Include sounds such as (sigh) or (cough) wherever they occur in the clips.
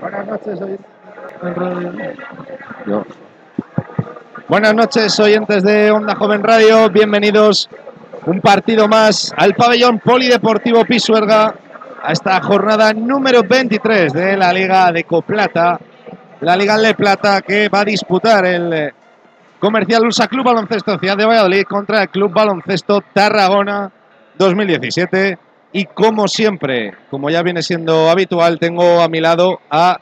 Buenas noches, oyentes. Buenas noches, oyentes de Onda Joven Radio. Bienvenidos un partido más al pabellón polideportivo Pisuerga a esta jornada número 23 de la Liga de Coplata. La Liga de Plata que va a disputar el Comercial Ursa Club Baloncesto Ciudad de Valladolid contra el Club Baloncesto Tarragona 2017. Y como siempre, como ya viene siendo habitual, tengo a mi lado a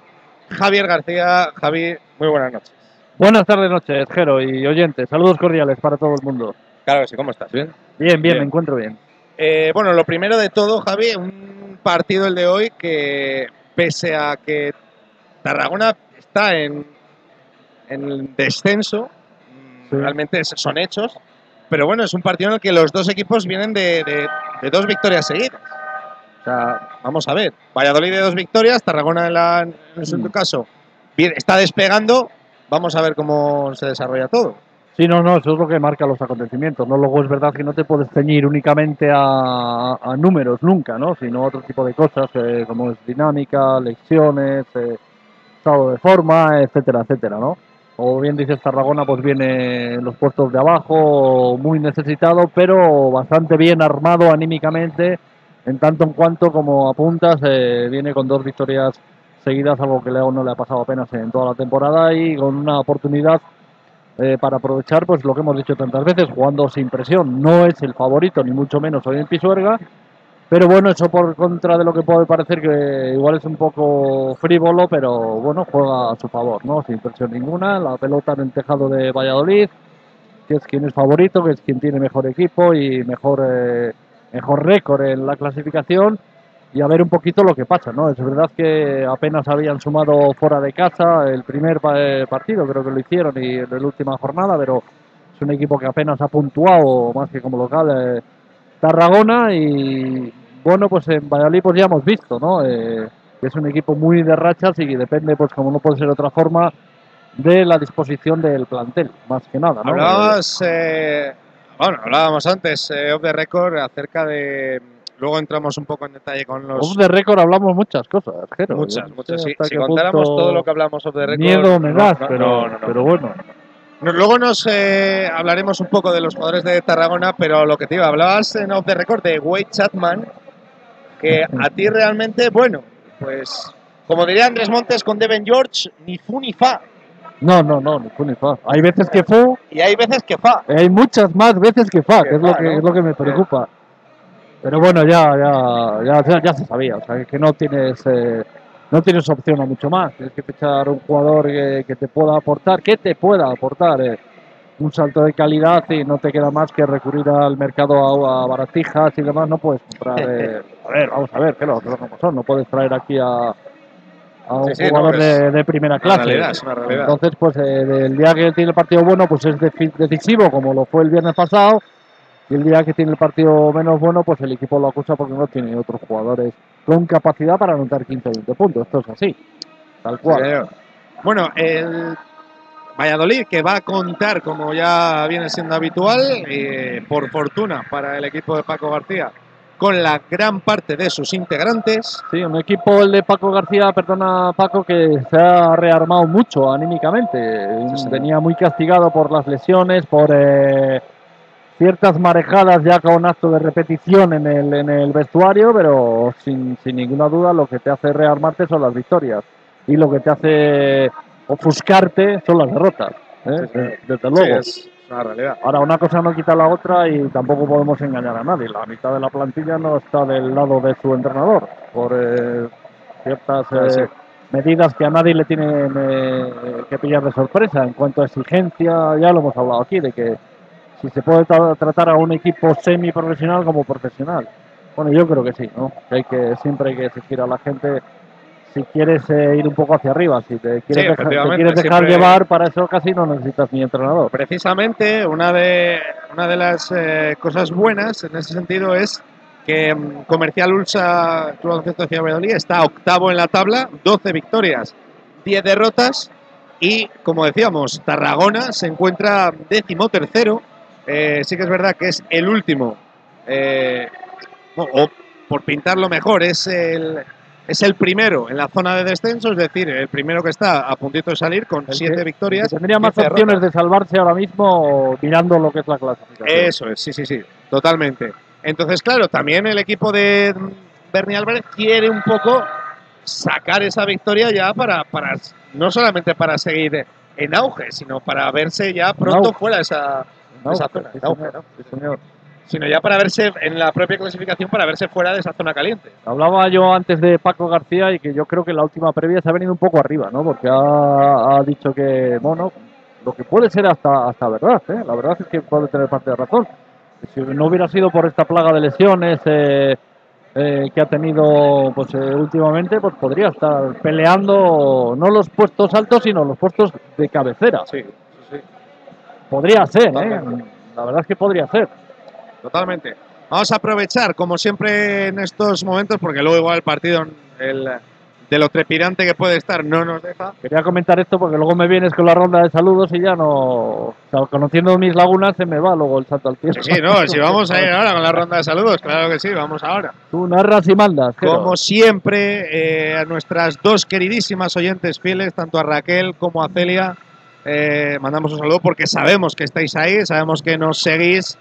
Javier García. Javi, muy buenas noches. Buenas tardes, noches, Jero y oyentes. Saludos cordiales para todo el mundo. Claro que sí, ¿cómo estás? ¿Bien? Bien, bien, me encuentro bien. Eh, bueno, lo primero de todo, Javi, un partido el de hoy que, pese a que Tarragona está en, en descenso, Sí. realmente son hechos, pero bueno, es un partido en el que los dos equipos vienen de, de- de dos victorias seguidas. O sea, vamos a ver, Valladolid de dos victorias, Tarragona en, la- en su Mm. caso bien, está despegando, vamos a ver cómo se desarrolla todo. Sí, no, no, eso es lo que marca los acontecimientos. ¿no? Luego es verdad que no te puedes ceñir únicamente a, a números nunca, ¿no? sino a otro tipo de cosas eh, como es dinámica, lecciones, eh, estado de forma, etcétera, etcétera. ¿no? O bien dices Tarragona, pues viene en los puestos de abajo, muy necesitado, pero bastante bien armado anímicamente, en tanto en cuanto como apuntas, eh, viene con dos victorias seguidas, algo que León no le ha pasado apenas en toda la temporada y con una oportunidad eh, para aprovechar pues lo que hemos dicho tantas veces, jugando sin presión. No es el favorito, ni mucho menos hoy en Pisuerga, pero bueno, eso por contra de lo que puede parecer que igual es un poco frívolo, pero bueno, juega a su favor, ¿no? Sin presión ninguna, la pelota en el tejado de Valladolid, que es quien es favorito, que es quien tiene mejor equipo y mejor, eh, mejor récord en la clasificación y a ver un poquito lo que pasa, ¿no? Es verdad que apenas habían sumado fuera de casa el primer eh, partido, creo que lo hicieron y en la última jornada, pero es un equipo que apenas ha puntuado más que como local eh, Tarragona y bueno, pues en Valladolid pues ya hemos visto, ¿no? Eh, que es un equipo muy de rachas y depende, pues como no puede ser de otra forma, de la disposición del plantel, más que nada, ¿no? Hablabas, eh, bueno, hablábamos antes, eh, off the record, acerca de. Luego entramos un poco en detalle con los. Off the record hablamos muchas cosas, Jero. muchas, muchas. Si, contáramos punto todo lo que hablamos off the record. Miedo me das, no, pero, no, pero bueno. Luego nos eh, hablaremos un poco de los jugadores de Tarragona, pero lo que te iba, hablabas en off the record de Wade Chatman, que a ti realmente, bueno, pues como diría Andrés Montes con Devin George, ni fu ni fa. No, no, no, ni fu ni fa. Hay veces que fu, Y hay veces que fa. hay muchas más veces que fa, Que que es lo que, ¿no? es lo que me preocupa. Pero bueno, ya, ya, ya, ya, ya se sabía, o sea, que no tienes, eh, no tienes opción a mucho más. Tienes que fichar un jugador que, que te pueda aportar, que te pueda aportar eh, un salto de calidad y no te queda más que recurrir al mercado a, a baratijas y demás. No puedes comprar. eh, (laughs) a ver, vamos a ver, que lo como son. No puedes traer aquí a, a un Sí, sí, jugador no, de, de primera Una clase. realidad, es una realidad. Entonces, pues eh, el día que tiene el partido bueno, pues es decisivo, como lo fue el viernes pasado. Y el día que tiene el partido menos bueno, pues el equipo lo acusa porque no tiene otros jugadores con capacidad para anotar 15 o 20 puntos. Esto es así, tal cual. Bueno, el Valladolid que va a contar, como ya viene siendo habitual, eh, por fortuna para el equipo de Paco García, con la gran parte de sus integrantes. Sí, un equipo, el de Paco García, perdona Paco, que se ha rearmado mucho anímicamente. Sí, sí. Venía muy castigado por las lesiones, por eh, ciertas marejadas ya con acto de repetición en el, en el vestuario, pero sin, sin ninguna duda lo que te hace rearmarte son las victorias. Y lo que te hace ofuscarte son las derrotas. ¿eh? De- Desde luego. Sí, es una realidad. Ahora, una cosa no quita la otra y tampoco podemos engañar a nadie. La mitad de la plantilla no está del lado de su entrenador por eh, ciertas Ah, sí. eh, medidas que a nadie le tienen eh, que pillar de sorpresa. En cuanto a exigencia, ya lo hemos hablado aquí, de que si se puede tra- tratar a un equipo semi-profesional como profesional. Bueno, yo creo que sí, ¿no? Que hay que siempre hay que exigir a la gente si quieres eh, ir un poco hacia arriba, si te quieres, dejar, te quieres dejar siempre- llevar, para eso casi no necesitas ni entrenador. Precisamente una de, una de las eh, cosas buenas en ese sentido es que mm, Comercial Ulsa Club Baloncesto de Ciudad de Valladolid está octavo en la tabla, 12 victorias, 10 derrotas y, como decíamos, Tarragona se encuentra décimo tercero. Eh, sí que es verdad que es el último, eh, o por pintarlo mejor, es el, es el primero en la zona de descenso, es decir, el primero que está a puntito de salir con El siete que- victorias. que tendría más 15 opciones de salvarse ahora mismo mirando lo que es la clasificación. Eso es, sí, sí, sí, totalmente. Entonces, claro, también el equipo de Bernie Álvarez quiere un poco sacar esa victoria ya para, para no solamente para seguir en auge, sino para verse ya pronto fuera de esa, No, esa zona, sí, señor, ¿no? sí, señor. sino ya para verse en la propia clasificación, para verse fuera de esa zona caliente. Hablaba yo antes de Paco García y que yo creo que la última previa se ha venido un poco arriba, ¿no? Porque ha, ha dicho que, bueno, lo que puede ser hasta, hasta verdad, ¿eh? La verdad es que puede tener parte de razón. Si no hubiera sido por esta plaga de lesiones eh, eh, que ha tenido pues eh, últimamente, pues podría estar peleando no los puestos altos, sino los puestos de cabecera. Sí, Podría ser, ¿eh? La verdad es que podría ser. totalmente. Vamos a aprovechar, como siempre en estos momentos, porque luego igual el partido el, de lo trepidante que puede estar no nos deja. Quería comentar esto porque luego me vienes con la ronda de saludos y ya no. O sea, conociendo mis lagunas se me va luego el salto al cielo. Sí, sí, no, (laughs) si vamos a ir ahora con la ronda de saludos, claro que sí, vamos ahora. Tú narras y mandas. Jero. Como siempre, eh, a nuestras dos queridísimas oyentes fieles, tanto a Raquel como a Celia, eh, mandamos un saludo porque sabemos que estáis ahí, sabemos que nos seguís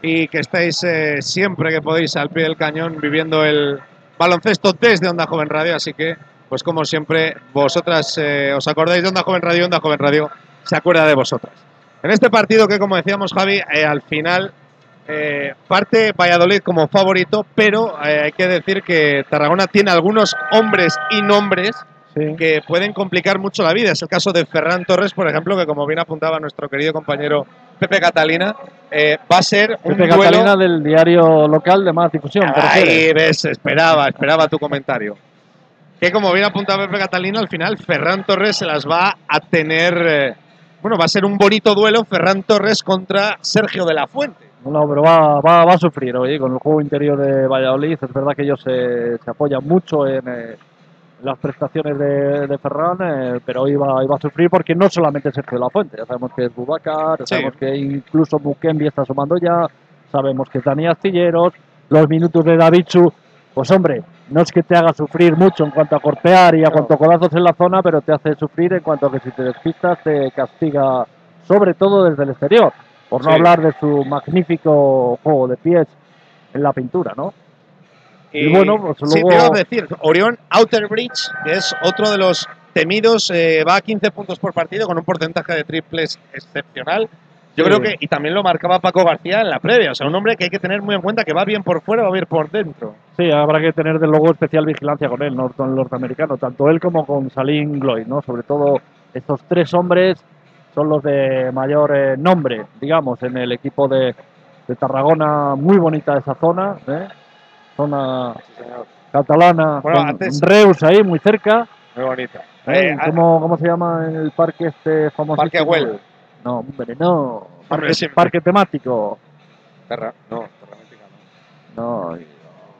y que estáis eh, siempre que podéis al pie del cañón viviendo el baloncesto desde Onda Joven Radio. Así que, pues como siempre, vosotras eh, os acordáis de Onda Joven Radio, Onda Joven Radio se acuerda de vosotras. En este partido que, como decíamos, Javi, eh, al final eh, parte Valladolid como favorito, pero eh, hay que decir que Tarragona tiene algunos hombres y nombres Sí. que pueden complicar mucho la vida. Es el caso de Ferran Torres, por ejemplo, que como bien apuntaba nuestro querido compañero Pepe Catalina, eh, va a ser un Pepe duelo. Catalina del diario local de más difusión. ¿te Ahí ves, esperaba, esperaba tu comentario. Que como bien apuntaba Pepe Catalina, al final Ferran Torres se las va a tener. eh, bueno, va a ser un bonito duelo Ferran Torres contra Sergio de la Fuente. No, pero va, va, va a sufrir hoy con el juego interior de Valladolid. Es verdad que ellos se, se apoyan mucho en eh, las prestaciones de, de Ferran, eh, pero hoy va a sufrir porque no solamente es Sergio de la Fuente. Ya sabemos que es Bubacar, Sí. sabemos que incluso Bukembi está sumando ya, sabemos que es Dani Astilleros, los minutos de Davichu. Pues hombre, no es que te haga sufrir mucho en cuanto a cortear y a No. cuanto a codazos en la zona, pero te hace sufrir en cuanto a que si te despistas te castiga, sobre todo desde el exterior por no Sí. hablar de su magnífico juego de pies en la pintura, ¿no? Y bueno, pues sí, luego- te iba a decir, Orión Outer Bridge, que es otro de los temidos, eh, va a 15 puntos por partido con un porcentaje de triples excepcional. Yo Sí. creo que, y también lo marcaba Paco García en la previa, o sea, un hombre que hay que tener muy en cuenta que va bien por fuera, va bien por dentro. Sí, habrá que tener de luego especial vigilancia con él, ¿no? con el norteamericano, tanto él como con Salim Gloyd, ¿no? Sobre todo estos tres hombres son los de mayor eh, nombre, digamos, en el equipo de, de Tarragona, muy bonita esa zona, ¿eh? Zona catalana, Bueno, con antes- Reus ahí, muy cerca. Muy bonito. ¿eh? Eh, ¿Cómo, ¿Cómo se llama el parque este famoso? Parque Güell. No, hombre, no. Parque, Hombre, parque temático. Terra, no, Terra No.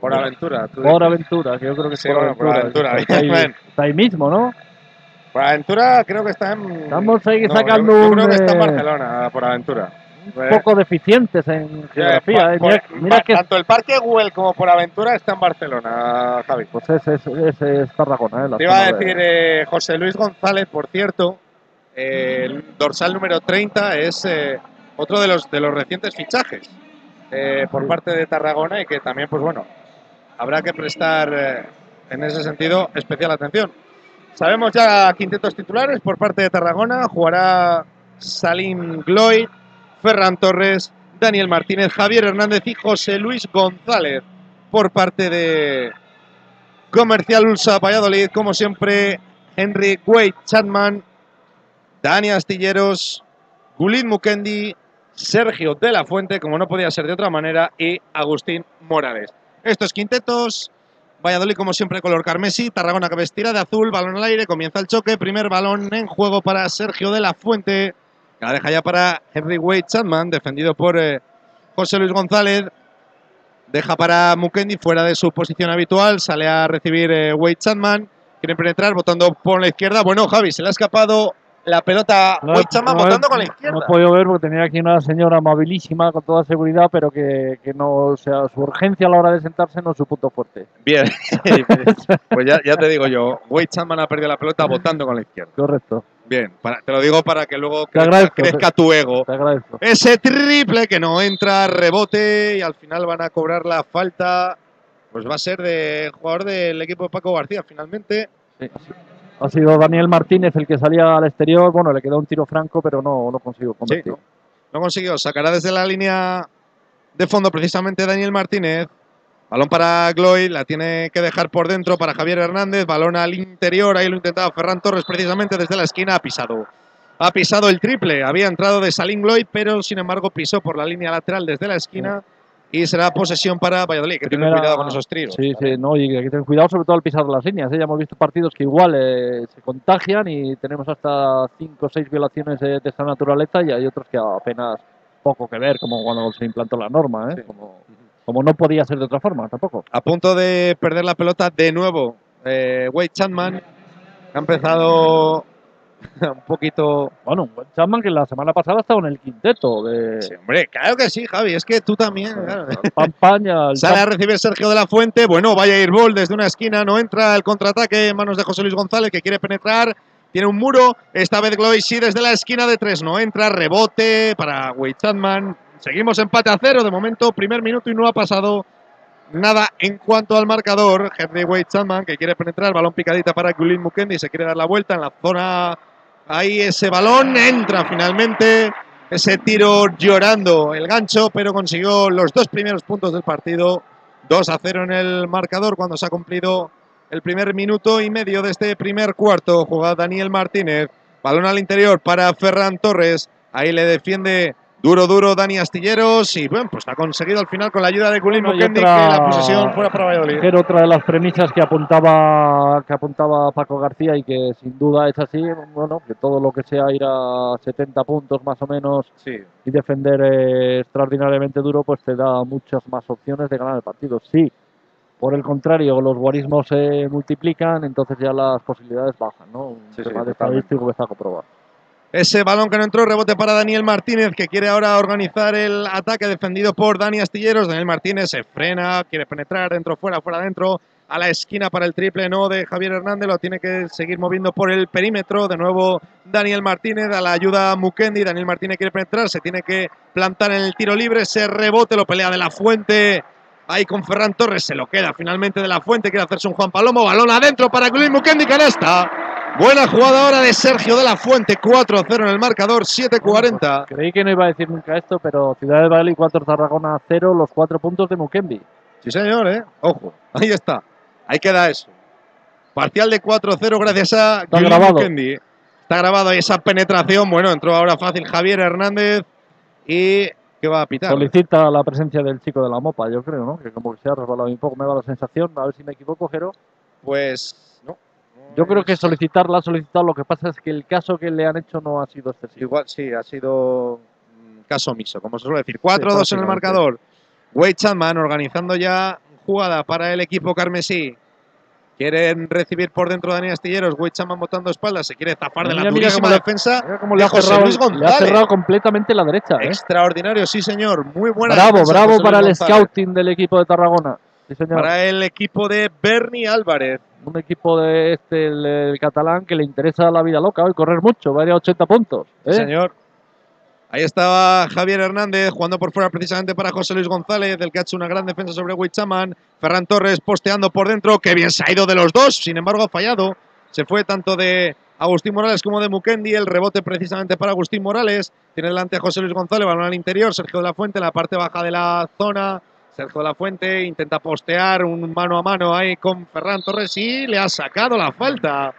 Por aventura. tú Por Aventura, que yo creo que Sí, por bueno, por Aventura. Está (laughs) ahí, bien. está ahí mismo, ¿no? Por aventura creo que está en. Estamos ahí No, sacando yo, yo un, creo que está en eh, Barcelona, por aventura. Un poco deficientes en geografía. eh. por- Mira, por- mira que Tanto el Parque Güell como por aventura está en Barcelona, Javi. pues es, es, es, es Tarragona, ¿eh? La Te iba a zona de- decir eh, José Luis González, por cierto, eh, el dorsal número 30 es eh, otro de los, de los recientes fichajes eh, por Sí. parte de Tarragona y que también, pues bueno, habrá que prestar eh, en ese sentido especial atención. Sabemos ya quintetos titulares por parte de Tarragona, jugará Salim Gloyd, Ferran Torres, Daniel Martínez, Javier Hernández y José Luis González por parte de Comercial Ulsa Valladolid, como siempre, Henry Wade Chapman, Dani Astilleros, Gulid Mukendi, Sergio de la Fuente, como no podía ser de otra manera, y Agustín Morales. Estos quintetos, Valladolid como siempre color carmesí, Tarragona que vestida de azul, balón al aire, comienza el choque, primer balón en juego para Sergio de la Fuente, la deja ya para Henry Wade Chapman, defendido por eh, José Luis González, Deja para Mukendi fuera de su posición habitual. Sale a recibir eh, Wade Chapman. Quieren penetrar, votando por la izquierda. Bueno, Javi, se le ha escapado la pelota No, Wade Chapman no he- botando con la No izquierda. he podido ver porque tenía aquí una señora amabilísima con toda seguridad, pero que, que no, o sea, su urgencia a la hora de sentarse no es su punto fuerte. Bien, (laughs) pues ya, ya te digo yo, Wade Chapman ha perdido la pelota botando con la izquierda. Correcto. Bien, para- te lo digo para que luego crezca, agradezco, crezca tu ego. Te agradezco. Ese triple que no entra, rebote y al final van a cobrar la falta. Pues va a ser de jugador del equipo de Paco García finalmente. Sí. Ha sido Daniel Martínez el que salía al exterior. Bueno, le quedó un tiro franco, pero no, no consiguió convertir. no. No consiguió, sacará desde la línea de fondo precisamente Daniel Martínez. Balón para Gloy, la tiene que dejar por dentro para Javier Hernández. Balón al interior, ahí lo intentaba Ferran Torres precisamente desde la esquina, ha pisado. Ha pisado el triple, había entrado de Salín Gloy, pero sin embargo pisó por la línea lateral desde la esquina y será posesión para Valladolid. Que Primera- cuidado con esos tiros. Sí, sí, no, y hay que tener cuidado sobre todo al pisar las líneas. ¿eh? Ya hemos visto partidos que igual eh, se contagian y tenemos hasta 5 o 6 violaciones de, de esa naturaleza y hay otros que apenas poco que ver, como cuando se implantó la norma, ¿eh? Sí. como, como no podía ser de otra forma tampoco. A punto de perder la pelota de nuevo eh, Wade Chapman. Ha empezado (laughs) un poquito Bueno, un buen Chapman que la semana pasada estaba en el quinteto de Sí, hombre, claro que sí, Javi. Es que tú también. claro. Pampaña. (laughs) Sale a recibir Sergio de la Fuente. Bueno, vaya a ir ball desde una esquina. No entra el contraataque en manos de José Luis González que quiere penetrar. Tiene un muro. Esta vez Gloy sí desde la esquina de tres. No entra. Rebote para Wade Chapman. Seguimos empate a cero de momento. Primer minuto y no ha pasado nada en cuanto al marcador. Henry Wade Chapman que quiere penetrar. Balón picadita para Gulin Mukendi. Se quiere dar la vuelta en la zona. Ahí ese balón. Entra finalmente. Ese tiro llorando el gancho, pero consiguió los dos primeros puntos del partido. 2 a 0 en el marcador cuando se ha cumplido el primer minuto y medio de este primer cuarto. Juega Daniel Martínez. Balón al interior para Ferran Torres. Ahí le defiende duro, duro Dani Astilleros. Y bueno, pues ha conseguido al final con la ayuda de Kulin Bueno, y Mukendi otra- que la posesión fuera para Valladolid. era otra de las premisas que apuntaba que apuntaba Paco García y que sin duda es así, bueno, que todo lo que sea ir a 70 puntos más o menos Sí, y defender eh, extraordinariamente duro, pues te da muchas más opciones de ganar el partido. Sí, por el contrario, los guarismos se multiplican, entonces ya las posibilidades bajan, ¿no? Un Sí, sí, tema de totalmente. estadístico que está comprobado. Ese balón que no entró, rebote para Daniel Martínez, que quiere ahora organizar el ataque defendido por Dani Astilleros. Daniel Martínez se frena, quiere penetrar dentro, fuera, fuera, dentro. A la esquina para el triple, no de Javier Hernández, lo tiene que seguir moviendo por el perímetro. De nuevo, Daniel Martínez a la ayuda Mukendi. Daniel Martínez quiere penetrar, se tiene que plantar en el tiro libre. Ese rebote lo pelea de la fuente. Ahí con Ferran Torres se lo queda finalmente de la fuente. Quiere hacerse un Juan Palomo. Balón adentro para Gulin Mukendi, canasta. Buena jugada ahora de Sergio de la Fuente, 4-0 en el marcador, 7-40. Creí que no iba a decir nunca esto, pero Ciudad de Valladolid 4, Tarragona 0, los cuatro puntos de Mukembi. Sí, señor, ¿eh? Ojo, ahí está. Ahí queda eso. Parcial de 4-0 gracias a Está Gulin grabado. Mukendi. Está grabado ahí esa penetración. Bueno, entró ahora fácil Javier Hernández y ¿qué va a pitar? Solicita la presencia del chico de la mopa, yo creo, ¿no? Que como que se ha resbalado un poco, me da la sensación, a ver si me equivoco, Jero. Pues. Yo creo que solicitarla ha solicitado, lo que pasa es que el caso que le han hecho no ha sido excesivo. Igual sí, ha sido mm, caso omiso, como se suele decir. 4-2 en el marcador. Wade Chapman organizando ya jugada para el equipo carmesí. Quieren recibir por dentro Dani Astilleros. Wade Chapman botando espaldas. Se quiere zafar de la Mira, durísima cómo le- defensa. Mira le ha, José cerrado, Luis le ha cerrado completamente la derecha, ¿eh? Extraordinario, sí señor. Muy buena. Bravo, defensa, bravo para el González. scouting del equipo de Tarragona. Sí. Para el equipo de Bernie Álvarez. Un equipo de este, el, el catalán, que le interesa la vida loca hoy, correr mucho, va a ir a 80 puntos. Sí, ¿eh? señor. Ahí estaba Javier Hernández jugando por fuera precisamente para José Luis González, del que ha hecho una gran defensa sobre Wichaman. Ferran Torres posteando por dentro, que bien se ha ido de los dos, sin embargo ha fallado. Se fue tanto de Agustín Morales como de Mukendi, el rebote precisamente para Agustín Morales. Tiene delante a José Luis González, balón al interior, Sergio de la Fuente en la parte baja de la zona. Sergio de la Fuente intenta postear un mano a mano ahí con Ferran Torres y le ha sacado la falta.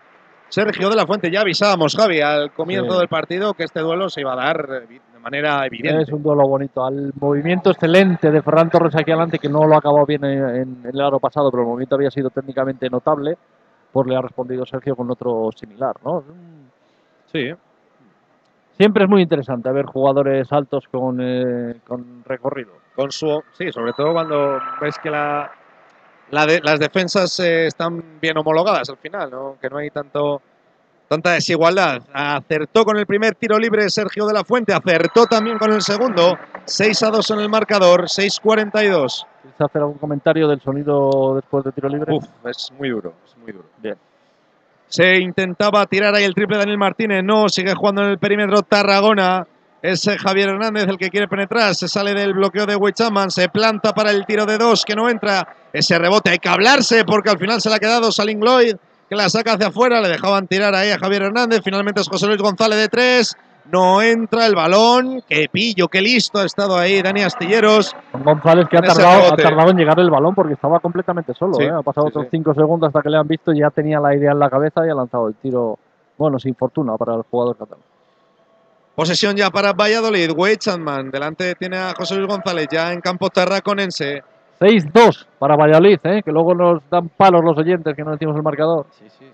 Sergio de la Fuente, ya avisábamos, Javi, al comienzo Sí. del partido que este duelo se iba a dar de manera evidente. Es un duelo bonito. Al movimiento excelente de Ferran Torres aquí adelante, que no lo ha acabado bien en, en el aro pasado, pero el movimiento había sido técnicamente notable, pues le ha respondido Sergio con otro similar. ¿no? Sí, Siempre es muy interesante ver jugadores altos con, eh, con recorrido. Con su, sí, sobre todo cuando ves que la, la de- las defensas eh, están bien homologadas al final, ¿no? que no hay tanto Tanta desigualdad. Acertó con el primer tiro libre Sergio de la Fuente, acertó también con el segundo. 6 a 2 en el marcador, 6-42. ¿Quieres hacer algún comentario del sonido después de tiro libre? Uf, es muy duro, es muy duro. Bien. Se intentaba tirar ahí el triple Daniel Martínez, no, sigue jugando en el perímetro Tarragona. Es Javier Hernández el que quiere penetrar, se sale del bloqueo de Wichaman, se planta para el tiro de dos que no entra. Ese rebote hay que hablarse porque al final se le ha quedado Salin Lloyd, que la saca hacia afuera, le dejaban tirar ahí a Javier Hernández. Finalmente es José Luis González de tres. No entra el balón. Qué pillo, qué listo ha estado ahí Dani Astilleros. González que ha tardado, ha rebote. tardado en llegar el balón porque estaba completamente solo. Sí, ¿eh? Ha pasado sí, otros sí. 5 segundos hasta que le han visto y ya tenía la idea en la cabeza y ha lanzado el tiro, bueno, sin fortuna para el jugador catalán. Posesión ya para Valladolid. Wade Chandman. Delante tiene a José Luis González ya en campo tarraconense. 6-2 para Valladolid, ¿eh? que luego nos dan palos los oyentes que no decimos el marcador. Sí, sí,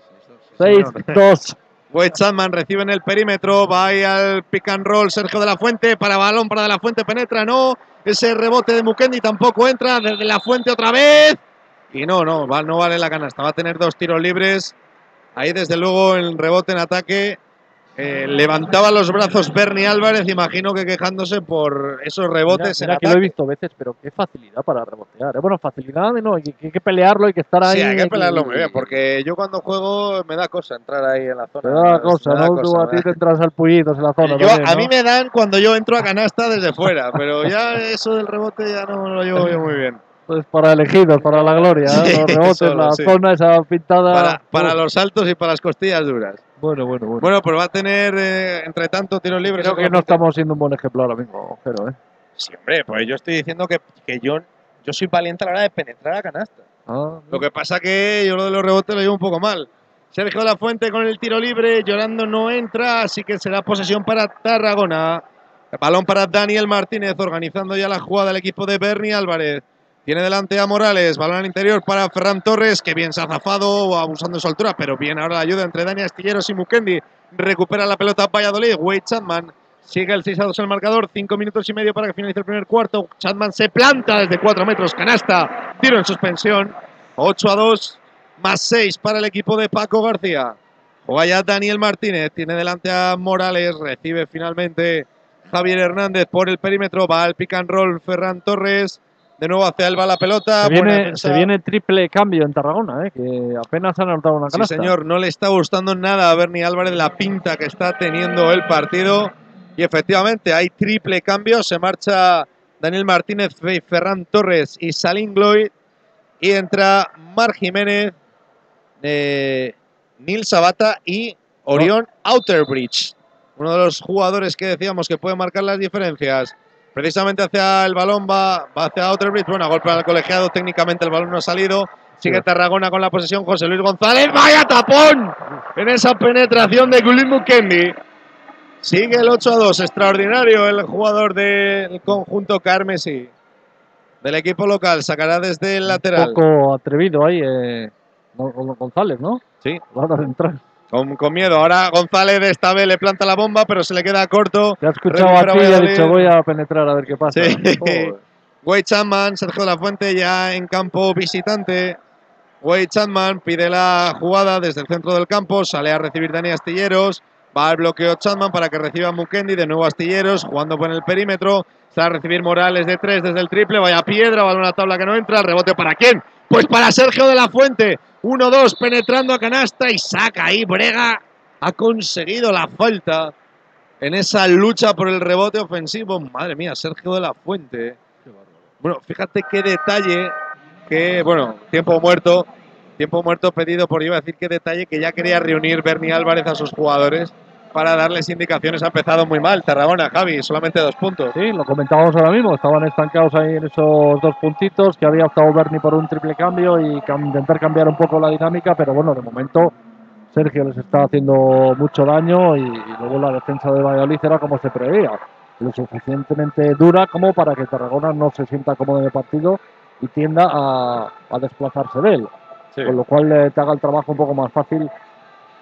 sí. 6-2. Wade Chapman recibe en el perímetro, va ahí al pick and roll Sergio de la Fuente, para balón para de la Fuente, penetra, no, ese rebote de Mukendi tampoco entra, desde la Fuente otra vez, y no, no, va- no vale la canasta, va a tener dos tiros libres, ahí desde luego el rebote en ataque, eh, levantaba los brazos Bernie Álvarez, imagino que quejándose por esos Mira, rebotes en mira que lo he visto veces, pero qué facilidad para rebotear. ¿eh? Bueno, facilidad, no, hay que, hay que pelearlo, hay que estar ahí. Sí, hay que hay pelarlo muy bien, porque yo cuando juego me da cosa entrar ahí en la zona. Te da cosa, me da ¿no? Tú cosa, a me ti te entras al en la zona. Yo- también, a ¿no? mí me dan cuando yo entro a canasta desde fuera, pero ya eso del rebote ya no lo llevo yo muy bien. Pues para elegidos, para la gloria, ¿eh? Los rebotes, solo, la sí. zona esa pintada. Para, para los saltos y para las costillas duras. Bueno, bueno, bueno. Bueno, pues va a tener, eh, entre tanto, tiros libres. Creo que no estamos siendo un buen ejemplo ahora mismo, pero, ¿eh? Sí, hombre, pues yo estoy diciendo que, que yo, yo soy valiente a la hora de penetrar a canasta. Ah, Lo que pasa que yo lo de los rebotes lo llevo un poco mal. Sergio la Fuente con el tiro libre, llorando no entra, así que será posesión para Tarragona. Balón para Daniel Martínez, organizando ya la jugada del equipo de Bernie Álvarez. Tiene delante a Morales, balón al interior para Ferran Torres, que bien se ha zafado, abusando de su altura, pero bien ahora la ayuda entre Dani Astilleros y Mukendi. Recupera la pelota Valladolid, Wade Chapman. Sigue el 6 a 2 en el marcador, 5 minutos y medio para que finalice el primer cuarto. Chapman se planta desde 4 metros, canasta, tiro en suspensión. 8 a 2, más 6 para el equipo de Paco García. Juega ya Daniel Martínez, tiene delante a Morales, recibe finalmente Javier Hernández por el perímetro, va al pick and roll Ferran Torres, de nuevo hacia él va la pelota. se, viene, defensa. se viene triple cambio en Tarragona, ¿eh? Que apenas han anotado una Sí, canasta. señor, no le está gustando nada a Bernie Álvarez la pinta que está teniendo el partido. Y efectivamente, hay triple cambio. Se marcha Daniel Martínez, Fe- Ferran Torres y Salin Gloyd. Y entra Mar Jiménez, eh, Nil Sabata y Orión Outerbridge. Uno de los jugadores que decíamos que puede marcar las diferencias. Precisamente hacia el balón va, va hacia Outerbridge. Bueno, golpe al colegiado. Técnicamente el balón no ha salido. Sigue Sí. Tarragona con la posesión. José Luis González. ¡Vaya tapón! En esa penetración de Gulin Mukendi. Sigue el 8 a 2. Extraordinario el jugador del conjunto Carmesí. Del equipo local. Sacará desde el Un lateral. poco atrevido ahí, eh, Gon- Gon- González, ¿no? Sí. A la hora de entrar. Con, con miedo. Ahora González esta vez le planta la bomba, pero se le queda corto. Te ha escuchado a ti y ha dicho voy a penetrar a ver qué pasa. Sí. (laughs) Wade Chapman, Sergio de la Fuente ya en campo visitante. Wade Chapman pide la jugada desde el centro del campo, sale a recibir Dani Astilleros, va al bloqueo Chapman para que reciba Mukendi, de nuevo Astilleros, jugando por el perímetro, sale a recibir Morales de tres desde el triple, vaya piedra, balón a la tabla que no entra, rebote para quién? Pues para Sergio de la Fuente, 1-2 penetrando a canasta y saca ahí Brega, ha conseguido la falta en esa lucha por el rebote ofensivo, madre mía, Sergio de la Fuente. Bueno, fíjate qué detalle que, bueno, tiempo muerto, tiempo muerto pedido por, iba a decir qué detalle que ya quería reunir Bernie Álvarez a sus jugadores para darles indicaciones. Ha empezado muy mal Tarragona, Javi, solamente dos puntos. Sí, lo comentábamos ahora mismo, estaban estancados ahí en esos dos puntitos, que había optado Bernie por un triple cambio y intentar cambiar un poco la dinámica, pero bueno, de momento Sergio les está haciendo mucho daño y, y luego la defensa de Valladolid era como se preveía, lo suficientemente dura como para que Tarragona no se sienta cómodo en el partido y tienda a, a desplazarse de él, con lo cual eh, te haga el trabajo un poco más fácil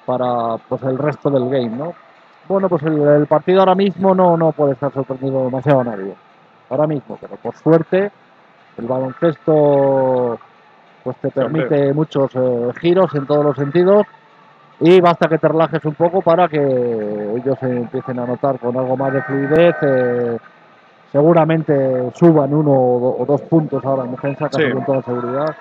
para pues el resto del game, ¿no? Bueno, pues el, el partido ahora mismo no, no puede estar sorprendido demasiado a nadie. Ahora mismo, pero por suerte el baloncesto pues te permite muchos eh, giros en todos los sentidos y basta que te relajes un poco para que ellos empiecen a notar con algo más de fluidez. eh, seguramente suban uno o do- o dos puntos ahora en defensa, casi Sí. con toda seguridad.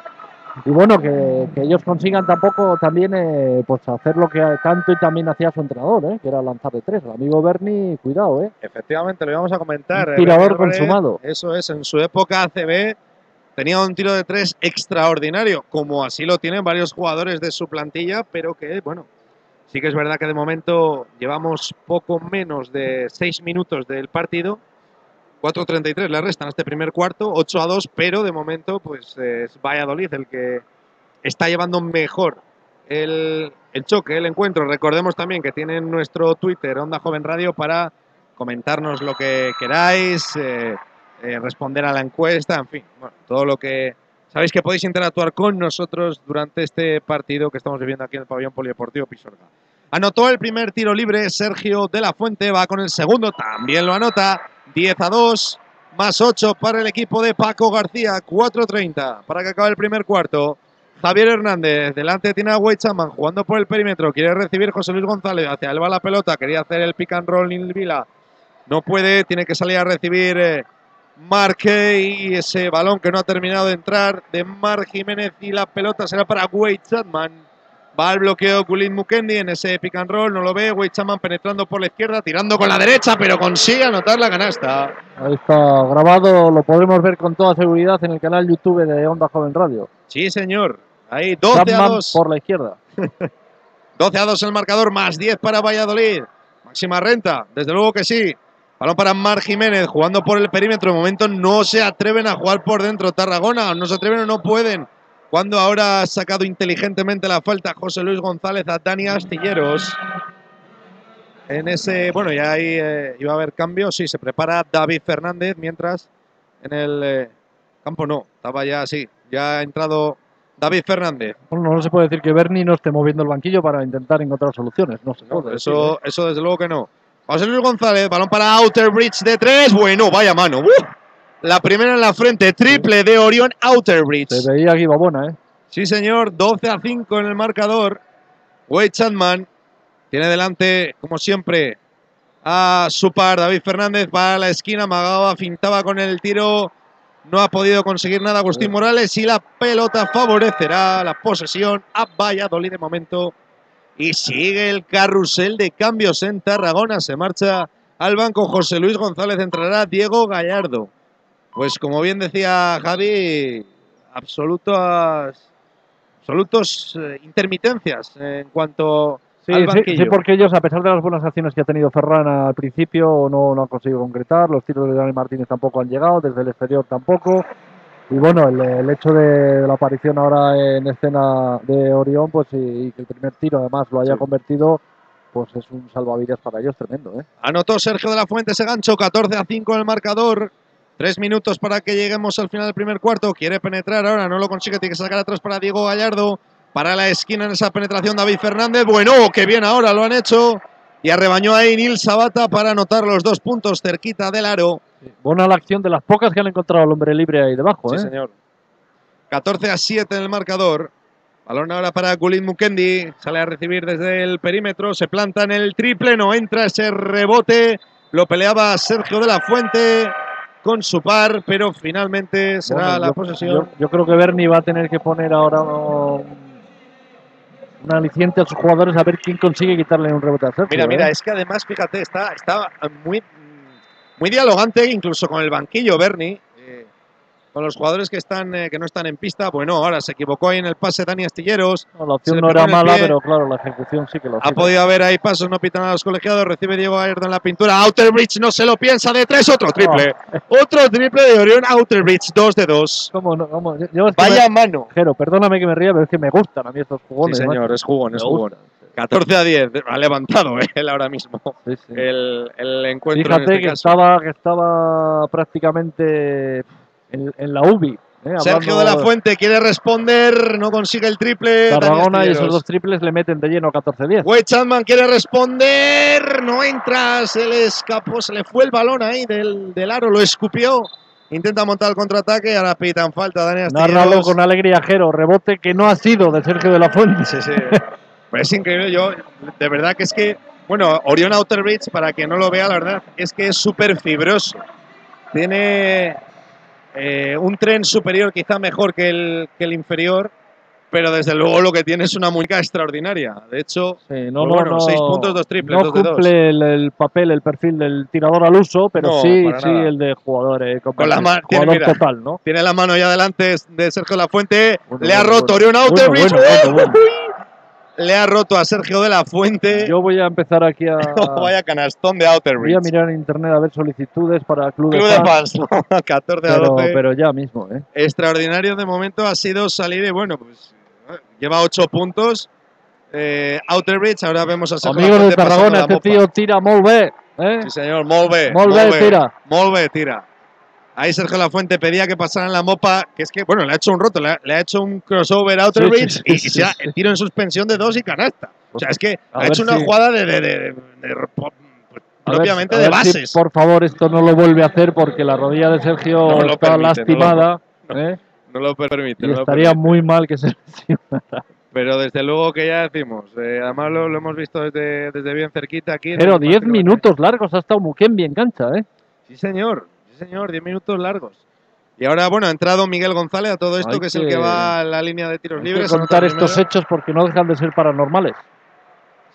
Y bueno, que, que ellos consigan tampoco también eh, pues hacer lo que tanto y también hacía su entrenador, ¿eh? que era lanzar de tres. El amigo Bernie, cuidado, ¿eh? Efectivamente, lo íbamos a comentar. Un eh, tirador Bernie Álvarez, consumado. Eso es, en su época ACB tenía un tiro de tres extraordinario, como así lo tienen varios jugadores de su plantilla, pero que, bueno, sí que es verdad que de momento llevamos poco menos de seis minutos del partido. 4.33 le restan a este primer cuarto, 8 a 2, pero de momento pues es Valladolid el que está llevando mejor el, el choque, el encuentro. Recordemos también que tienen nuestro Twitter, Onda Joven Radio, para comentarnos lo que queráis, eh, eh, responder a la encuesta, en fin, bueno, todo lo que... Sabéis que podéis interactuar con nosotros durante este partido que estamos viviendo aquí en el pabellón polideportivo Pisuerga. Anotó el primer tiro libre Sergio de la Fuente, va con el segundo, también lo anota, 10 a 2, más 8 para el equipo de Paco García, 4.30 para que acabe el primer cuarto. Javier Hernández, delante tiene a Wade Chapman jugando por el perímetro, quiere recibir José Luis González, hacia él va la pelota, quería hacer el pick and roll Nil Vila, no puede, tiene que salir a recibir eh, Marque y ese balón que no ha terminado de entrar de Mar Jiménez y la pelota será para Wade Chapman. Va al bloqueo Kulin Mukendi en ese pick and roll, no lo ve, Wade Chapman penetrando por la izquierda, tirando con la derecha, pero consigue anotar la canasta. Ahí está grabado, lo podremos ver con toda seguridad en el canal YouTube de Onda Joven Radio. Sí, señor. Ahí 12 a Chapman 2. por la izquierda. (laughs) 12 a 2 el marcador, más 10 para Valladolid. Máxima renta, desde luego que sí. Balón para Mar Jiménez, jugando por el perímetro. De momento no se atreven a jugar por dentro. Tarragona, no se atreven o no pueden. Cuando ahora ha sacado inteligentemente la falta José Luis González a Dani Astilleros. En ese, bueno, ya ahí eh, iba a haber cambio. Sí, se prepara David Fernández, mientras en el eh, campo no, estaba ya así. Ya ha entrado David Fernández. Bueno, no se puede decir que Bernie no esté moviendo el banquillo para intentar encontrar soluciones. No se No, puede eso, decir, ¿eh? eso desde luego que no. José Luis González, balón para Outer Bridge de tres. Bueno, vaya mano. ¡Uh! La primera en la frente, triple de Orión Outer Bridge. Se veía aquí babona, ¿eh? Sí, señor, 12 a 5 en el marcador. Wade Chapman tiene delante, como siempre, a su par David Fernández para la esquina. Magaba fintaba con el tiro. No ha podido conseguir nada Agustín Morales y la pelota favorecerá la posesión a Valladolid de momento. Y sigue el carrusel de cambios en Tarragona. Se marcha al banco José Luis González. Entrará Diego Gallardo. Pues como bien decía Javi, absolutas, absolutos eh, intermitencias en cuanto Sí, al banquillo. sí, porque ellos, a pesar de las buenas acciones que ha tenido Ferran al principio, no, no han conseguido concretar. Los tiros de Dani Martínez tampoco han llegado, desde el exterior tampoco. Y bueno, el, el hecho de la aparición ahora en escena de Orión, pues y, y que el primer tiro además lo haya Sí. convertido, pues es un salvavidas para ellos tremendo, ¿eh? Anotó Sergio de la Fuente ese gancho, 14 a 5 en el marcador. Tres minutos para que lleguemos al final del primer cuarto. Quiere penetrar ahora, no lo consigue. Tiene que sacar atrás para Diego Gallardo. Para la esquina en esa penetración David Fernández. Bueno, qué bien ahora lo han hecho. Y arrebañó ahí Nil Sabata para anotar los dos puntos cerquita del aro. Buena la acción de las pocas que han encontrado al hombre libre ahí debajo, Sí, ¿eh? señor. 14 a 7 en el marcador. Balón ahora para Gulin Mukendi. Sale a recibir desde el perímetro. Se planta en el triple. No entra ese rebote. Lo peleaba Sergio de la Fuente con su par, pero finalmente será Bueno, la yo- posesión. Yo, yo creo que Bernie va a tener que poner ahora un, un aliciente a sus jugadores a ver quién consigue quitarle un rebote a Sergio. Mira, ¿eh? mira, es que además, fíjate, está, está muy, muy dialogante incluso con el banquillo, Bernie. Con los jugadores que están eh, que no están en pista. Bueno, ahora se equivocó ahí en el pase Dani Astilleros. No, la opción no era mala, pero claro, la ejecución sí que lo Ha podido haber ahí pasos, no pitan a los colegiados. Recibe Diego Gallardo en la pintura. Outer Bridge no se lo piensa de tres. Otro triple. Otro triple de Orión Outer Bridge. Dos de dos. ¿Cómo no? ¿Cómo? Yo- yo es que Vaya me- mano. Jero, perdóname que me ría, pero es que me gustan a mí estos jugones. Sí, señor, es jugón, es jugón. gustan. 14 a 10. Ha levantado eh, (laughs) él ahora mismo Sí, sí. el, el encuentro. Fíjate en este que caso. estaba, que estaba prácticamente en, en la UBI. ¿eh? Sergio de la Fuente quiere responder, no consigue el triple. Tarragona y esos dos triples le meten de lleno 14-10. Wade Chapman quiere responder, no entra, se le escapó, se le fue el balón ahí del, del aro, lo escupió. Intenta montar el contraataque, ahora pitan falta Dani Nárralo Astilleros. con alegría, Jero. Rebote que no ha sido de Sergio de la Fuente. Sí, sí. Pues es increíble, yo, de verdad que es que, bueno, Orion Outer Bridge, para quien no lo vea, la verdad es que es súper fibroso. Tiene eh, un tren superior quizá mejor que el, que el inferior, pero desde luego lo que tiene es una muñeca extraordinaria. De hecho, Sí, no, pues no, bueno, no, seis puntos, dos triples, no dos de dos. cumple el, el papel, el perfil del tirador al uso, pero No, sí, sí el de jugador, eh, Con la completo, ma- tiene, jugador mira. total, ¿no? Tiene la mano ya delante de Sergio Lafuente. Bueno, le ha roto bueno. Orion (laughs) Le ha roto a Sergio de la Fuente. Yo voy a empezar aquí a, (laughs) Vaya canastón de Outer voy a mirar en internet a ver solicitudes para club, Club de fans, ¿no? (laughs) 14 a pero, 12. pero ya mismo, ¿eh? Extraordinario de momento ha sido salir y bueno, pues lleva 8 puntos. Eh, Outer Bridge, ahora vemos a Sergio Amigos de Tarragona, este tío tira molt bé, ¿eh? Sí, señor. Molt bé, tira. Molt bé, tira. Ahí Sergio Lafuente pedía que pasaran la mopa, que es que, bueno, le ha hecho un roto, le ha, le ha hecho un crossover a Outer Sí, sí, Bridge sí, y, sí, y se ha- sí. el tiro en suspensión de dos y canasta. O sea, es que A ha hecho una si- jugada de, de- de- de- de- A ver- propiamente de si, bases. por favor, esto no lo vuelve a hacer porque la rodilla de Sergio No está permite, no lo- lastimada. (laughs) ¿eh? No lo permite. Y no lo estaría permite. muy mal que se lesionara. Pero desde luego que ya decimos, eh, además lo, lo hemos visto desde, desde bien cerquita aquí. Pero el 10 partido. minutos largos ha estado Mukembi en cancha, ¿eh? Sí, señor, sí, señor, 10 minutos largos. Y ahora, bueno, ha entrado Miguel González a todo esto, que es el que- va a la línea de tiros Hay que libres. contar estos hechos porque no dejan de ser paranormales.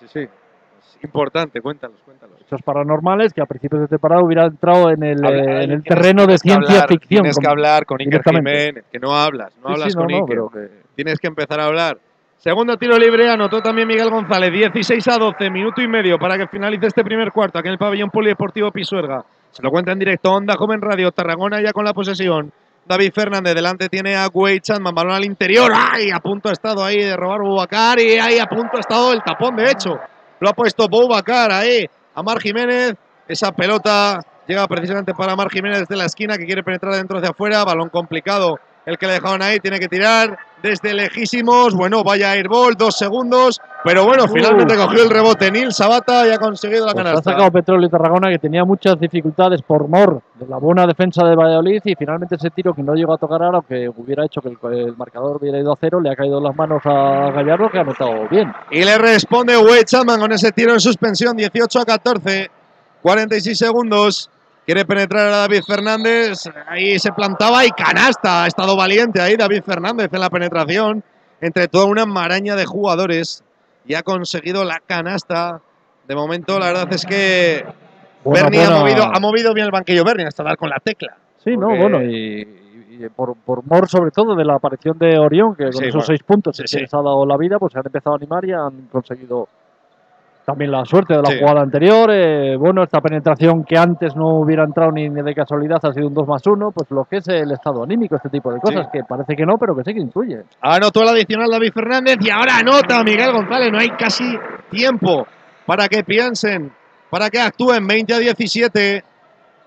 Sí, sí. Es importante, cuéntalos, cuéntalos. Hechos paranormales que a principios de temporada hubiera entrado en el, Habla- eh, en el terreno de ciencia hablar, ficción. Tienes que hablar con Iker. Jiménez, que no hablas, no Sí, hablas sí, con no, Iker. pero que- Tienes que empezar a hablar. Segundo tiro libre, anotó también Miguel González, 16 a 12, minuto y medio para que finalice este primer cuarto aquí en el pabellón polideportivo Pisuerga. Se lo cuenta en directo Onda Joven Radio, Tarragona ya con la posesión. David Fernández, delante tiene a Wade Chapman, balón al interior, ¡ay! A punto ha estado ahí de robar Boubacar y ahí a punto ha estado el tapón, de hecho. Lo ha puesto Boubacar ahí a Mar Jiménez. Esa pelota llega precisamente para Mar Jiménez desde la esquina que quiere penetrar dentro hacia afuera, balón complicado el que le dejaban ahí, tiene que tirar desde lejísimos. Bueno, vaya airball, dos segundos. Pero bueno, Uh. finalmente cogió el rebote Nil Sabata y ha conseguido la Pues ha canasta. sacado Petróleo y Tarragona que tenía muchas dificultades por mor de la buena defensa de Valladolid y finalmente ese tiro que no llegó a tocar ahora, que hubiera hecho que el, el marcador hubiera ido a cero, le ha caído en las manos a Gallardo que ha anotado bien. Y le responde Wade Chapman con ese tiro en suspensión, 18 a 14, 46 segundos. Quiere penetrar a David Fernández, ahí se plantaba y canasta. Ha estado valiente ahí David Fernández en la penetración entre toda una maraña de jugadores y ha conseguido la canasta. De momento, la verdad es que Buena, Bernie ha, buena- movido, ha movido bien el banquillo Bernie hasta dar con la tecla. Sí, no, porque- bueno, y, y- y por, por mor sobre todo de la aparición de Orión, que con Sí, esos bueno. seis puntos Sí, que sí. les ha dado la vida, pues se han empezado a animar y han conseguido también la suerte de la Sí. jugada anterior. eh, bueno, esta penetración que antes no hubiera entrado ni de casualidad ha sido un 2 más 1, pues lo que es el estado anímico, este tipo de cosas, Sí. que parece que no, pero que sí que influye. Anotó el adicional David Fernández y ahora anota Miguel González. No hay casi tiempo para que piensen, para que actúen. 20 a 17.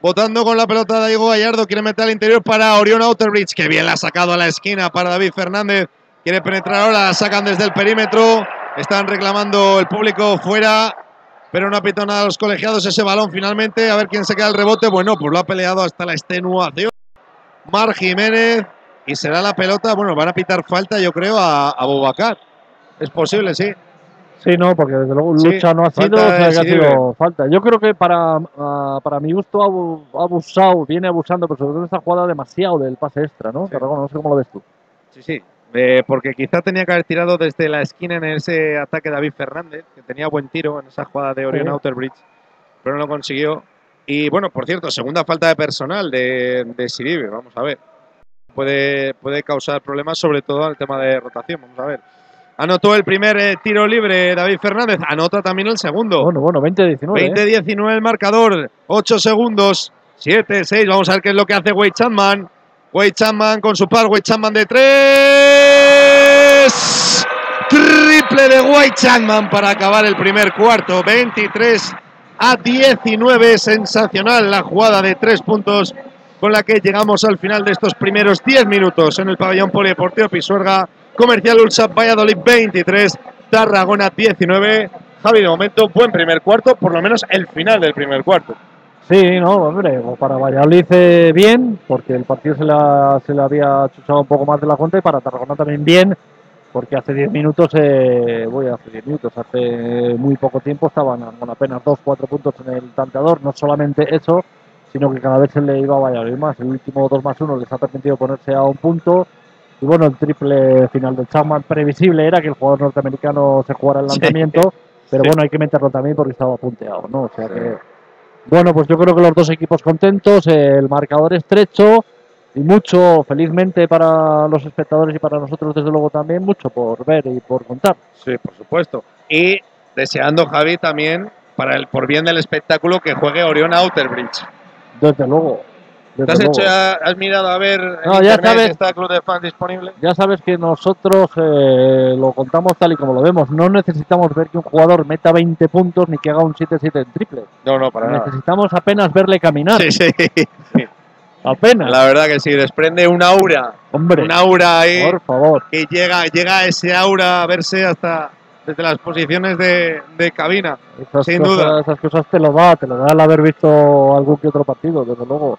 Votando con la pelota de Diego Gallardo. Quiere meter al interior para Orión Outerbridge. Que bien la ha sacado a la esquina para David Fernández. Quiere penetrar ahora. La sacan desde el perímetro. Están reclamando el público fuera. Pero no ha pitado nada a los colegiados ese balón finalmente. A ver quién se queda el rebote. Bueno, pues lo ha peleado hasta la extenuación. Mar Jiménez. Y será la pelota. Bueno, van a pitar falta, yo creo, a, a Boubacar. Es posible, sí. Sí, no, porque desde luego Sí, lucha no ha sido, falta o sea, sido falta. Yo creo que para, ah, para mi gusto ha abu- ha abusado, viene abusando, pero sobre todo en esta jugada demasiado del pase extra, ¿no? Sí. Tarragona, no sé cómo lo ves tú. Sí, sí. Eh, porque quizá tenía que haber tirado desde la esquina en ese ataque David Fernández, que tenía buen tiro en esa jugada de Orion Sí. Outerbridge, pero no lo consiguió. Y bueno, por cierto, segunda falta de personal de, de Siribe, vamos a ver. Puede, puede causar problemas, sobre todo al tema de rotación, vamos a ver. Anotó el primer eh, tiro libre David Fernández, anota también el segundo. Bueno, bueno, 20-19. ¿eh? 20-19 el marcador, 8 segundos, 7, 6, vamos a ver qué es lo que hace Wade Chapman. Wade Chapman con su par, Wade Chapman de 3. Triple de Wade Chapman para acabar el primer cuarto, 23 a 19, sensacional la jugada de 3 puntos con la que llegamos al final de estos primeros 10 minutos en el pabellón polideportivo Pisuerga, Comercial Ulsap Valladolid 23, Tarragona 19. Javi, de momento, buen primer cuarto, por lo menos el final del primer cuarto. Sí, no, hombre, para Valladolid eh, bien, porque el partido se, la, se le había chuchado un poco más de la cuenta y para Tarragona también bien, porque hace 10 minutos, eh, voy a hace 10 minutos, hace muy poco tiempo estaban con apenas 2-4 puntos en el tanteador, no solamente eso, sino que cada vez se le iba a Valladolid más, el último 2 más 1 les ha permitido ponerse a un punto, y bueno, el triple final del Chapman previsible era que el jugador norteamericano se jugara el Sí. lanzamiento, pero Sí. bueno, hay que meterlo también porque estaba punteado, ¿no? O sea que, bueno, pues yo creo que los dos equipos contentos, el marcador estrecho y mucho, felizmente para los espectadores y para nosotros desde luego también, mucho por ver y por contar. Sí, por supuesto. Y deseando, Javi, también, para el por bien del espectáculo, que juegue Orión Outerbridge. Desde luego. ¿Te has, hecho, has mirado a ver en No, ya internet sabes. está el club de fans disponible? Ya sabes que nosotros eh, lo contamos tal y como lo vemos. No necesitamos ver que un jugador meta 20 puntos ni que haga un 7-7 en triple. No, no, para nada. Necesitamos apenas verle caminar. Sí, sí. Apenas. La verdad que sí, desprende un aura. Hombre, Un aura ahí por favor. que llega, llega ese aura a verse hasta desde las posiciones de, de cabina. Esas Sin cosas, duda. Esas cosas te lo da, te lo da el haber visto algún que otro partido, desde luego.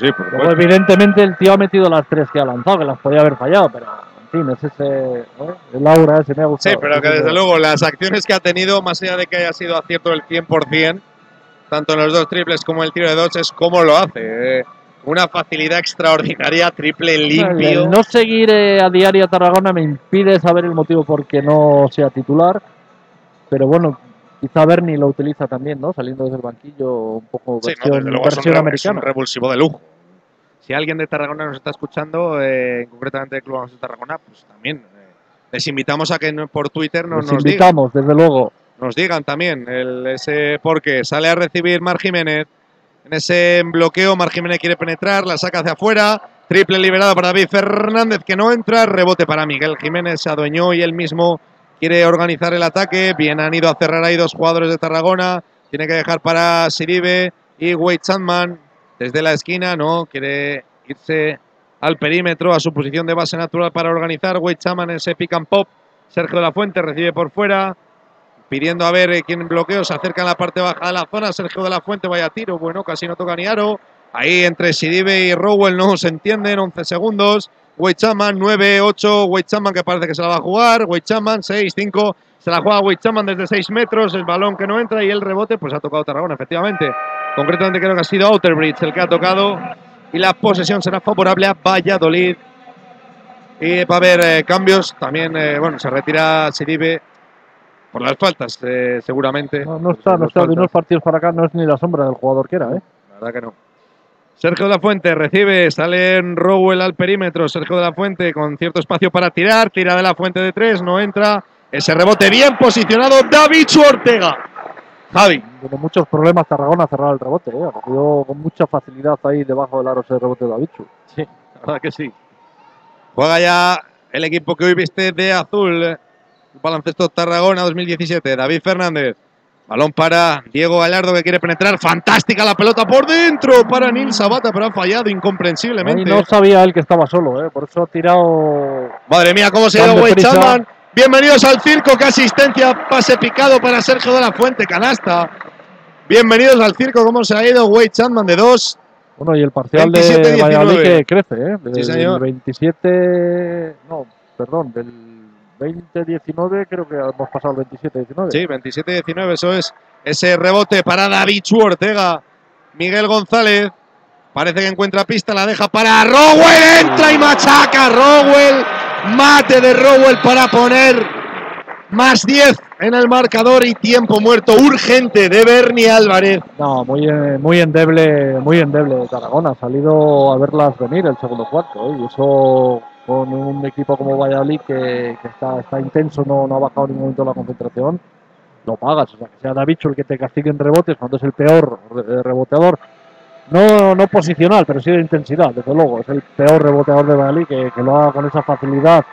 Sí, sí, por Luego, evidentemente, el tío ha metido las tres que ha lanzado, que las podía haber fallado, pero en fin, es ese. ¿no? El aura ese me ha Sí, gustado. pero que desde luego las acciones que ha tenido, más allá de que haya sido acierto del 100%, tanto en los dos triples como en el tiro de dos, es cómo lo hace. eh. Una facilidad extraordinaria, triple El- limpio. el no seguir eh, a diario a Tarragona me impide saber el motivo por qué no sea titular, pero bueno, quizá Bernie lo utiliza también, ¿no? Saliendo desde el banquillo, un poco Sí, no, versión, desde luego es un, versión re- es americana. un revulsivo de lujo. Si alguien de Tarragona nos está escuchando, eh, concretamente del Club de Tarragona, pues también eh, les invitamos a que no- por Twitter nos, nos digan. invitamos, desde luego. nos digan también el, ese porque sale a recibir Mar Jiménez en ese bloqueo Mar Jiménez quiere penetrar la saca hacia afuera triple liberado para David Fernández que no entra rebote para Miguel Jiménez se adueñó y él mismo quiere organizar el ataque. Bien han ido a cerrar ahí dos jugadores de Tarragona. Tiene que dejar para Siribe y Wade desde la esquina no quiere irse al perímetro a su posición de base natural para organizar. Wade en ese pick and pop. Sergio de la Fuente recibe por fuera pidiendo a ver eh, quién bloqueo, se acerca en la parte baja de la zona, Sergio de la Fuente, vaya tiro, bueno, casi no toca ni aro, ahí entre Sidibe y Rowell no se entienden, 11 segundos, Wade Chapman 9-8, Wade Chapman que parece que se la va a jugar, Wade Chapman 6-5, se la juega Wade Chapman desde 6 metros, el balón que no entra y el rebote pues ha tocado Tarragona, efectivamente, concretamente creo que ha sido Outerbridge el que ha tocado y la posesión será favorable a Valladolid. Y va a haber eh, cambios, también, eh, bueno, se retira Sidibe por las faltas, eh, seguramente. No, está, no está. De unos partidos para acá no es ni la sombra del jugador que era, ¿eh? La verdad que no. Sergio de la Fuente recibe, sale en Rowell al perímetro. Sergio de la Fuente con cierto espacio para tirar, tira de la Fuente de tres, no entra. Ese rebote bien posicionado, David Ortega. Javi, Tiene muchos problemas Tarragona cerrar el rebote, ¿eh? Con mucha facilidad ahí debajo del aro ese rebote de Davichu. Sí, la verdad que sí. Juega ya el equipo que hoy viste de azul. Baloncesto Tarragona 2017. David Fernández. Balón para Diego Gallardo que quiere penetrar. Fantástica la pelota por dentro para Nil Sabata, pero ha fallado Ahí incomprensiblemente. no sabía él que estaba solo, ¿eh? Por eso ha tirado. Madre mía, cómo se ha Tan ido Wade deprisa. Chapman. Bienvenidos al circo, qué asistencia, pase picado para Sergio de la Fuente, canasta. Bienvenidos al circo, cómo se ha ido Wade Chapman de dos. Bueno, y el parcial 27-19. de Valladolid que crece, ¿eh? Del Sí, señor. 27. No, perdón, del 20-19 creo que hemos pasado al 27-19. Sí, 27-19, eso es. Ese rebote para David Ortega. Miguel González. Parece que encuentra pista, la deja para Rowell. Entra y machaca Rowell. Mate de Rowell para poner más 10 en el marcador y tiempo muerto urgente de Bernie Álvarez. No, muy, eh, muy endeble, muy endeble de Tarragona. Ha salido a verlas venir el segundo cuarto. ¿eh? Y eso con un equipo como Valladolid que, que está, está intenso, no, no ha bajado en ningún momento la concentración, lo pagas. O sea, que sea Davicho el que te castigue en rebotes cuando es el peor re- reboteador. No, no posicional, pero sí de intensidad, desde luego. Es el peor reboteador de Valladolid que, que lo haga con esa facilidad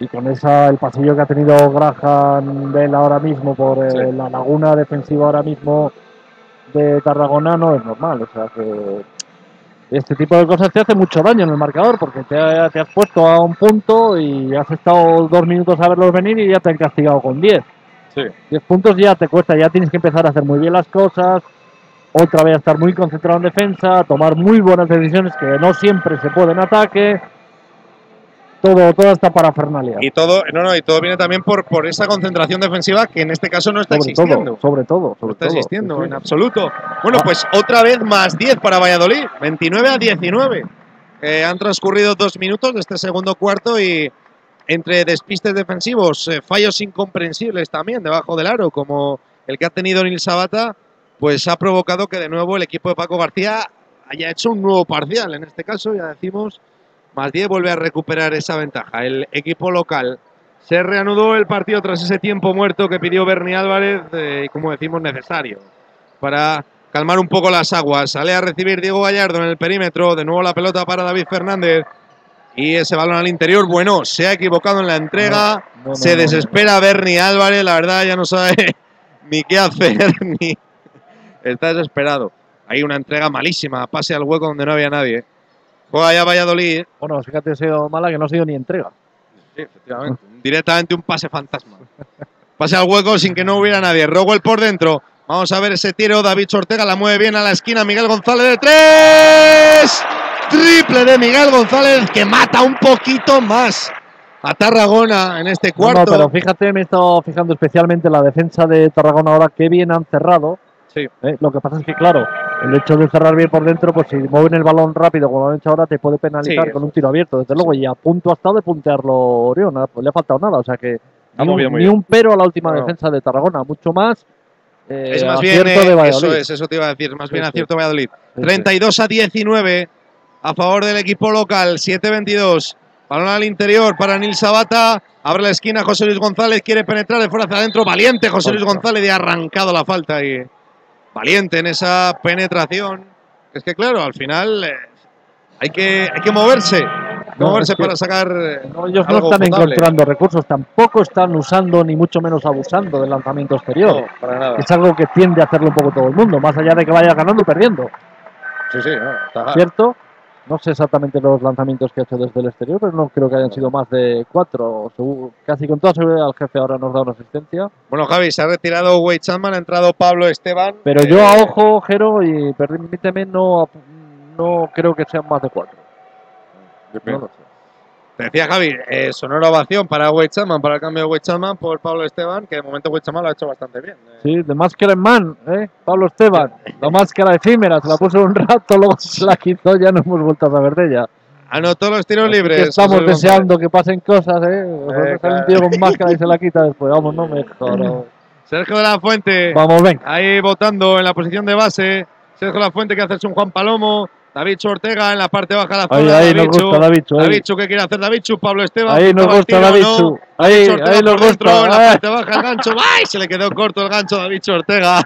y con esa el pasillo que ha tenido Graham Bell ahora mismo por eh, Sí. la laguna defensiva ahora mismo de Tarragona no es normal. O sea que este tipo de cosas te hace mucho daño en el marcador porque te, ha- te has puesto a un punto y has estado dos minutos a verlos venir y ya te han castigado con 10. Sí. 10 puntos ya te cuesta, ya tienes que empezar a hacer muy bien las cosas, otra vez a estar muy concentrado en defensa, tomar muy buenas decisiones que no siempre se pueden en ataque. Todo, toda esta parafernalia. Y todo, no, no, y todo viene también por, por esa concentración defensiva que en este caso no está sobre existiendo. todo, sobre todo, no sobre está todo. existiendo sí. en absoluto. Bueno, pues otra vez más 10 para Valladolid, 29 a 19. Eh, han transcurrido dos minutos de este segundo cuarto y entre despistes defensivos, eh, fallos incomprensibles también debajo del aro, como el que ha tenido Nil Sabata, pues ha provocado que de nuevo el equipo de Paco García haya hecho un nuevo parcial. En este caso, ya decimos, más 10 vuelve a recuperar esa ventaja. El equipo local se reanudó el partido tras ese tiempo muerto que pidió Bernie Álvarez, eh, y como decimos, necesario para calmar un poco las aguas. Sale a recibir Diego Gallardo en el perímetro. De nuevo la pelota para David Fernández. Y ese balón al interior, bueno, se ha equivocado en la entrega. No, no, se no. desespera Bernie Álvarez, la verdad ya no sabe (laughs) ni qué hacer, (laughs) ni está desesperado. Hay una entrega malísima, pase al hueco donde no había nadie. Juega ya Valladolid. Bueno, fíjate, ha sido mala que no ha sido ni entrega. Sí, efectivamente. (laughs) Directamente un pase fantasma. Pase al hueco sin que no hubiera nadie. Rowell por dentro. Vamos a ver ese tiro. David Ortega la mueve bien a la esquina. Miguel González de tres. Triple de Miguel González que mata un poquito más a Tarragona en este No, cuarto. No, pero fíjate, me he estado fijando especialmente en la defensa de Tarragona ahora, qué bien han cerrado. Sí. ¿eh? Lo que pasa es que, claro, el hecho de cerrar bien por dentro, pues si mueven el balón rápido, como lo han hecho ahora, te puede penalizar Sí, con un tiro abierto, desde luego. Y a punto ha estado de puntearlo Orión, pues le ha faltado nada. O sea que Ah, ni, bien, un, muy ni bien. un pero a la última No. defensa de Tarragona, mucho más. eh, es más bien, eh, eso es, eso te iba a decir, más bien Sí, sí. acierto Valladolid. Sí, sí. 32 a 19 a favor del equipo local, 7-22. Balón al interior para Nil Sabata. Abre la esquina José Luis González, quiere penetrar de fuera hacia adentro. Valiente José Luis. González y ha arrancado la falta. Y valiente en esa penetración. Es que claro, al final eh, hay, que, hay que moverse. Hay que No, moverse es que- para sacar. eh, No, ellos no están potable. encontrando recursos, tampoco están usando ni mucho menos abusando del lanzamiento exterior. No, para nada. Es algo que tiende a hacerlo un poco todo el mundo, más allá de que vaya ganando o perdiendo, Sí, sí, no, está- ¿cierto? No sé exactamente los lanzamientos que ha hecho desde el exterior, pero no creo que hayan sido más de cuatro. Seguro- Casi con toda seguridad el jefe ahora nos da una asistencia. Bueno, Javi, se ha retirado Wade Chapman, ha entrado Pablo Esteban. Pero Eh, yo a ojo, Jero, y permíteme, no, no creo que sean más de cuatro. No lo sé. Decía Javi, eh, sonora ovación para Wade Chapman, para el cambio de Wade Chapman por Pablo Esteban, que de momento Wade Chapman lo ha hecho bastante bien. Eh, Sí, de máscara en man, ¿eh? Pablo Esteban. La máscara efímera, se la puso un rato, luego se la quitó, ya no hemos vuelto a saber de ella. Anotó los tiros libres. estamos deseando que pasen cosas, ¿eh? Eh, un claro. tío con máscara y se la quita después. Vamos, no me jodas. González. (laughs) Sergio de la Fuente, Vamos, venga. ahí votando en la posición de base. Sergio de la Fuente que hace un Juan Palomo. David Ortega en la parte baja de la Ahí, zona. ahí nos Davidchu. gusta Davichu. Ahí, Davidchu, ¿qué quiere hacer Davidchu? Pablo Esteban. ahí nos gusta Davichu. ¿no? Ahí, Ortega ahí nos dentro, en la gusta. parte baja el gancho. ¡Ay! Se le quedó corto el gancho a David Ortega.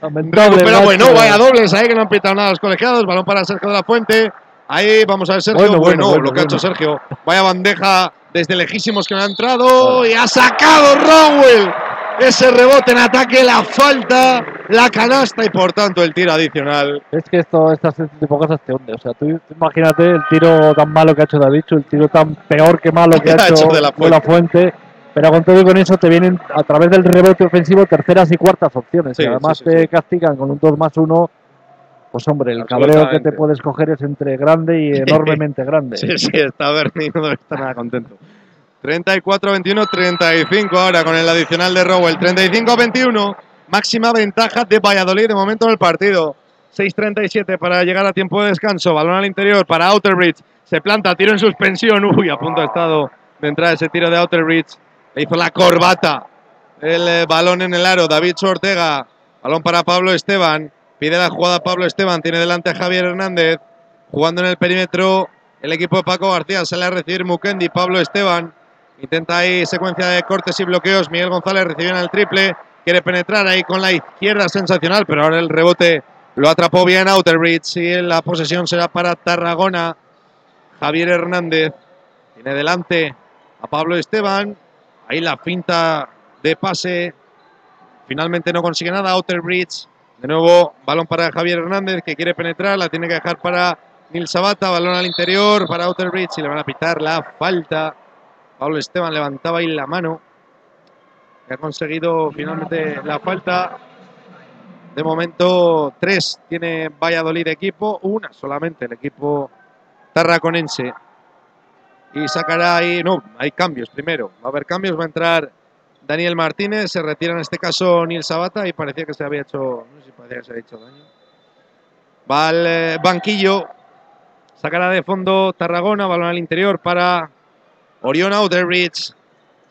Lamentable, macho. bueno, vaya dobles ahí que no han pitado nada los colegiados. Balón para Sergio de la Fuente. Ahí vamos a ver Sergio. Bueno, Bueno, bueno, lo que ha hecho Sergio. Vaya bandeja desde lejísimos que no ha entrado. Y ha sacado Rowell. Ese rebote en ataque, la falta, la canasta y por tanto el tiro adicional. Es que esto, estas este tipo de cosas te hunde. O sea, tú imagínate el tiro tan malo que ha hecho Davichu, el tiro tan peor que malo que (laughs) ha hecho de la de la fuente. Pero con todo y con eso te vienen a través del rebote ofensivo terceras y cuartas opciones. Sí, y además sí, sí, te castigan con un 2 más 1. Pues hombre, el cabreo que te puedes coger es entre grande y (laughs) enormemente grande. Sí, sí, está Bernie, no estar nada contento. 34-21, 35 ahora con el adicional de Rowell. 35-21, máxima ventaja de Valladolid de momento en el partido. 6-37 para llegar a tiempo de descanso. Balón al interior para Outerbridge. Se planta, tiro en suspensión. Uy, a punto ha estado de entrar ese tiro de Outerbridge. Le hizo la corbata. El eh, balón en el aro. David Ortega. Balón para Pablo Esteban. Pide la jugada Pablo Esteban. Tiene delante a Javier Hernández. Jugando en el perímetro el equipo de Paco García. Sale a recibir Mukendi. Pablo Esteban. Intenta ahí secuencia de cortes y bloqueos. Miguel González recibe en el triple. Quiere penetrar ahí con la izquierda. Sensacional. Pero ahora el rebote lo atrapó bien Outerbridge. Y la posesión será para Tarragona. Javier Hernández. Tiene delante a Pablo Esteban. Ahí la finta de pase. Finalmente no consigue nada. Outerbridge. De nuevo, balón para Javier Hernández que quiere penetrar. La tiene que dejar para Nil Sabata. Balón al interior para Outerbridge. Y le van a pitar la falta. Pablo Esteban levantaba ahí la mano. Y ha conseguido finalmente la falta. De momento, tres tiene Valladolid equipo. Una solamente el equipo tarraconense. y sacará ahí, no, hay cambios primero, va a haber cambios, va a entrar Daniel Martínez, se retira en este caso Nil Sabata y parecía que se había hecho, no sé si parecía que se había hecho daño. Va al eh, banquillo, sacará de fondo Tarragona, balón al interior para Orión Outerbridge,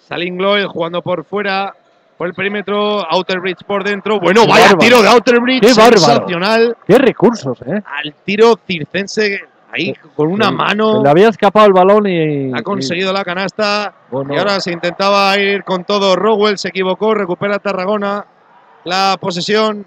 Salin Gloy jugando por fuera, por el perímetro, Outerbridge por dentro. Bueno, Qué vaya bárbaro. tiro de Outerbridge, Qué bárbaro. sensacional. Qué recursos, ¿eh? Al tiro circense ahí con una Se- mano. Le había escapado el balón y. Ha conseguido la canasta. bueno, Y ahora se intentaba ir con todo. Rowell se equivocó, recupera Tarragona la posesión.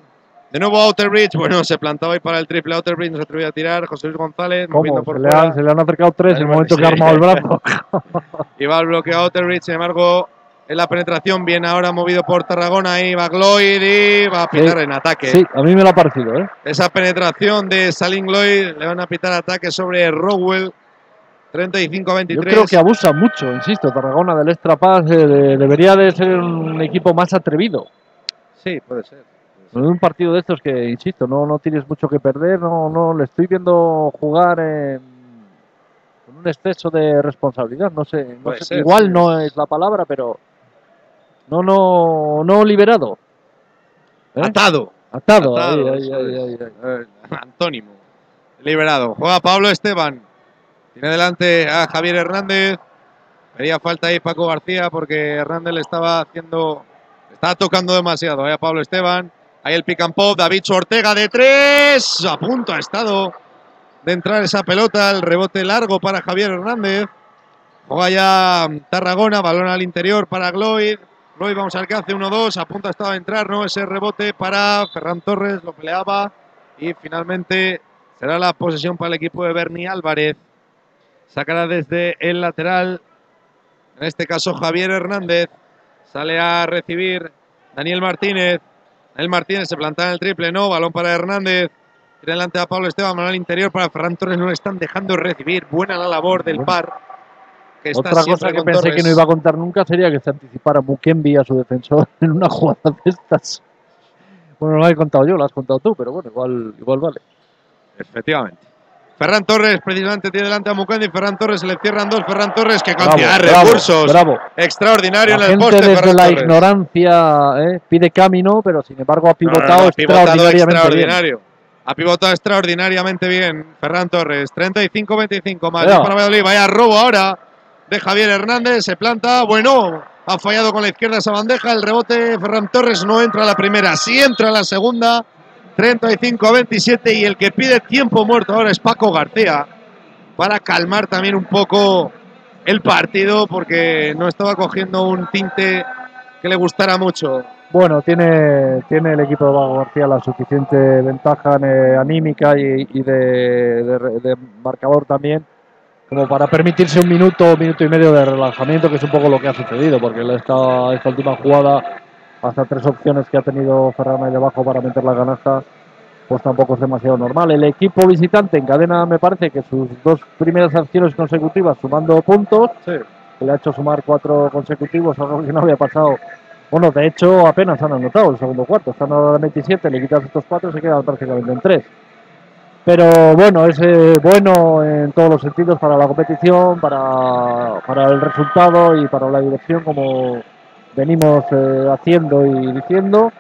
De nuevo Outerbridge. Bueno, se plantaba ahí para el triple Outerbridge, no se atrevía a tirar. José Luis González moviendo por Se le, fuera. han, se le han acercado tres en el momento sí. que ha armado el brazo. (laughs) Y va el bloqueo Outerbridge. Sin embargo, en la penetración, bien ahora movido por Tarragona. Ahí va Gloyd y va a pitar Sí. en ataque. Sí, a mí me lo ha parecido, ¿eh? Esa penetración de Salin Gloyd le van a pitar ataque sobre Rowell. 35-23. Yo creo que abusa mucho, insisto. Tarragona del extra pass eh, de- debería de ser un equipo más atrevido. Sí, puede ser. En un partido de estos que, insisto, no, no tienes mucho que perder, no, no le estoy viendo jugar en- con un exceso de responsabilidad, no sé, no sé, ser, igual sí. no es la palabra, pero no, no, no liberado, ¿eh? Atado. atado, Atado. Eh, Antónimo. Liberado. Juega Pablo Esteban. Tiene delante a Javier Hernández. Pedía falta ahí Paco García porque Hernández le estaba haciendo. Estaba tocando demasiado. Ahí a Pablo Esteban. Ahí el pick and pop. David Ortega de tres. A punto ha estado de entrar esa pelota. El rebote largo para Javier Hernández. Juega ya Tarragona. Balón al interior para Gloyd. Gloyd, vamos a ver qué hace. 1-2. A punto ha estado de entrar, ¿no? Ese rebote para Ferran Torres. Lo peleaba. Y finalmente será la posesión para el equipo de Bernie Álvarez. Sacará desde el lateral, en este caso Javier Hernández. Sale a recibir Daniel Martínez. Daniel Martínez se planta en el triple, no. Balón para Hernández. Tiene delante a Pablo Esteban, balón al interior para Ferran Torres. No le están dejando recibir. Buena la labor del par. Que está Otra cosa que pensé Torres. que no iba a contar nunca sería que se anticipara Mukembi a su defensor (laughs) en una jugada de estas. Bueno, no la he contado yo, la has contado tú, pero bueno, igual, igual vale. Efectivamente. Ferran Torres precisamente tiene delante a Mukendi. Ferran Torres se le cierran dos. Ferran Torres, que cantidad de bravo, recursos. Bravo. Extraordinario La en el gente poste. desde Ferran la Torres. ignorancia ¿eh? pide camino, pero sin embargo ha No, no, pivotado no, ha pivotado extraordinariamente bien. extraordinario. Ha pivotado extraordinariamente bien Ferran Torres. 35-25 más. Bien para Valladolid. Vaya robo ahora de Javier Hernández. Se planta. Bueno, ha fallado con la izquierda esa bandeja. El rebote Ferran Torres no entra a la primera. Sí entra a la segunda. 35-27. Y el que pide tiempo muerto ahora es Paco García. Para calmar también un poco el partido. Porque no estaba cogiendo un tinte que le gustara mucho. Bueno, tiene, tiene el equipo de Vago García la suficiente ventaja eh, anímica y, y de, de de marcador también como para permitirse un minuto, minuto y medio de relajamiento, que es un poco lo que ha sucedido, porque esta, esta última jugada, hasta tres opciones que ha tenido Ferran ahí debajo para meter la canasta, pues tampoco es demasiado normal. El equipo visitante encadena, me parece, que sus dos primeras acciones consecutivas sumando puntos, le ha hecho sumar cuatro consecutivos, algo que no había pasado bueno, de hecho, apenas han anotado el segundo cuarto. Están ahora en 27, le quitas estos cuatro y se quedan prácticamente en tres. Pero bueno, es eh, bueno en todos los sentidos para la competición, para, para el resultado y para la dirección, como venimos eh, haciendo y diciendo,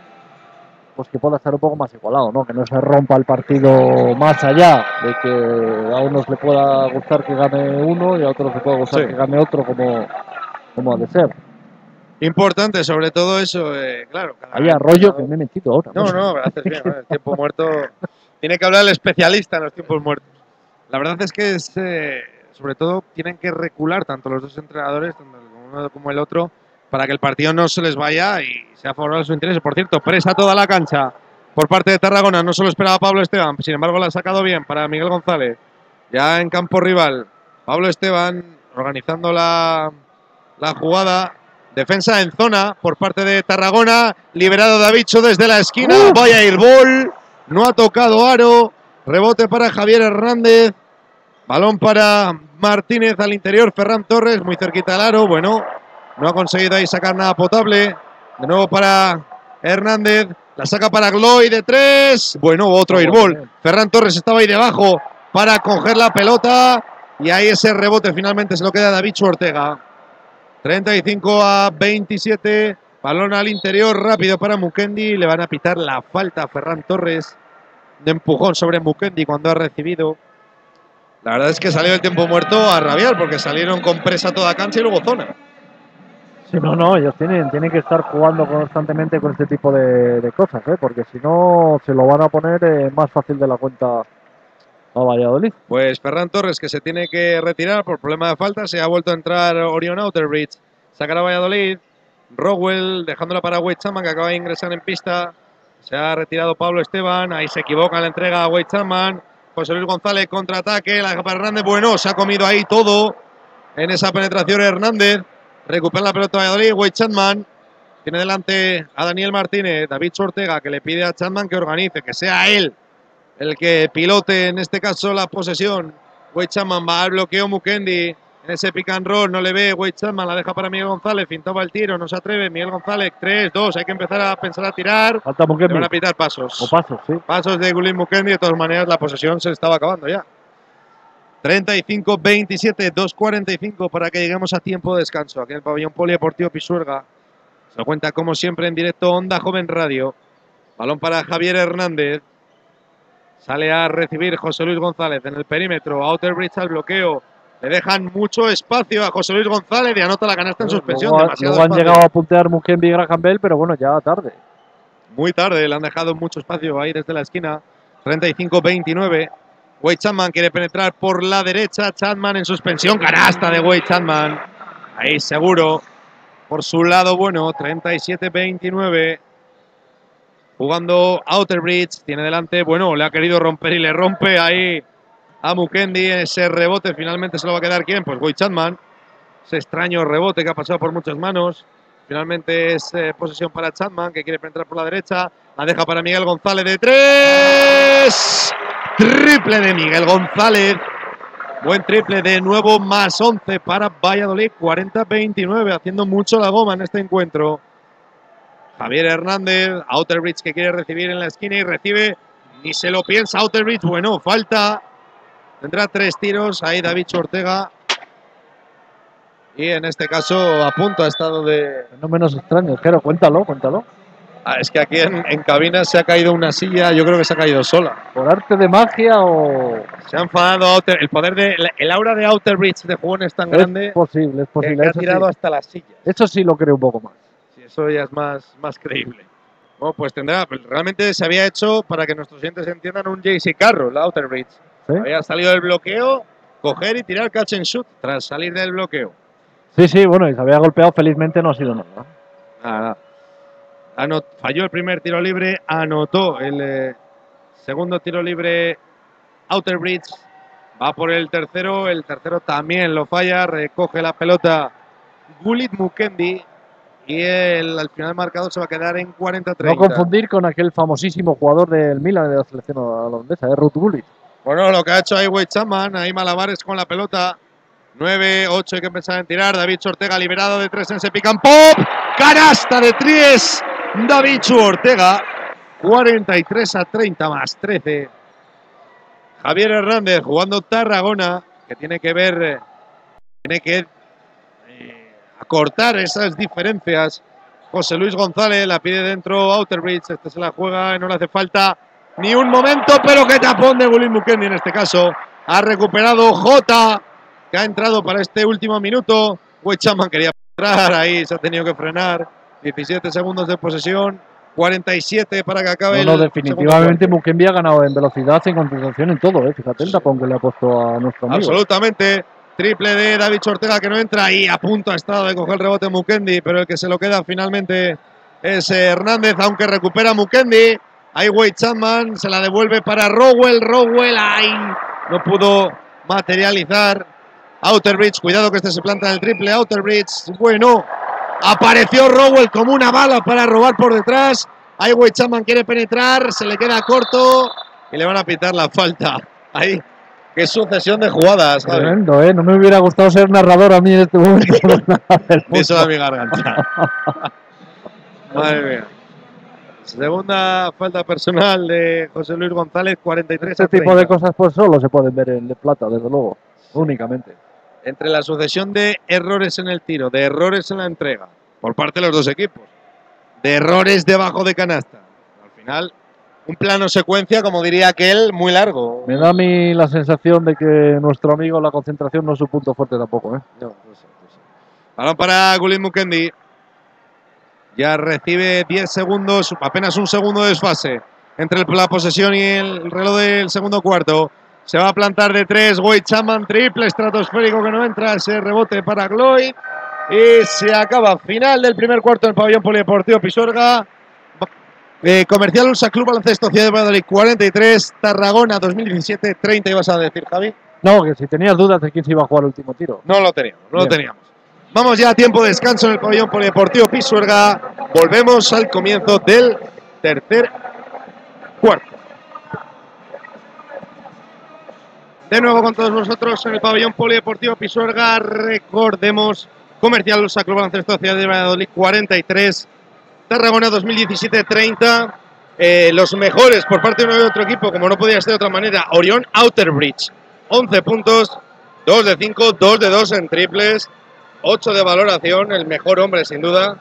pues que pueda estar un poco más igualado, ¿no? Que no se rompa el partido más allá de que a unos le pueda gustar que gane uno y a otros le pueda gustar Sí. que gane otro, como, como ha de ser. Importante, sobre todo eso, eh, claro. Hay arroyo que me he metido ahora. No, no, haces bien. El tiempo muerto. Tiene que hablar el especialista en los tiempos muertos. La verdad es que, es, eh, sobre todo, tienen que recular tanto los dos entrenadores, tanto uno como el otro, para que el partido no se les vaya y sea favorable a su interés. Por cierto, presa toda la cancha por parte de Tarragona. No solo esperaba Pablo Esteban, sin embargo, la ha sacado bien para Miguel González. Ya en campo rival, Pablo Esteban organizando la, la jugada. Defensa en zona por parte de Tarragona. Liberado Davicho desde la esquina. ¡Uh! Vaya a ir bol. No ha tocado aro. Rebote para Javier Hernández. Balón para Martínez al interior. Ferran Torres muy cerquita al aro. Bueno, no ha conseguido ahí sacar nada potable. De nuevo para Hernández. La saca para Gloy de tres. Bueno, otro Ah, airball. bueno, Ferran Torres estaba ahí debajo para coger la pelota. Y ahí ese rebote finalmente se lo queda David Ortega. 35 a 27. Balón al interior rápido para Mukendi. Le van a pitar la falta a Ferran Torres de empujón sobre Mukendi cuando ha recibido. La verdad es que salió el tiempo muerto a rabiar porque salieron con presa toda cancha y luego zona. Sí, no, no, ellos tienen, tienen que estar jugando constantemente con este tipo de, de cosas, ¿eh? porque si no se lo van a poner eh, más fácil de la cuenta a Valladolid. Pues Ferran Torres que se tiene que retirar por problema de falta, se ha vuelto a entrar Orion Outerbridge, sacará Valladolid, Rowell dejándola para Wade que acaba de ingresar en pista, se ha retirado Pablo Esteban, ahí se equivoca la entrega a Wade José Luis González contraataque, la para Hernández, bueno, se ha comido ahí todo en esa penetración Hernández, recupera la pelota Valladolid, Wade Chapman, tiene delante a Daniel Martínez, David Ortega que le pide a Chapman que organice, que sea él el que pilote en este caso la posesión. Wade Chapman va al bloqueo Mukendi. En ese pick and roll no le ve Wade Chapman, la deja para Miguel González, fintaba el tiro, no se atreve. Miguel González, 3, 2, hay que empezar a pensar a tirar. Falta Le Mukendi. van a pitar pasos. O pasos, sí. Pasos de Gulim Mukendi, de todas maneras la posesión se estaba acabando ya. 35-27, 2.45 para que lleguemos a tiempo de descanso. Aquí en el pabellón polideportivo Pisuerga. Se lo cuenta como siempre en directo Onda Joven Radio. Balón para Javier Hernández. Sale a recibir José Luis González en el perímetro. Outer Bridge al bloqueo. Le dejan mucho espacio a José Luis González y anota la canasta en suspensión. Luego, Demasiado luego han espacio. llegado a puntear Mukembe y Graham Bell, pero bueno, ya tarde. Muy tarde, le han dejado mucho espacio ahí desde la esquina. 35-29. Wade Chapman quiere penetrar por la derecha. Chapman en suspensión. Canasta de Wade Chapman. Ahí seguro. Por su lado bueno. 37-29. Jugando Outer Bridge. Tiene delante. Bueno, le ha querido romper y le rompe ahí a Mukendi. Ese rebote finalmente se lo va a quedar quién? Pues Wade Chapman. Ese extraño rebote que ha pasado por muchas manos. Finalmente es eh, posesión para Chapman, que quiere penetrar por la derecha. La deja para Miguel González de tres. Triple de Miguel González. Buen triple de nuevo, más 11 para Valladolid. 40-29, haciendo mucho la goma en este encuentro. Javier Hernández, Outerbridge que quiere recibir en la esquina y recibe. Ni se lo piensa Outerbridge. Bueno, falta. Tendrá tres tiros. Ahí David Ortega. Y en este caso, a punto ha estado de, No menos extraño, Jero, cuéntalo, cuéntalo. Ah, es que aquí en, en cabina se ha caído una silla, yo creo que se ha caído sola. ¿Por arte de magia o...? Se ha enfadado Outer, el poder de, el aura de Outer Bridge de jugón es tan grande Es posible, es posible. que ha tirado sí, hasta las sillas. eso sí lo creo un poco más. Sí, eso ya es más, más creíble. Bueno, pues tendrá, pues realmente se había hecho, para que nuestros oyentes entiendan, un JC Carroll, la Outer Bridge. ¿Sí? Había salido del bloqueo, coger y tirar catch and shoot tras salir del bloqueo. Sí, sí, bueno, y se había golpeado, felizmente no ha sido nada. Nada. Anot, falló el primer tiro libre, anotó el eh, segundo tiro libre Outer Bridge, va por el tercero, el tercero también lo falla, recoge la pelota Gulit Mukendi y el, al final marcador se va a quedar en 40-30. No confundir con aquel famosísimo jugador del Milan de la selección holandesa, eh, de Ruth Gullit. Bueno, lo que ha hecho ahí Chaman, ahí Malabares con la pelota. 9, 8 hay que pensar en tirar. David Ortega liberado de 3 en Sepican Pop. Canasta de 3 Davichu Ortega, 43 a 30 más 13. Javier Hernández jugando Tarragona, que tiene que ver, eh, tiene que eh, acortar esas diferencias. José Luis González la pide dentro, Outerbridge, este se la juega, no le hace falta ni un momento, pero qué tapón de Gulim Mukendi en este caso. Ha recuperado Jota, que ha entrado para este último minuto. Wechaman quería entrar, ahí se ha tenido que frenar. 17 segundos de posesión, 47 para que acabe No, no, definitivamente Mukembe ha ganado en velocidad, en concentración, en todo, ¿eh? Fíjate el tapón que le ha puesto a nuestro amigo. Absolutamente. Triple de David Ortega que no entra y a punto ha estado de coger el rebote Mukendi, pero el que se lo queda finalmente es eh, Hernández, aunque recupera Mukendi. Ahí Wade Chapman se la devuelve para Rowell. Rowell ahí no pudo materializar. Outer Bridge, cuidado que este se planta en el triple. Outer Bridge, bueno, apareció Rowell como una bala para robar por detrás. Ahí Wade Chapman quiere penetrar, se le queda corto y le van a pitar la falta. Ahí, qué sucesión de jugadas. Tremendo, ¿eh? No me hubiera gustado ser narrador a mí en este momento. (laughs) (laughs) Eso fútbol. a mi garganta. (laughs) Madre mía. Segunda falta personal de José Luis González, 43 a Este tipo de 30. cosas pues solo se pueden ver en De Plata, desde luego. Únicamente. Entre la sucesión de errores en el tiro, de errores en la entrega, por parte de los dos equipos, de errores debajo de canasta. Al final, un plano secuencia, como diría aquel, muy largo. Me da a mí la sensación de que nuestro amigo la concentración no es su punto fuerte tampoco, ¿eh? No, no sé, no sé. Balón para Gulin Mukendi. Ya recibe 10 segundos, apenas un segundo de desfase entre la posesión y el reloj del segundo cuarto. Se va a plantar de tres. Wade Chapman, triple estratosférico que no entra. Ese rebote para Gloyd. Y se acaba. Final del primer cuarto en el pabellón polideportivo Pisuerga. Eh, comercial Ulsa Club Baloncesto Ciudad de Valladolid 43, Tarragona 2017 30 ibas a decir Javi. No, que si tenías dudas de quién se iba a jugar el último tiro. No lo teníamos, no lo teníamos. Vamos ya a tiempo de descanso en el pabellón polideportivo Pisuerga. Volvemos al comienzo del tercer cuarto. De nuevo con todos vosotros en el pabellón polideportivo Pisuerga. Recordemos, Comercial Lusa Club Baloncesto Ciudad de Valladolid 43, Tarragona 2017 30. Eh, los mejores por parte de uno y otro equipo, como no podía ser de otra manera. Orión Outerbridge, 11 puntos, 2 de 5, 2 de 2 en triples, 8 de valoración, el mejor hombre sin duda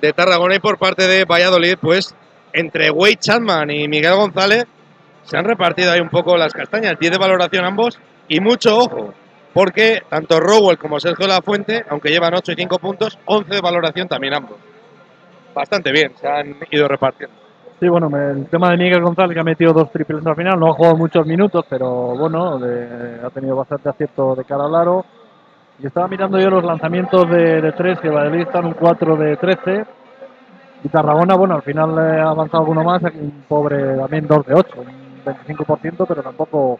de Tarragona y por parte de Valladolid, pues entre Wade Chapman y Miguel González se han repartido ahí un poco las castañas, 10 de valoración ambos y mucho ojo, porque tanto Rowell como Sergio Lafuente, aunque llevan 8 y 5 puntos, 11 de valoración también ambos. Bastante bien, se han ido repartiendo. Sí, bueno, el tema de Miguel González que ha metido dos triples al final, no ha jugado muchos minutos, pero bueno, ha tenido bastante acierto de cara al aro. Y estaba mirando yo los lanzamientos de, de tres, que Valladolid está en un 4 de 13. Y Tarragona, bueno, al final ha avanzado alguno más, un pobre también 2 de 8, un 25%, pero tampoco,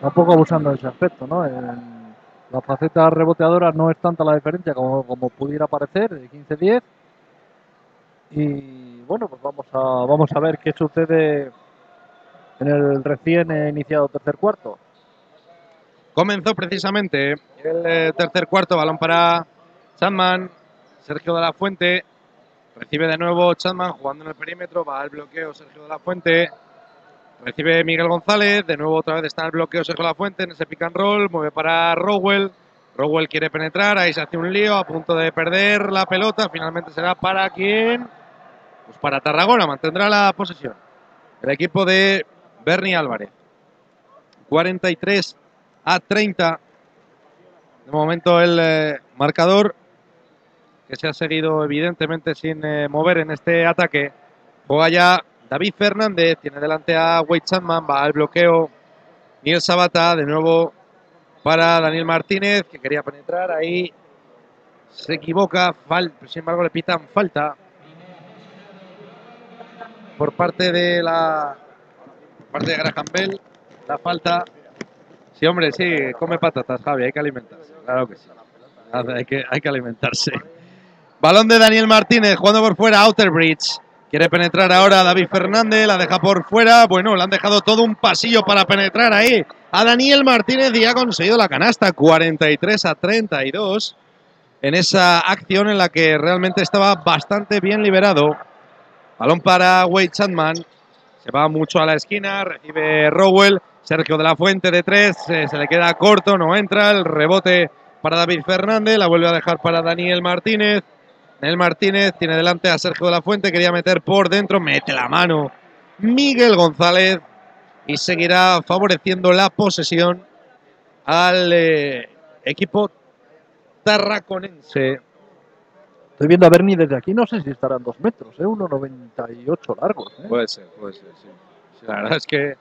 tampoco abusando de ese aspecto, ¿no? En la faceta reboteadora no es tanta la diferencia como, como pudiera parecer, de 15-10. Y bueno, pues vamos a, vamos a ver qué sucede en el recién eh, iniciado tercer cuarto. Comenzó precisamente el eh, tercer cuarto, balón para Chapman, Sergio de la Fuente, recibe de nuevo Chapman jugando en el perímetro, va al bloqueo Sergio de la Fuente, recibe Miguel González, de nuevo otra vez está en el bloqueo Sergio la Fuente en ese pick and roll, mueve para Rowell, Rowell quiere penetrar, ahí se hace un lío, a punto de perder la pelota, finalmente será para quién, pues para Tarragona, mantendrá la posesión, el equipo de Bernie Álvarez. 43 a 30. De momento el eh, marcador que se ha seguido evidentemente sin eh, mover en este ataque. Juega ya David Fernández, tiene delante a Wade Chapman, va al bloqueo Niel Sabata, de nuevo para Daniel Martínez, que quería penetrar ahí. Se equivoca, sin embargo le pitan falta por parte de la parte de Graham Bell. La falta Sí, hombre, sí, come patatas, Javi, hay que alimentarse. Claro que sí. Hay que, hay que alimentarse. Balón de Daniel Martínez, jugando por fuera, Outer Bridge. Quiere penetrar ahora David Fernández, la deja por fuera. Bueno, le han dejado todo un pasillo para penetrar ahí a Daniel Martínez y ha conseguido la canasta 43 a 32 en esa acción en la que realmente estaba bastante bien liberado. Balón para Wade Chapman. Se va mucho a la esquina, recibe Rowell. Sergio de la Fuente de tres, eh, se le queda corto, no entra. El rebote para David Fernández, la vuelve a dejar para Daniel Martínez. Daniel Martínez tiene delante a Sergio de la Fuente, quería meter por dentro, mete la mano. Miguel González y seguirá favoreciendo la posesión al eh, equipo tarraconense. Estoy viendo a Bernie desde aquí, no sé si estarán dos metros, ¿eh? 1,98 largos. ¿eh? Puede ser, puede ser, sí. Sí, La verdad es que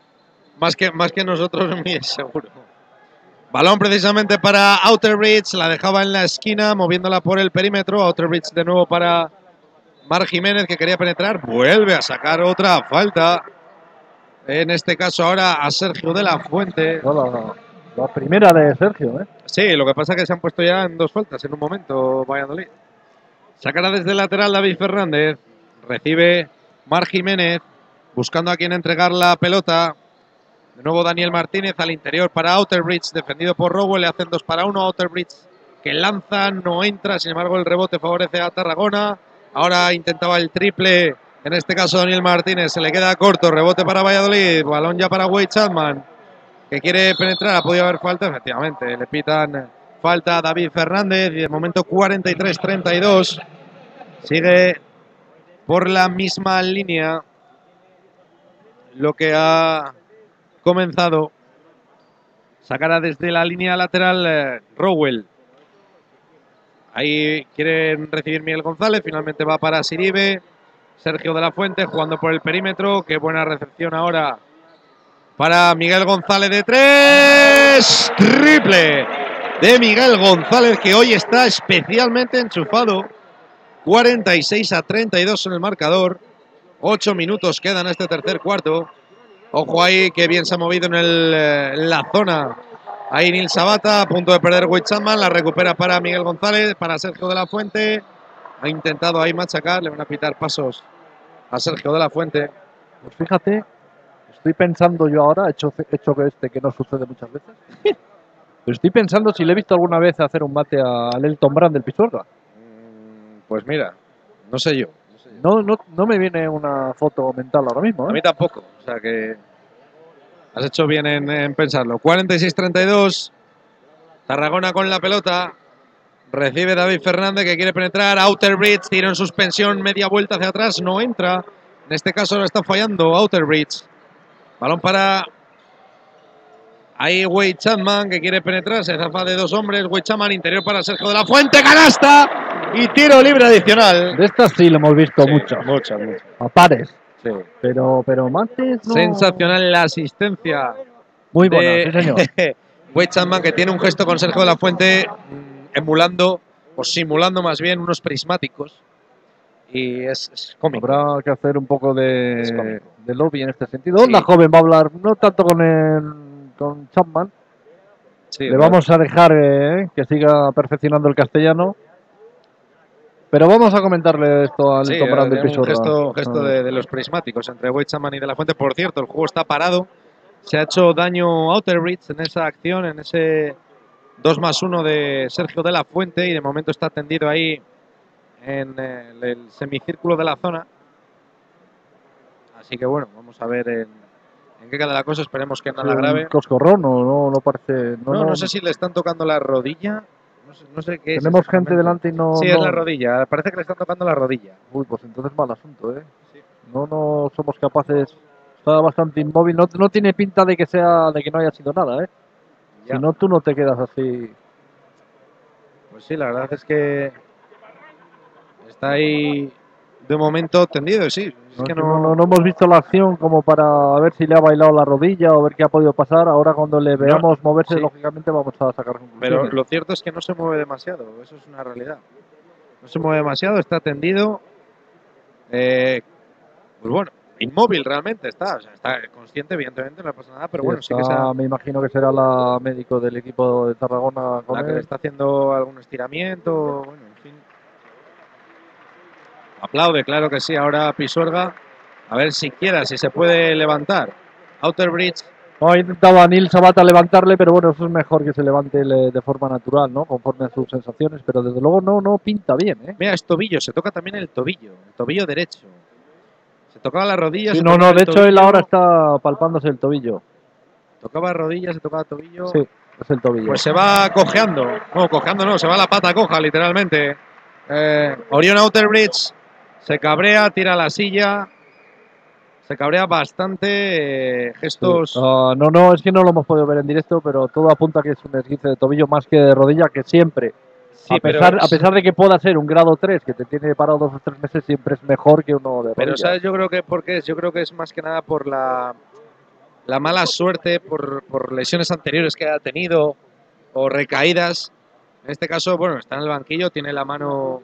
más que, más que nosotros, (laughs) muy seguro. Balón precisamente para Outerbridge, la dejaba en la esquina, moviéndola por el perímetro. Outerbridge de nuevo para Mar Jiménez, que quería penetrar. Vuelve a sacar otra falta. En este caso ahora a Sergio de la Fuente. No, la primera de Sergio, ¿eh? Sí, lo que pasa es que se han puesto ya en dos faltas en un momento Valladolid. Sacará desde el lateral David Fernández. Recibe Mar Jiménez. Buscando a quien entregar la pelota. De nuevo Daniel Martínez al interior para Outerbridge. Defendido por Rowell. Le hacen dos para uno. Outerbridge que lanza. No entra. Sin embargo el rebote favorece a Tarragona. Ahora intentaba el triple. En este caso Daniel Martínez se le queda corto. Rebote para Valladolid. Balón ya para Wade Chapman. que quiere penetrar. Ha podido haber falta, efectivamente. Le pitan falta a David Fernández y de momento 43-32. Sigue por la misma línea lo que ha comenzado. Sacará desde la línea lateral eh, Rowell. Ahí quieren recibir Miguel González. Finalmente va para Siribe. Sergio de la Fuente jugando por el perímetro. Qué buena recepción ahora para Miguel González de tres. Triple de Miguel González que hoy está especialmente enchufado. 46 a 32 en el marcador. Ocho minutos quedan en este tercer cuarto. Ojo ahí que bien se ha movido en, el, eh, en la zona. Ahí Nil Sabata a punto de perder Chapman. La recupera para Miguel González, para Sergio de la Fuente. Ha intentado ahí machacar. Le van a pitar pasos a Sergio de la Fuente. Pues fíjate, estoy pensando yo ahora, hecho, hecho que este que no sucede muchas veces. (laughs) Estoy pensando si le he visto alguna vez hacer un mate al Elton Brand del Pisuerga. Mm, Pues mira, no sé yo. No, no, no me viene una foto mental ahora mismo. A ¿eh? mí tampoco. O sea que has hecho bien en, en pensarlo. 46-32. Tarragona con la pelota. Recibe David Fernández que quiere penetrar. Outer Bridge. Tiro en suspensión. Media vuelta hacia atrás. No entra. En este caso lo está fallando Outer Bridge. Balón para. Ahí Wade Chapman que quiere penetrar. Se zafa de dos hombres. Wade Chapman interior para Sergio de la Fuente. Canasta. Y tiro libre adicional. De estas sí lo hemos visto Sí, muchas. Muchas, muchas. A pares. Sí. Pero, pero mates no. Sensacional la asistencia Muy buena, de sí señor. (laughs) Wade Chapman, que tiene un gesto con Sergio de la Fuente emulando o simulando más bien unos prismáticos. Y es, es cómico. Habrá que hacer un poco de, de lobby en este sentido. Sí. Onda joven va a hablar, no tanto con el, con Chapman. Sí, Le vamos a dejar eh, que siga perfeccionando el castellano. Pero vamos a comentarle esto al Sí, del eh, un gesto, gesto Ah. de, de los prismáticos entre Wade Chapman y de la Fuente. Por cierto, el juego está parado. Se ha hecho daño Outer Bridge en esa acción, en ese 2 más 1 de Sergio de la Fuente. Y de momento está tendido ahí en el, el semicírculo de la zona. Así que bueno, vamos a ver en, en qué queda la cosa. Esperemos que nada ¿Un grave. Coscorrón o no, no parece. No, No, no, no sé si le están tocando la rodilla. No sé, no sé qué es Tenemos gente delante y no. Sí, no- es la rodilla. Parece que le están tocando la rodilla. Uy, pues entonces mal asunto, ¿eh? Sí. No, no somos capaces. Está bastante inmóvil. No, no tiene pinta de que sea, de que no haya sido nada, ¿eh? Ya. Si no, tú no te quedas así. Pues sí, la verdad es que está ahí de momento tendido, sí. Es No, que no, no, no- hemos visto la acción como para ver si le ha bailado la rodilla o ver qué ha podido pasar. Ahora cuando le veamos moverse, sí. lógicamente vamos a sacar Pero conclusiones. lo cierto es que no se mueve demasiado, eso es una realidad. No se mueve demasiado, está tendido. Eh, pues bueno, inmóvil realmente está. O sea, está consciente, evidentemente, no pasa nada, pero bueno, sí que me imagino que será la médico del equipo de Tarragona con la que le está haciendo algún estiramiento, bueno, en fin. Aplaude, claro que sí, ahora Pisuerga. A ver siquiera si se puede levantar. Outer Bridge No, ha intentado a Nil Sabata levantarle, pero bueno, eso es mejor que se levante le- de forma natural, ¿no? Conforme a sus sensaciones, pero desde luego no, no pinta bien, ¿eh? Mira, es tobillo, se toca también el tobillo, el tobillo derecho. Se tocaba la rodilla. Sí, se no, no, de hecho él ahora está palpándose el tobillo. Tocaba rodilla, se tocaba tobillo. Sí, es el tobillo. Pues se va cojeando. No, cojeando no, se va la pata coja, literalmente. Eh, Orion Outer Bridge se cabrea, tira la silla. Se cabrea bastante. eh, gestos. Ah, no, no, es que no lo hemos podido ver en directo, pero todo apunta que es un esguince de tobillo más que de rodilla, que siempre, Sí, a, pero- pesar, a pesar de que pueda ser un grado 3, que te tiene parado dos o tres meses, siempre es mejor que uno de rodilla. Pero sabes, yo creo que porque es, yo creo que es más que nada por la, la mala suerte, por, por lesiones anteriores que ha tenido o recaídas. En este caso, bueno, está en el banquillo, tiene la mano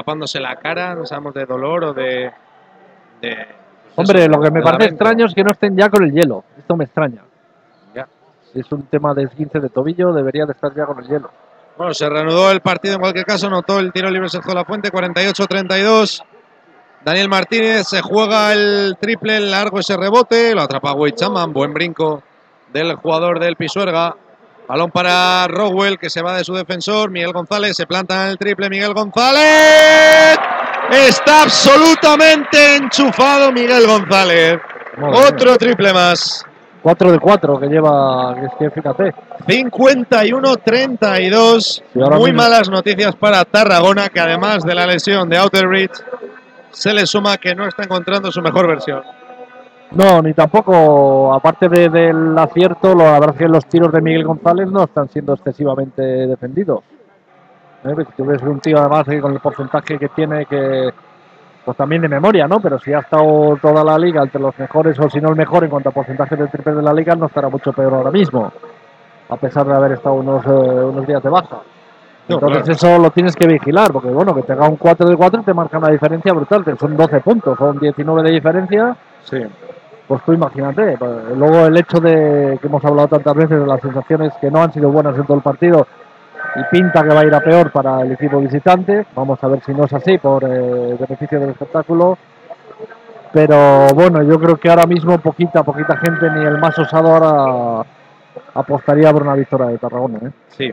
tapándose la cara, no sabemos de dolor o de. de pues Hombre, eso, lo que me parece lamento. extraño es que no estén ya con el hielo. Esto me extraña. Ya. Es un tema de esguince de tobillo, debería de estar ya con el hielo. Bueno, se reanudó el partido en cualquier caso, notó el tiro libre Sergio La Fuente, 48-32. Daniel Martínez se juega el triple largo ese rebote, lo atrapa Wade Chaman, buen brinco del jugador del Pisuerga. Balón para Rowell que se va de su defensor, Miguel González se planta en el triple, Miguel González. Está absolutamente enchufado Miguel González. Madre mía. Otro triple más 4 de 4 que lleva, que fíjate. 51-32. Sí, ahora Muy mismo- malas noticias para Tarragona, que además de la lesión de Outer se le suma que no está encontrando su mejor versión. No, ni tampoco, aparte de- del acierto, lo- la verdad es que los tiros de Miguel González no están siendo excesivamente defendidos. ¿Eh? Si tú ves un tío además que con el porcentaje que tiene, que pues también de memoria, ¿no? Pero si ha estado toda la liga entre los mejores o si no el mejor en cuanto a porcentaje de triples de la liga, no estará mucho peor ahora mismo, a pesar de haber estado unos, eh, unos días de baja. No, Entonces claro. eso lo tienes que vigilar, porque bueno, que te haga un 4 de 4 te marca una diferencia brutal, son 12 puntos, son 19 de diferencia, Sí. Pues tú imagínate. pues, Luego el hecho de que hemos hablado tantas veces de las sensaciones que no han sido buenas en todo el partido y pinta que va a ir a peor para el equipo visitante. Vamos a ver si no es así por eh, beneficio del espectáculo. Pero bueno, yo creo que ahora mismo poquita, poquita gente, ni el más osado ahora apostaría por una victoria de Tarragona. ¿eh? Sí,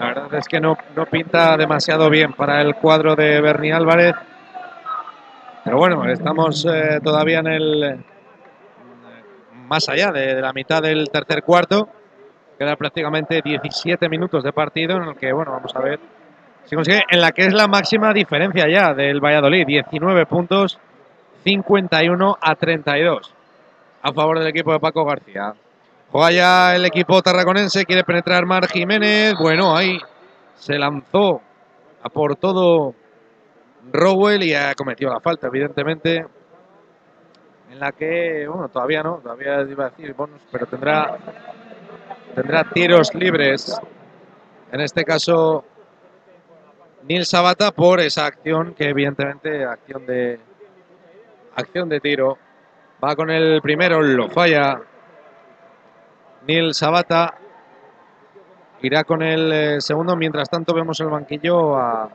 la verdad es que no, no pinta demasiado bien para el cuadro de Bernie Álvarez. Pero bueno, estamos eh, todavía en el. Más allá de, de la mitad del tercer cuarto. Queda prácticamente 17 minutos de partido en el que, bueno, vamos a ver si consigue. En la que es la máxima diferencia ya del Valladolid: 19 puntos, 51 a 32. A favor del equipo de Paco García. Juega ya el equipo tarraconense, quiere penetrar Mar Jiménez. Bueno, ahí se lanzó a por todo Rowell y ha cometido la falta, evidentemente. En la que, bueno, todavía no, todavía iba a decir bonus, pero tendrá, tendrá tiros libres. En este caso, Nil Sabata por esa acción que, evidentemente, acción de, acción de tiro. Va con el primero, lo falla. Neil Sabata irá con el eh, segundo. Mientras tanto, vemos el banquillo a,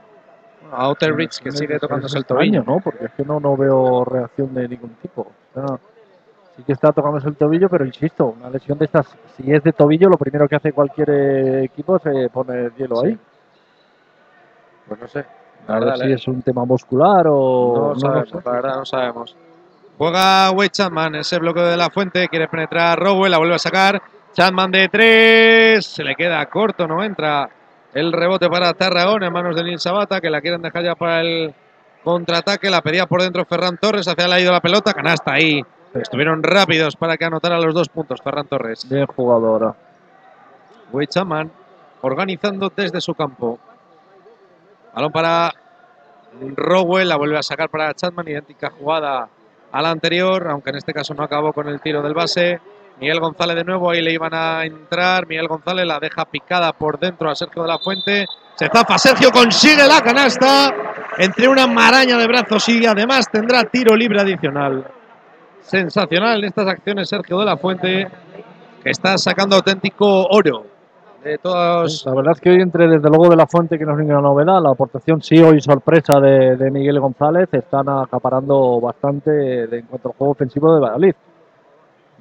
a Outer Bridge que sigue tocándose el tobillo. ¿no? Porque es que no, no veo reacción de ningún tipo. O sea, sí que está tocándose el tobillo, pero insisto, una lesión de estas, si es de tobillo, lo primero que hace cualquier eh, equipo es poner hielo Sí. ahí. Pues no sé. La A ver verdad, si eh, es un tema muscular o no, no sabemos, sé. la verdad, no sabemos. Juega Wade Chapman, ese bloqueo de la fuente, quiere penetrar Rowell, la vuelve a sacar. Chapman de tres, se le queda corto, no entra. El rebote para Tarragona en manos de Nil Sabata, que la quieren dejar ya para el contraataque. La pedía por dentro Ferran Torres, hacia el ido la pelota, canasta ahí. Estuvieron rápidos para que anotara los dos puntos Ferran Torres. Bien jugadora. Wade Chapman organizando desde su campo. Balón para Rowell, la vuelve a sacar para Chapman, idéntica jugada a la anterior, aunque en este caso no acabó con el tiro del base. Miguel González de nuevo, ahí le iban a entrar. Miguel González la deja picada por dentro a Sergio de la Fuente. Se zafa, Sergio consigue la canasta entre una maraña de brazos y además tendrá tiro libre adicional. Sensacional en estas acciones Sergio de la Fuente, que está sacando auténtico oro de todos. La verdad es que hoy entre desde luego de la fuente que no es ninguna novedad, la aportación sí hoy sorpresa de, de Miguel González están acaparando bastante de, en cuanto al juego ofensivo de Valladolid.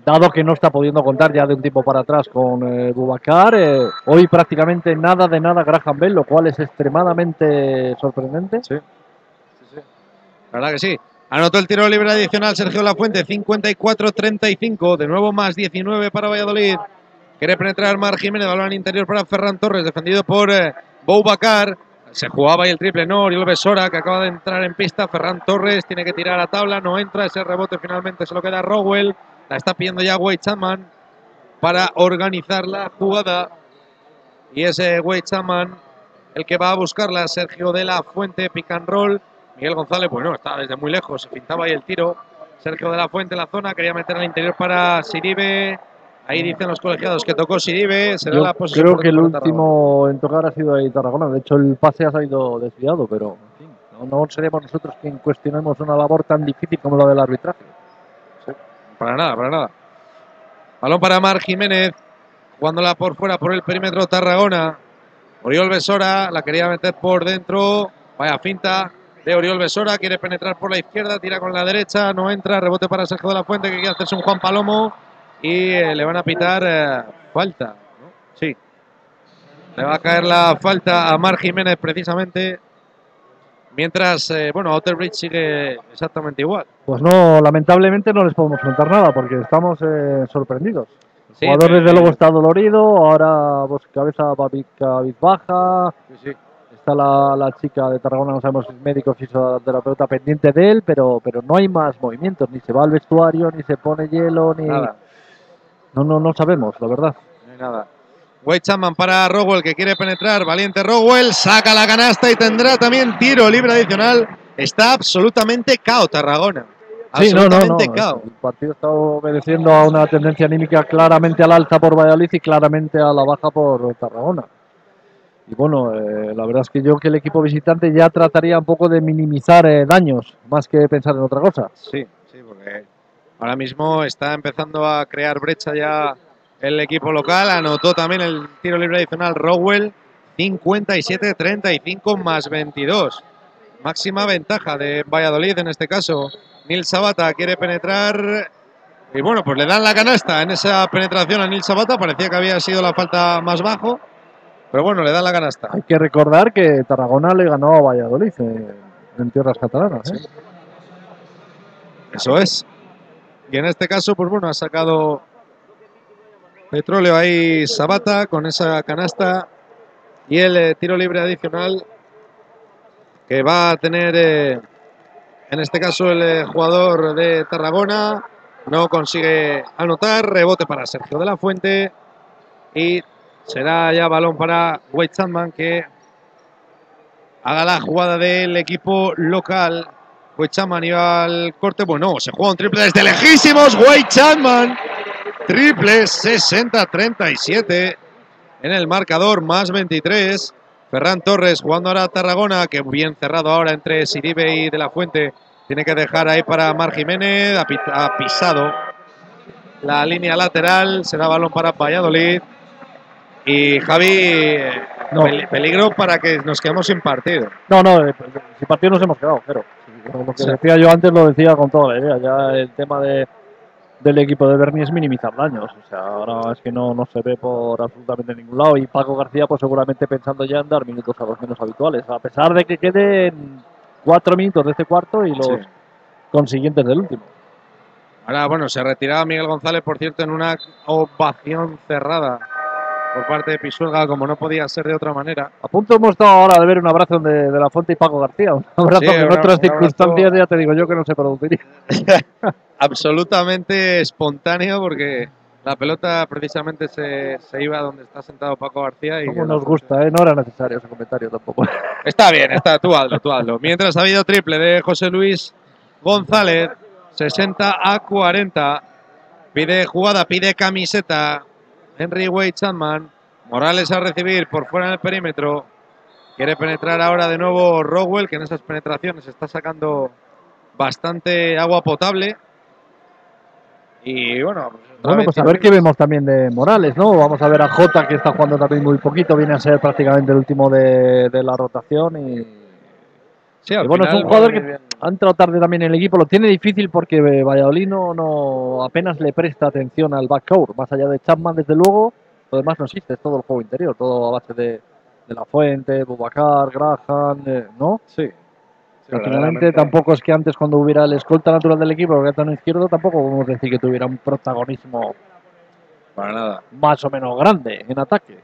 Dado que no está pudiendo contar ya de un tiempo para atrás con eh, Bubacar, eh, hoy prácticamente nada de nada Graham Bell, lo cual es extremadamente sorprendente. La verdad que sí. Anotó el tiro libre adicional Sergio Lafuente, 54-35, de nuevo más 19 para Valladolid. Quiere penetrar Mar Jiménez, balón interior para Ferran Torres, defendido por eh, Boubacar. Se jugaba ahí el triple, no, Oriol Besora, que acaba de entrar en pista. Ferran Torres tiene que tirar a tabla, no entra ese rebote, finalmente se lo queda Rowell. La está pidiendo ya Wade Chapman para organizar la jugada. Y ese Wade Chapman el que va a buscarla, Sergio de la Fuente, pick and roll. Miguel González, bueno, está desde muy lejos, se pintaba ahí el tiro. Sergio de la Fuente en la zona, quería meter al interior para Siribe. Ahí dicen los colegiados que tocó Siribe, será Yo la posición. creo que el último en tocar ha sido ahí Tarragona. De hecho, el pase ha salido desviado, pero en fin, no, no seremos nosotros quien cuestionemos una labor tan difícil como la del arbitraje. Para nada, para nada. Balón para Mar Jiménez, jugándola por fuera por el perímetro Tarragona. Oriol Besora la quería meter por dentro. Vaya finta de Oriol Besora, quiere penetrar por la izquierda, tira con la derecha, no entra, rebote para Sergio de la Fuente que quiere hacerse un Juan Palomo y eh, le van a pitar eh, falta. Sí. Le va a caer la falta a Mar Jiménez precisamente. Mientras, eh, bueno, Outer Bridge sigue exactamente igual. Pues no, lamentablemente no les podemos contar nada porque estamos eh, sorprendidos. El Sí, jugador desde luego está dolorido, ahora pues, cabeza babi- cabizbaja, está la, la chica de Tarragona, no sabemos si es médico, fisioterapeuta pendiente de él, pero, pero no hay más movimientos, ni se va al vestuario, ni se pone hielo, ni... Nada, No, no, no sabemos, la verdad. no hay nada. Wade Chapman para Rowell que quiere penetrar. Valiente Rowell saca la canasta y tendrá también tiro libre adicional. Está absolutamente cao Tarragona. Sí, no, no, no. Absolutamente cao. El partido está obedeciendo a una tendencia anímica claramente al alza por Valladolid y claramente a la baja por Tarragona. Y bueno, eh, la verdad es que yo que el equipo visitante ya trataría un poco de minimizar eh, daños, más que pensar en otra cosa. Sí, sí, porque ahora mismo está empezando a crear brecha ya el equipo local. Anotó también el tiro libre adicional Rowell. 57-35 más 22. Máxima ventaja de Valladolid en este caso. Nil Sabata quiere penetrar. Y bueno, pues le dan la canasta en esa penetración a Nil Sabata. Parecía que había sido la falta más bajo. Pero bueno, le dan la canasta. Hay que recordar que Tarragona le ganó a Valladolid eh, en tierras catalanas. ¿eh? Eso es. Y en este caso, pues bueno, ha sacado petróleo ahí Sabata con esa canasta y el eh, tiro libre adicional que va a tener eh, en este caso el eh, jugador de Tarragona. No consigue anotar, rebote para Sergio de la Fuente y será ya balón para Wade Chapman que haga la jugada del equipo local. Wade Chapman iba al corte. Bueno, se juega un triple desde lejísimos. Wade Chapman. Triple 60-37 en el marcador, más 23. Ferran Torres jugando ahora a Tarragona, que bien cerrado ahora entre Siribe y De La Fuente. Tiene que dejar ahí para Mar Jiménez. Ha, pi- ha pisado la línea lateral. Será balón para Valladolid. Y Javi, No. peligro para que nos quedemos sin partido. No, no, eh, si partido nos hemos quedado, pero lo que decía yo antes lo decía con toda la idea. Ya el tema de, del equipo de Berni es minimizar daños. O sea, ahora es que no, no se ve por absolutamente ningún lado. Y Paco García, pues seguramente pensando ya en dar minutos a los menos habituales. A pesar de que queden cuatro minutos de este cuarto y los Sí. consiguientes del último. Ahora, bueno, se retiraba Miguel González, por cierto, en una ovación cerrada por parte de Pisuerga, como no podía ser de otra manera. A punto hemos estado ahora de ver una abrazo de, de la Fuente y Paco García. Un abrazo Sí, que en un- otras un abrazo- circunstancias ya te digo yo que no se produciría. (laughs) Absolutamente espontáneo, porque la pelota precisamente se, se iba donde está sentado Paco García. Y Como nos gusta, ¿eh? No era necesario ese comentario tampoco. (laughs) Está bien, está, tú hazlo, tú hazlo. Mientras ha habido triple de José Luis González, 60 a 40. Pide jugada, pide camiseta. Henry Wade Chapman. Morales a recibir por fuera del perímetro. Quiere penetrar ahora de nuevo Rowell, que en esas penetraciones está sacando bastante agua potable. Y bueno, pues, Bueno, pues a ver qué vemos también de Morales, ¿no? Vamos a ver a Jota, que está jugando también muy poquito, viene a ser prácticamente el último de, de la rotación. Y, Sí, al bueno, es un jugador que ha entrado tarde también en el equipo, lo tiene difícil porque Valladolid no, no apenas le presta atención al backcourt, más allá de Chapman, desde luego, lo demás no existe, es todo el juego interior, todo a base de, de La Fuente, Bubacar, Graham, eh, ¿no? Sí. Que finalmente tampoco es que antes cuando hubiera el escolta natural del equipo, el gato izquierdo, tampoco podemos decir que tuviera un protagonismo Para nada. más o menos grande en ataque.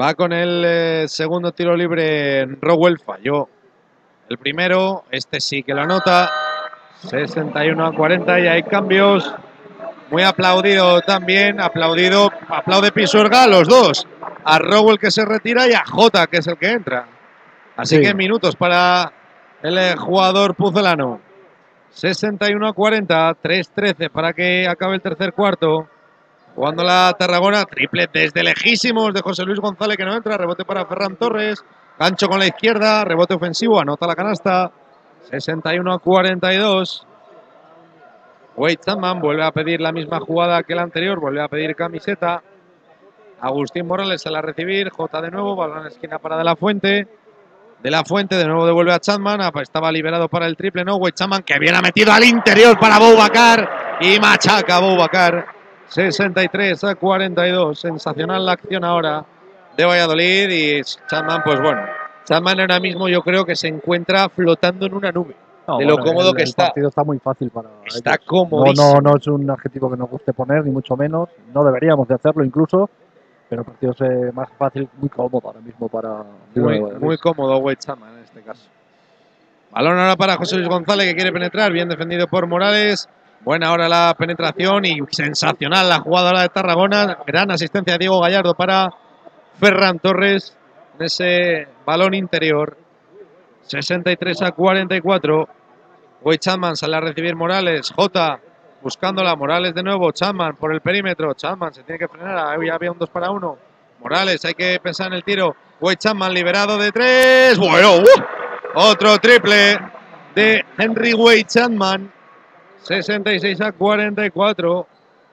Va con el eh, segundo tiro libre. Rowell falló. El primero, este sí que lo anota. 61 a 40 y hay cambios. Muy aplaudido también. Aplaudido, aplaude Pisuerga a los dos. A Rowell que se retira y a Jota que es el que entra. Así Sí. que minutos para el eh, jugador pucelano. 61 a 40, 3-13 para que acabe el tercer cuarto. Jugando la Tarragona, triple desde lejísimos de José Luis González que no entra, rebote para Ferran Torres, gancho con la izquierda, rebote ofensivo, anota la canasta, 61 a 42. Wade Chapman vuelve a pedir la misma jugada que la anterior, vuelve a pedir camiseta. Agustín Morales a la recibir, J de nuevo, balón en la esquina para De La Fuente. De La Fuente de nuevo devuelve a Chapman, estaba liberado para el triple, no, Wade Chapman que viene metido al interior para Boubacar y machaca a Boubacar. 63 a 42. Sensacional la acción ahora de Valladolid y Chapman, pues bueno, Chapman ahora mismo yo creo que se encuentra flotando en una nube. No, de lo bueno, cómodo el- que el está. partido está muy fácil para Está cómodo. No, no, no es un adjetivo que nos guste poner, ni mucho menos. No deberíamos de hacerlo incluso, pero el partido es más fácil, muy cómodo ahora mismo para Muy, muy cómodo Wade Chapman en este caso. Balón ahora para José Luis González que quiere penetrar, bien defendido por Morales. Buena ahora la penetración y sensacional la jugadora de Tarragona. Gran asistencia de Diego Gallardo para Ferran Torres en ese balón interior. 63 a 44. Wade Chapman sale a recibir Morales. J buscándola. Morales de nuevo. Chapman por el perímetro. Chapman se tiene que frenar. Ahí había un 2 para 1. Morales, hay que pensar en el tiro. Wade Chapman liberado de 3. Bueno, ¡uh! otro triple de Henry Wade Chapman. 66 a 44.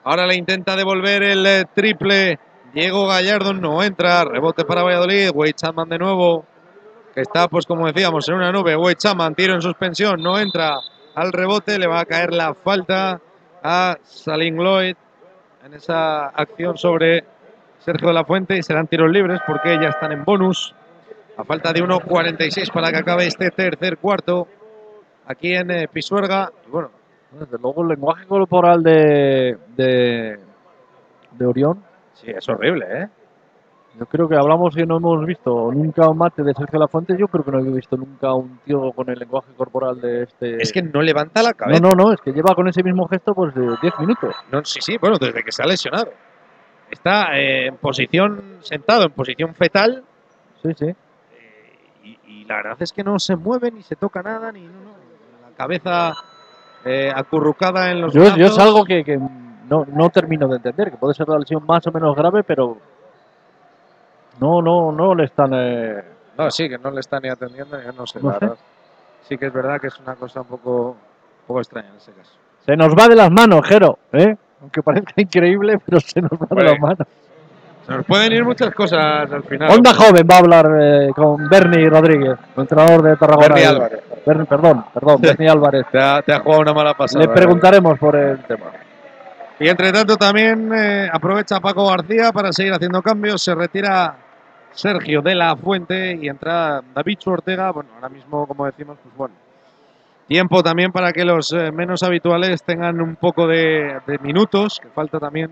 Ahora le intenta devolver el eh, triple. Diego Gallardo no entra. Rebote para Valladolid. Wade de nuevo. Que está, pues como decíamos, en una nube. Wade tiro en suspensión. No entra al rebote. Le va a caer la falta a Salim Lloyd en esa acción sobre Sergio de la Fuente. Y serán tiros libres porque ya están en bonus. A falta de 1.46 para que acabe este tercer cuarto. Aquí en eh, Pisuerga. Bueno, luego el lenguaje corporal de, de, de Orión, sí, es horrible, ¿eh? yo creo que hablamos y no hemos visto nunca un mate de Sergio Lafuente, yo creo que no he visto nunca un tío con el lenguaje corporal de este... Es que no levanta la No, cabeza. no, no, es que lleva con ese mismo gesto pues de 10 minutos. No, sí, sí, bueno, desde que se ha lesionado. Está eh, en posición sentado, en posición fetal. Sí, sí. eh, y, y la verdad es que no se mueve ni se toca nada, ni no, no, la cabeza eh, acurrucada en los Yo, yo es algo que, que no, no termino de entender, que puede ser una lesión más o menos grave, pero no, no, no le están... eh, No, sí, que no le está ni atendiendo, yo no sé, No la sé. verdad. Sí que es verdad que es una cosa un poco, un poco extraña en ese caso. Se nos va de las manos, Jero, ¿eh? Aunque parezca increíble, pero se nos va de las manos. Se nos pueden ir muchas cosas al final. Onda Joven va a hablar eh, con Bernie Rodríguez, entrenador de Tarragona. Bernie Álvarez. Perdón, perdón, Bernie Álvarez. Te ha, te ha jugado una mala pasada. Le preguntaremos por el tema. Y entre tanto también eh, aprovecha Paco García para seguir haciendo cambios. Se retira Sergio de la Fuente y entra David Ortega. Bueno, ahora mismo, como decimos, pues bueno. Tiempo también para que los eh, menos habituales tengan un poco de, de minutos, que falta también.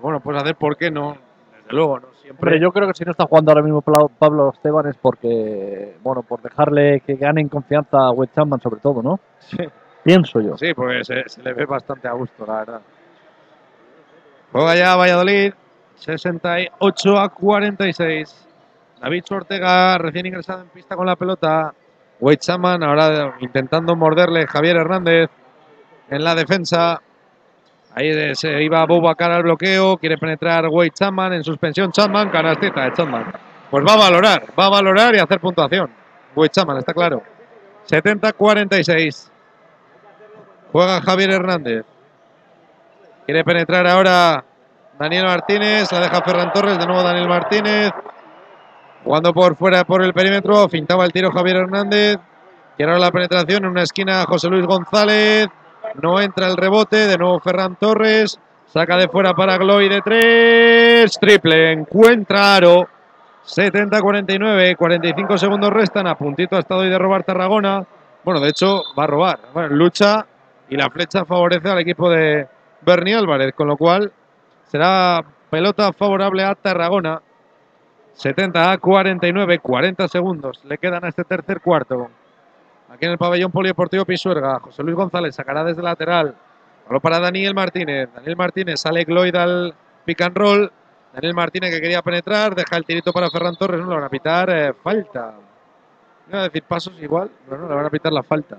Bueno, pues hacer por qué no. Desde luego, ¿no? Siempre. Hombre, yo creo que si no está jugando ahora mismo Pablo Esteban es porque, bueno, por dejarle que gane en confianza a Chapman sobre todo, ¿no? Sí. Pienso yo. Sí, porque se, se le ve bastante a gusto, la verdad. Juega ya Valladolid, 68 a 46. David Ortega recién ingresado en pista con la pelota. Wade Chapman ahora intentando morderle Javier Hernández en la defensa. Ahí se iba Boubacar al bloqueo, quiere penetrar Wade Chapman en suspensión. Chapman, canastita de Chapman. Pues va a valorar, va a valorar y hacer puntuación. Wade Chapman, está claro. 70-46. Juega Javier Hernández. Quiere penetrar ahora Daniel Martínez. La deja Ferran Torres. De nuevo Daniel Martínez. Jugando por fuera por el perímetro. Fintaba el tiro Javier Hernández. Quiere ahora la penetración en una esquina José Luis González. No entra el rebote. De nuevo Ferran Torres. Saca de fuera para Gloy de tres. Triple. Encuentra Aro. 70-49. 45 segundos restan. A puntito ha estado hoy de robar Tarragona. Bueno, de hecho, va a robar. Lucha y la flecha favorece al equipo de Bernie Álvarez, con lo cual será pelota favorable a Tarragona. 70 a 49, 40 segundos le quedan a este tercer cuarto. Aquí en el pabellón polideportivo Pisuerga, José Luis González sacará desde lateral. Balón para Daniel Martínez. Daniel Martínez sale Gloyd al pick and roll. Daniel Martínez que quería penetrar, deja el tirito para Ferran Torres, no le van a pitar eh, falta. Iba a decir pasos igual, pero no le van a pitar la falta.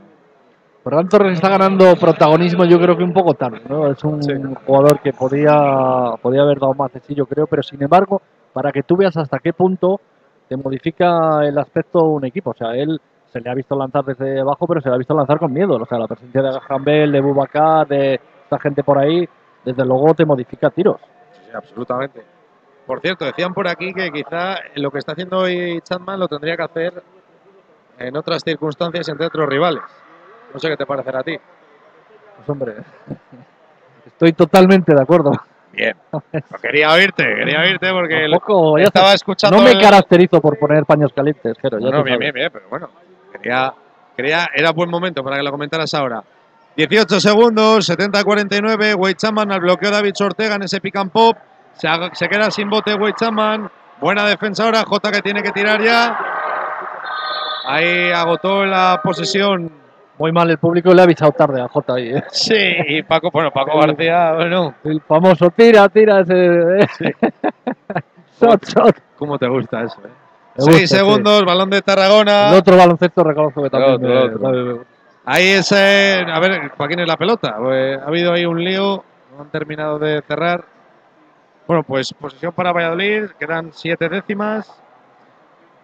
Ferran Torres está ganando protagonismo, yo creo que un poco tarde, ¿no? Es un Sí. jugador que podía, podía haber dado más de sí, yo creo, pero sin embargo, para que tú veas hasta qué punto te modifica el aspecto un equipo. O sea, él se le ha visto lanzar desde abajo, pero se le ha visto lanzar con miedo. O sea, la presencia de Graham Bell, de Bubacar, de esta gente por ahí, desde luego te modifica tiros. Sí, absolutamente. Por cierto, decían por aquí que quizá lo que está haciendo hoy Chapman lo tendría que hacer en otras circunstancias entre otros rivales. No sé qué te parecerá a ti. Pues hombre, (laughs) estoy totalmente de acuerdo. Bien. quería oírte, quería oírte porque ya estaba escuchando. No me el- caracterizo por poner paños calientes, pero ya No, no, bien, bien, bien, pero bueno. Quería, quería, era buen momento para que lo comentaras ahora. 18 segundos, 70-49. Wade Chapman al bloqueo de David Ortega en ese pick and pop. Se, queda sin bote Wade Chapman. Buena defensa ahora. Jota que tiene que tirar ya. Ahí agotó la posesión. Muy mal el público le ha avisado tarde a ahí. ¿eh? (laughs) Sí, y Paco, bueno, Paco García, bueno, El famoso tira, tira ese. ¿eh? (laughs) shot, shot. ¿cómo te gusta eso? eh? Seis sí. segundos, balón de Tarragona. El otro baloncesto reconozco que también. otro, me- el otro. también me gusta. Ahí ese, a ver, ¿para quién es la pelota? Pues, ha habido ahí un lío, no han terminado de cerrar. Bueno, pues posesión para Valladolid, quedan siete décimas.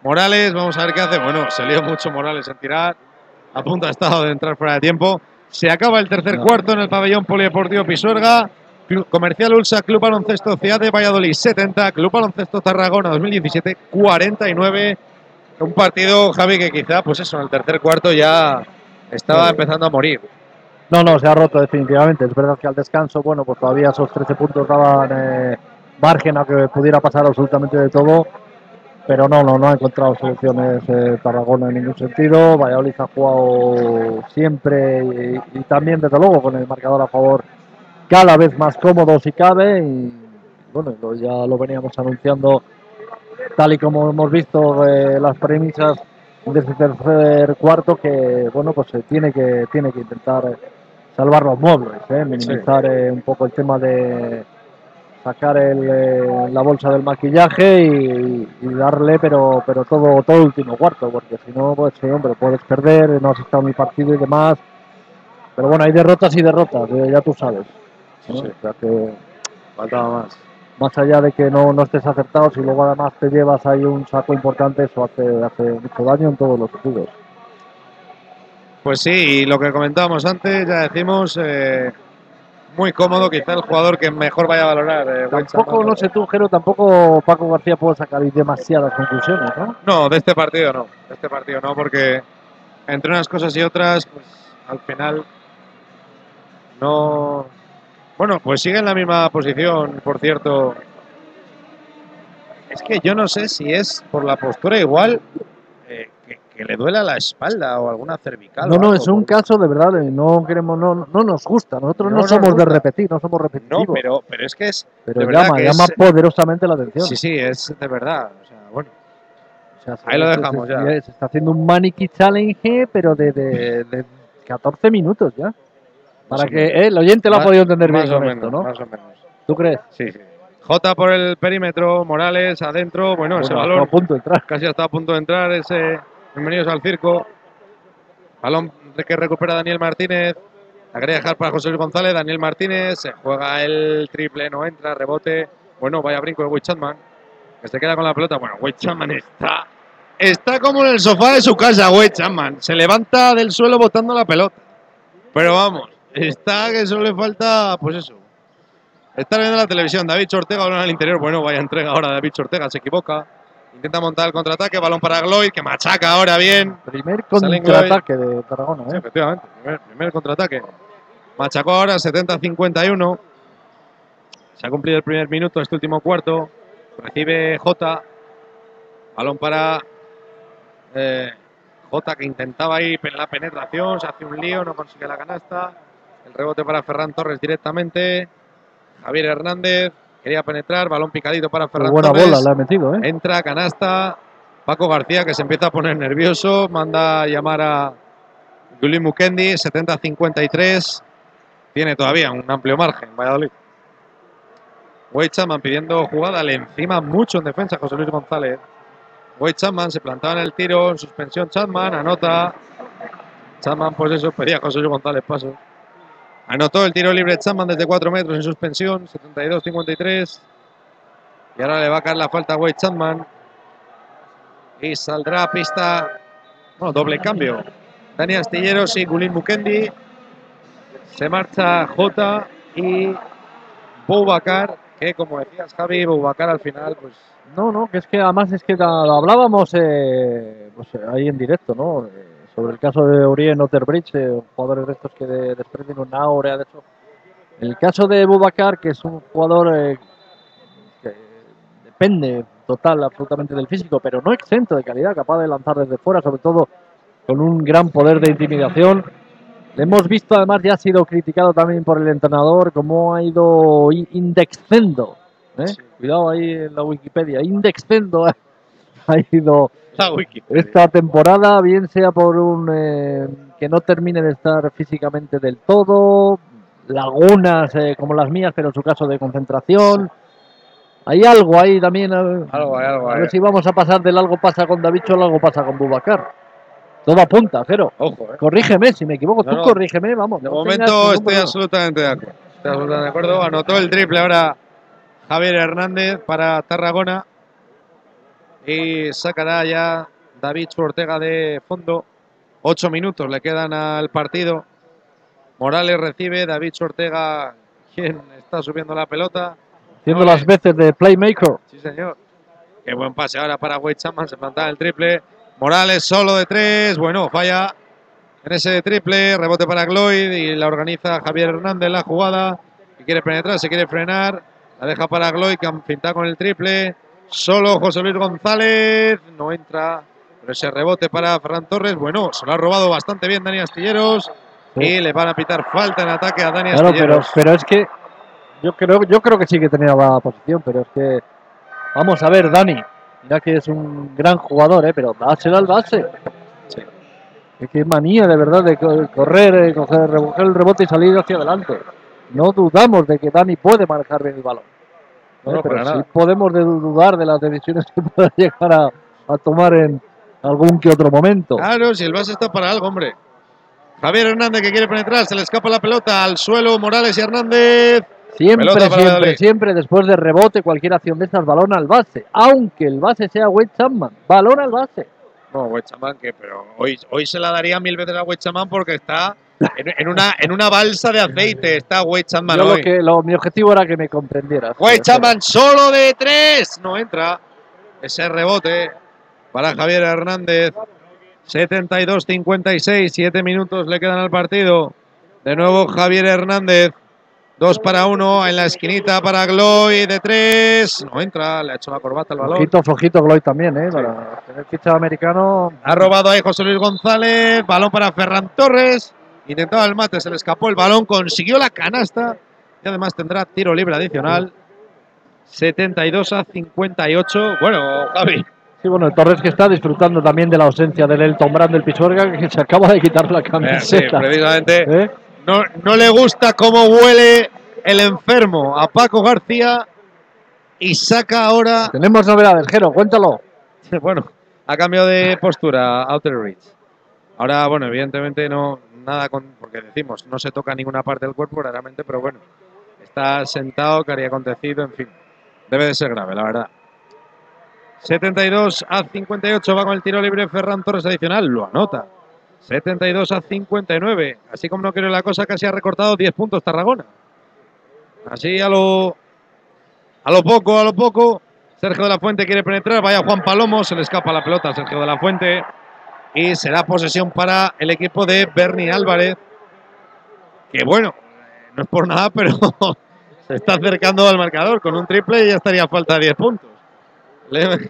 Morales, vamos a ver qué hace. Bueno, se lió mucho Morales en tirar. A punto ha estado de entrar fuera de tiempo. Se acaba el tercer No. cuarto en el pabellón polideportivo Pisuerga. Club Comercial Ulsa, Club Baloncesto Ciudad de Valladolid 70, Club Baloncesto Tarragona 2017 49. Un partido, Javi, que quizá, pues eso, en el tercer cuarto ya estaba Sí. empezando a morir. No, no, se ha roto definitivamente. Es verdad que al descanso, bueno, pues todavía esos 13 puntos daban eh, margen a que pudiera pasar absolutamente de todo. Pero no, no, no ha encontrado soluciones eh, Tarragona en ningún sentido. Valladolid ha jugado siempre y, y también, desde luego, con el marcador a favor cada vez más cómodo si cabe. Y bueno, ya lo veníamos anunciando tal y como hemos visto eh, las premisas de ese tercer cuarto que bueno pues se tiene que tiene que intentar eh, salvar los muebles eh, minimizar eh, un poco el tema de sacar el, eh, la bolsa del maquillaje y, y darle pero pero todo todo el último cuarto porque si no pues sí, hombre puedes perder no has estado en mi partido y demás pero bueno hay derrotas y derrotas eh, ya tú sabes ¿no? Sí. O sea que Faltaba más. más allá de que no, no estés acertado, si luego además te llevas ahí un saco importante, eso hace, hace mucho daño en todos los sentidos. Pues sí, y lo que comentábamos antes, ya decimos, eh, muy cómodo, quizá el jugador que mejor vaya a valorar. eh, Tampoco, no sé tú, Jero, tampoco Paco García puede sacar ahí demasiadas conclusiones, ¿no? No, de este partido no. De este partido no, porque entre unas cosas y otras, pues al final no. Bueno, pues sigue en la misma posición, por cierto. Es que yo no sé si es por la postura igual eh, que, que le duela la espalda o alguna cervical. No, o no, es un caso de verdad, eh, no queremos, no, no nos gusta, nosotros no, somos de repetir, no somos repetitivos, No, pero, pero es que es. pero de verdad llama, que llama es- poderosamente la atención. Sí, sí, es de verdad. O sea, bueno. O sea, se- Ahí lo dejamos se, ya. Se está haciendo un Maniquí Challenge, pero de, de, de 14 minutos ya. Para que eh, el oyente lo ha podido entender bien Más o con menos, esto, ¿no? más o menos. ¿Tú crees? Sí, sí. J por el perímetro, Morales adentro. Bueno, ese balón a punto de entrar. casi está a punto de entrar. Ese bienvenidos al circo. Balón que recupera Daniel Martínez. La quería dejar para José Luis González. Daniel Martínez se juega el triple, no entra, rebote. Bueno, vaya brinco de Wade Chapman. Que se queda con la pelota. Bueno, Wade Chapman está. Está como en el sofá de su casa, Wade Chapman. Se levanta del suelo botando la pelota. Pero vamos, está que solo le falta, pues eso. Estar viendo la televisión. David Ortega, balón al interior. Bueno, vaya entrega ahora David Ortega, se equivoca. Intenta montar el contraataque, balón para Gloyd, que machaca ahora bien. Primer contraataque de Tarragona, Sí, ¿eh? efectivamente, primer, primer contraataque. Machacó ahora 70-51. Se ha cumplido el primer minuto este último cuarto. Recibe J. Balón para eh, J que intentaba ahí en la penetración. Se hace un lío, no consigue la canasta. El rebote para Ferran Torres directamente. Javier Hernández quería penetrar. Balón picadito para Ferran buena Torres. bola la ha metido, ¿eh? Entra, canasta. Paco García que se empieza a poner nervioso. Manda a llamar a Gulli Mukendi, 70-53. Tiene todavía un amplio margen, Valladolid. Wade Chapman pidiendo jugada, le encima mucho en defensa José Luis González. Wade Chapman se plantaba en el tiro, en suspensión Chapman, anota. Chapman, pues eso, pedía a José Luis González paso. Anotó el tiro libre Chapman desde 4 metros en suspensión, 72-53. Y ahora le va a caer la falta a Wade Chapman. Y saldrá a pista, bueno, doble cambio. Dani Astilleros y Gulín Mukendi. Se marcha J y Boubacar, que como decías Javi, Boubacar al final, pues No, no, que es que además es que lo hablábamos eh, pues, ahí en directo, ¿no? Eh, sobre el caso de Orien Otterbridge, eh, jugadores de estos que de- desprenden una áurea de eso. El caso de Bubacar, que es un jugador eh, que depende total, absolutamente del físico, pero no exento de calidad, capaz de lanzar desde fuera, sobre todo con un gran poder de intimidación. Le hemos visto, además, ya ha sido criticado también por el entrenador, cómo ha ido indexando. ¿eh? Cuidado ahí en la Wikipedia, indexando (laughs) ha ido Wikipedia. esta temporada, bien sea por un eh, que no termine de estar físicamente del todo, lagunas eh, como las mías, pero en su caso de concentración. Hay algo ahí también. eh, Algo algo a ver si vamos a pasar del algo pasa con David o algo pasa con Bubacar. Todo apunta, Jero. Ojo, eh. Corrígeme si me equivoco. No, Tú no. corrígeme, vamos. De no momento estoy absolutamente de acuerdo. Estoy absolutamente de acuerdo. Anotó el triple ahora Javier Hernández para Tarragona. Y sacará ya David Ortega de fondo. Ocho minutos le quedan al partido. Morales recibe, David Ortega, quien está subiendo la pelota. Haciendo No las veces de playmaker. Sí, señor. Qué buen pase ahora para Wade Chapman. Se planta el triple. Morales solo de tres. Bueno, falla en ese triple. Rebote para Gloyd y la organiza Javier Hernández la jugada. Que quiere penetrar, se quiere frenar. La deja para Gloyd que pinta con el triple. Solo José Luis González. No entra. Pero ese rebote para Ferran Torres. Bueno, se lo ha robado bastante bien Dani Astilleros. Y le van a pitar falta en ataque a Dani Claro, Astilleros. pero es que yo creo, yo creo que sí que tenía la posición, pero es que vamos a ver, Dani, mira que es un gran jugador, ¿eh? pero dásela al base. Sí. Es que manía de verdad de co- correr, eh, coger, recoger el rebote y salir hacia adelante. No dudamos de que Dani puede manejar bien el balón. No, ¿eh? no, pero para sí nada. podemos de- dudar de las decisiones que (laughs) pueda llegar a, a tomar en algún que otro momento. Claro, si el base está para algo, hombre. Javier Hernández que quiere penetrar, se le escapa la pelota al suelo, Morales y Hernández. Siempre, siempre, Valladolid. siempre después de rebote, cualquier acción de estas, balón al base. Aunque el base sea Wade Chapman, balón al base. No, Wechaman, que pero hoy, hoy se la daría mil veces a Wechaman porque está en, en una, en una balsa de aceite. Está Wechaman Yo lo que, lo- mi objetivo era que me comprendieras. Wechaman solo de tres. No entra. Ese rebote para Javier Hernández. 72-56. Siete minutos le quedan al partido. De nuevo Javier Hernández. Dos para uno en la esquinita para Gloy de tres. No entra, le ha hecho la corbata al balón. Flojito, flojito Gloy también, ¿eh? Para tener ficha americano. Ha robado ahí José Luis González. Balón para Ferran Torres. Intentaba el mate, se le escapó el balón. Consiguió la canasta. Y además tendrá tiro libre adicional. 72 a 58. Bueno, Javi. Sí, bueno, el Torres que está disfrutando también de la ausencia del Elton Brand del Pisuerga, que se acaba de quitar la eh, sí, camiseta. precisamente ¿eh? no, no le gusta cómo huele el enfermo a Paco García. Y saca ahora Tenemos novedades, Jero, cuéntalo. (laughs) bueno, ha cambiado de postura Outer Reach. Ahora, bueno, evidentemente no nada con porque decimos, no se toca ninguna parte del cuerpo raramente, pero bueno, está sentado, que haría acontecido, en fin. Debe de ser grave, la verdad. 72 a 58 va con el tiro libre Ferran Torres adicional, lo anota. 72 a 59. Así como no quiere la cosa, casi ha recortado 10 puntos Tarragona. Así a lo a lo poco, a lo poco. Sergio de la Fuente quiere penetrar, vaya Juan Palomo, se le escapa la pelota a Sergio de la Fuente y será posesión para el equipo de Bernie Álvarez, que bueno, no es por nada, pero (laughs) se está acercando al marcador con un triple y ya estaría a falta de 10 puntos. Le-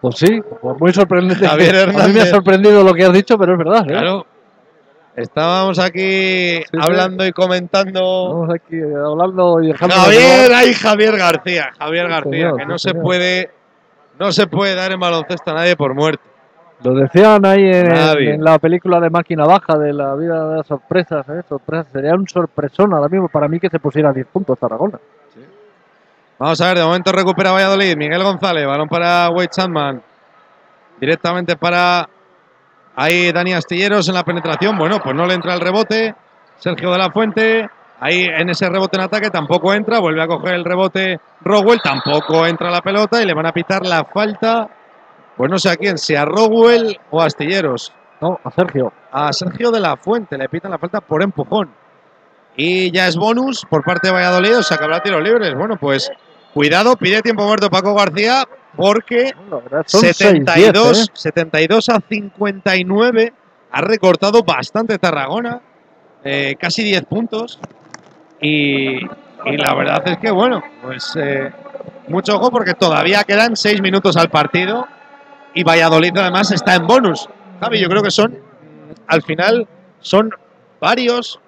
Pues sí, pues muy sorprendente. Javier (laughs) A mí me ha Hernández. sorprendido lo que has dicho, pero es verdad. ¿eh? Claro, estábamos aquí sí. hablando y comentando. Estamos aquí hablando y dejando. Javier, ay Javier García, Javier García, señor, que no se puede, no se puede dar en baloncesto a nadie por muerto. Lo decían ahí en, en la película de Máquina Baja de la vida de las sorpresas. ¿eh? sorpresas. Sería un sorpresón ahora mismo para mí que se pusiera 10 puntos Tarragona. Vamos a ver, de momento recupera Valladolid. Miguel González, balón para Wade Chapman. Directamente para ahí Dani Astilleros en la penetración. Bueno, pues no le entra el rebote. Sergio de la Fuente. Ahí en ese rebote en ataque tampoco entra. Vuelve a coger el rebote Rowell. Tampoco entra la pelota y le van a pitar la falta. Pues no sé a quién, si a Rowell o a Astilleros. No, a Sergio. A Sergio de la Fuente le pitan la falta por empujón. Y ya es bonus por parte de Valladolid, o sea que habrá tiros libres. Bueno, pues cuidado, pide tiempo muerto Paco García, porque La verdad, son 72, 6-10, ¿eh? 72 a 59 ha recortado bastante Tarragona, eh, casi 10 puntos. Y, y la verdad es que, bueno, pues eh, mucho ojo porque todavía quedan seis minutos al partido y Valladolid además está en bonus. Javi, yo creo que son, al final, son varios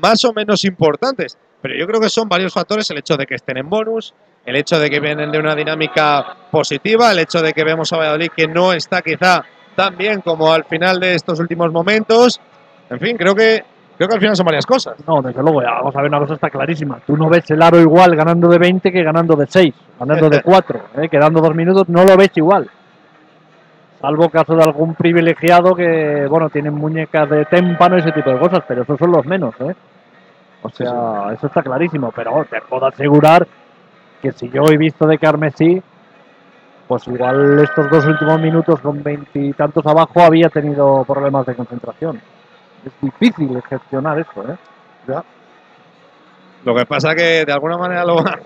más o menos importantes, pero yo creo que son varios factores el hecho de que estén en bonus, el hecho de que vienen de una dinámica positiva, el hecho de que vemos a Valladolid que no está quizá tan bien como al final de estos últimos momentos. En fin, creo que creo que al final son varias cosas. No, desde luego, ya vamos a ver, una cosa está clarísima. Tú no ves el aro igual ganando de 20 que ganando de 6, ganando de 4, ¿eh? quedando dos minutos, no lo ves igual. Salvo caso de algún privilegiado que, bueno, tienen muñecas de témpano y ese tipo de cosas, pero esos son los menos, ¿eh? O sea, eso está clarísimo, pero te puedo asegurar que si yo he visto de Carmesí, pues igual estos dos últimos minutos con veintitantos abajo había tenido problemas de concentración. Es difícil gestionar eso, ¿eh? Ya. Lo que pasa que de alguna manera lo va,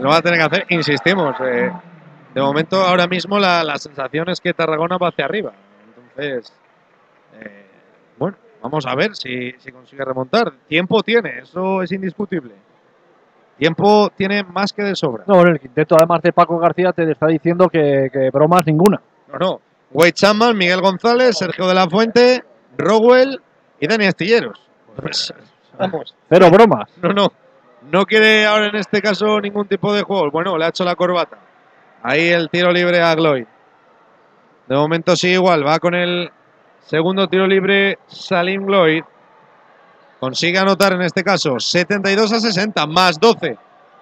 lo va a tener que hacer, insistimos. Eh, de momento, ahora mismo la, la, sensación es que Tarragona va hacia arriba. Entonces, eh, bueno, vamos a ver si, si consigue remontar. Tiempo tiene, eso es indiscutible. Tiempo tiene más que de sobra. No, el quinteto, además de Paco García, te está diciendo que, que bromas ninguna. No, no. Wade Chapman, Miguel González, Sergio de la Fuente, Rowell y Dani Astilleros. Pues, vamos. Pero bromas. No, no. No quiere ahora en este caso ningún tipo de juego. Bueno, le ha hecho la corbata. Ahí el tiro libre a Gloyd. De momento sí igual. Va con el segundo tiro libre Salim Gloyd. Consigue anotar en este caso 72 a 60, más 12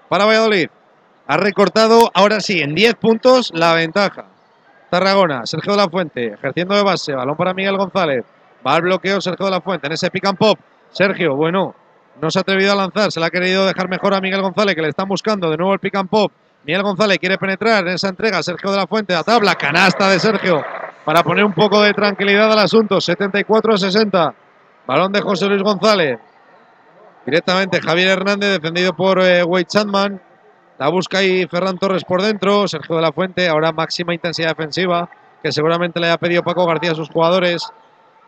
para Valladolid. Ha recortado ahora sí en 10 puntos la ventaja. Tarragona, Sergio de la Fuente, ejerciendo de base, balón para Miguel González. Va al bloqueo Sergio de la Fuente en ese pick and pop. Sergio, bueno, no se ha atrevido a lanzar, se le ha querido dejar mejor a Miguel González, que le están buscando de nuevo el pick and pop. Miguel González quiere penetrar en esa entrega. Sergio de la Fuente a tabla, canasta de Sergio para poner un poco de tranquilidad al asunto. 74 a 60. Balón de José Luis González. Directamente Javier Hernández, defendido por eh, Wade. La busca ahí Ferran Torres por dentro. Sergio de la Fuente, ahora máxima intensidad defensiva, que seguramente le haya pedido Paco García a sus jugadores.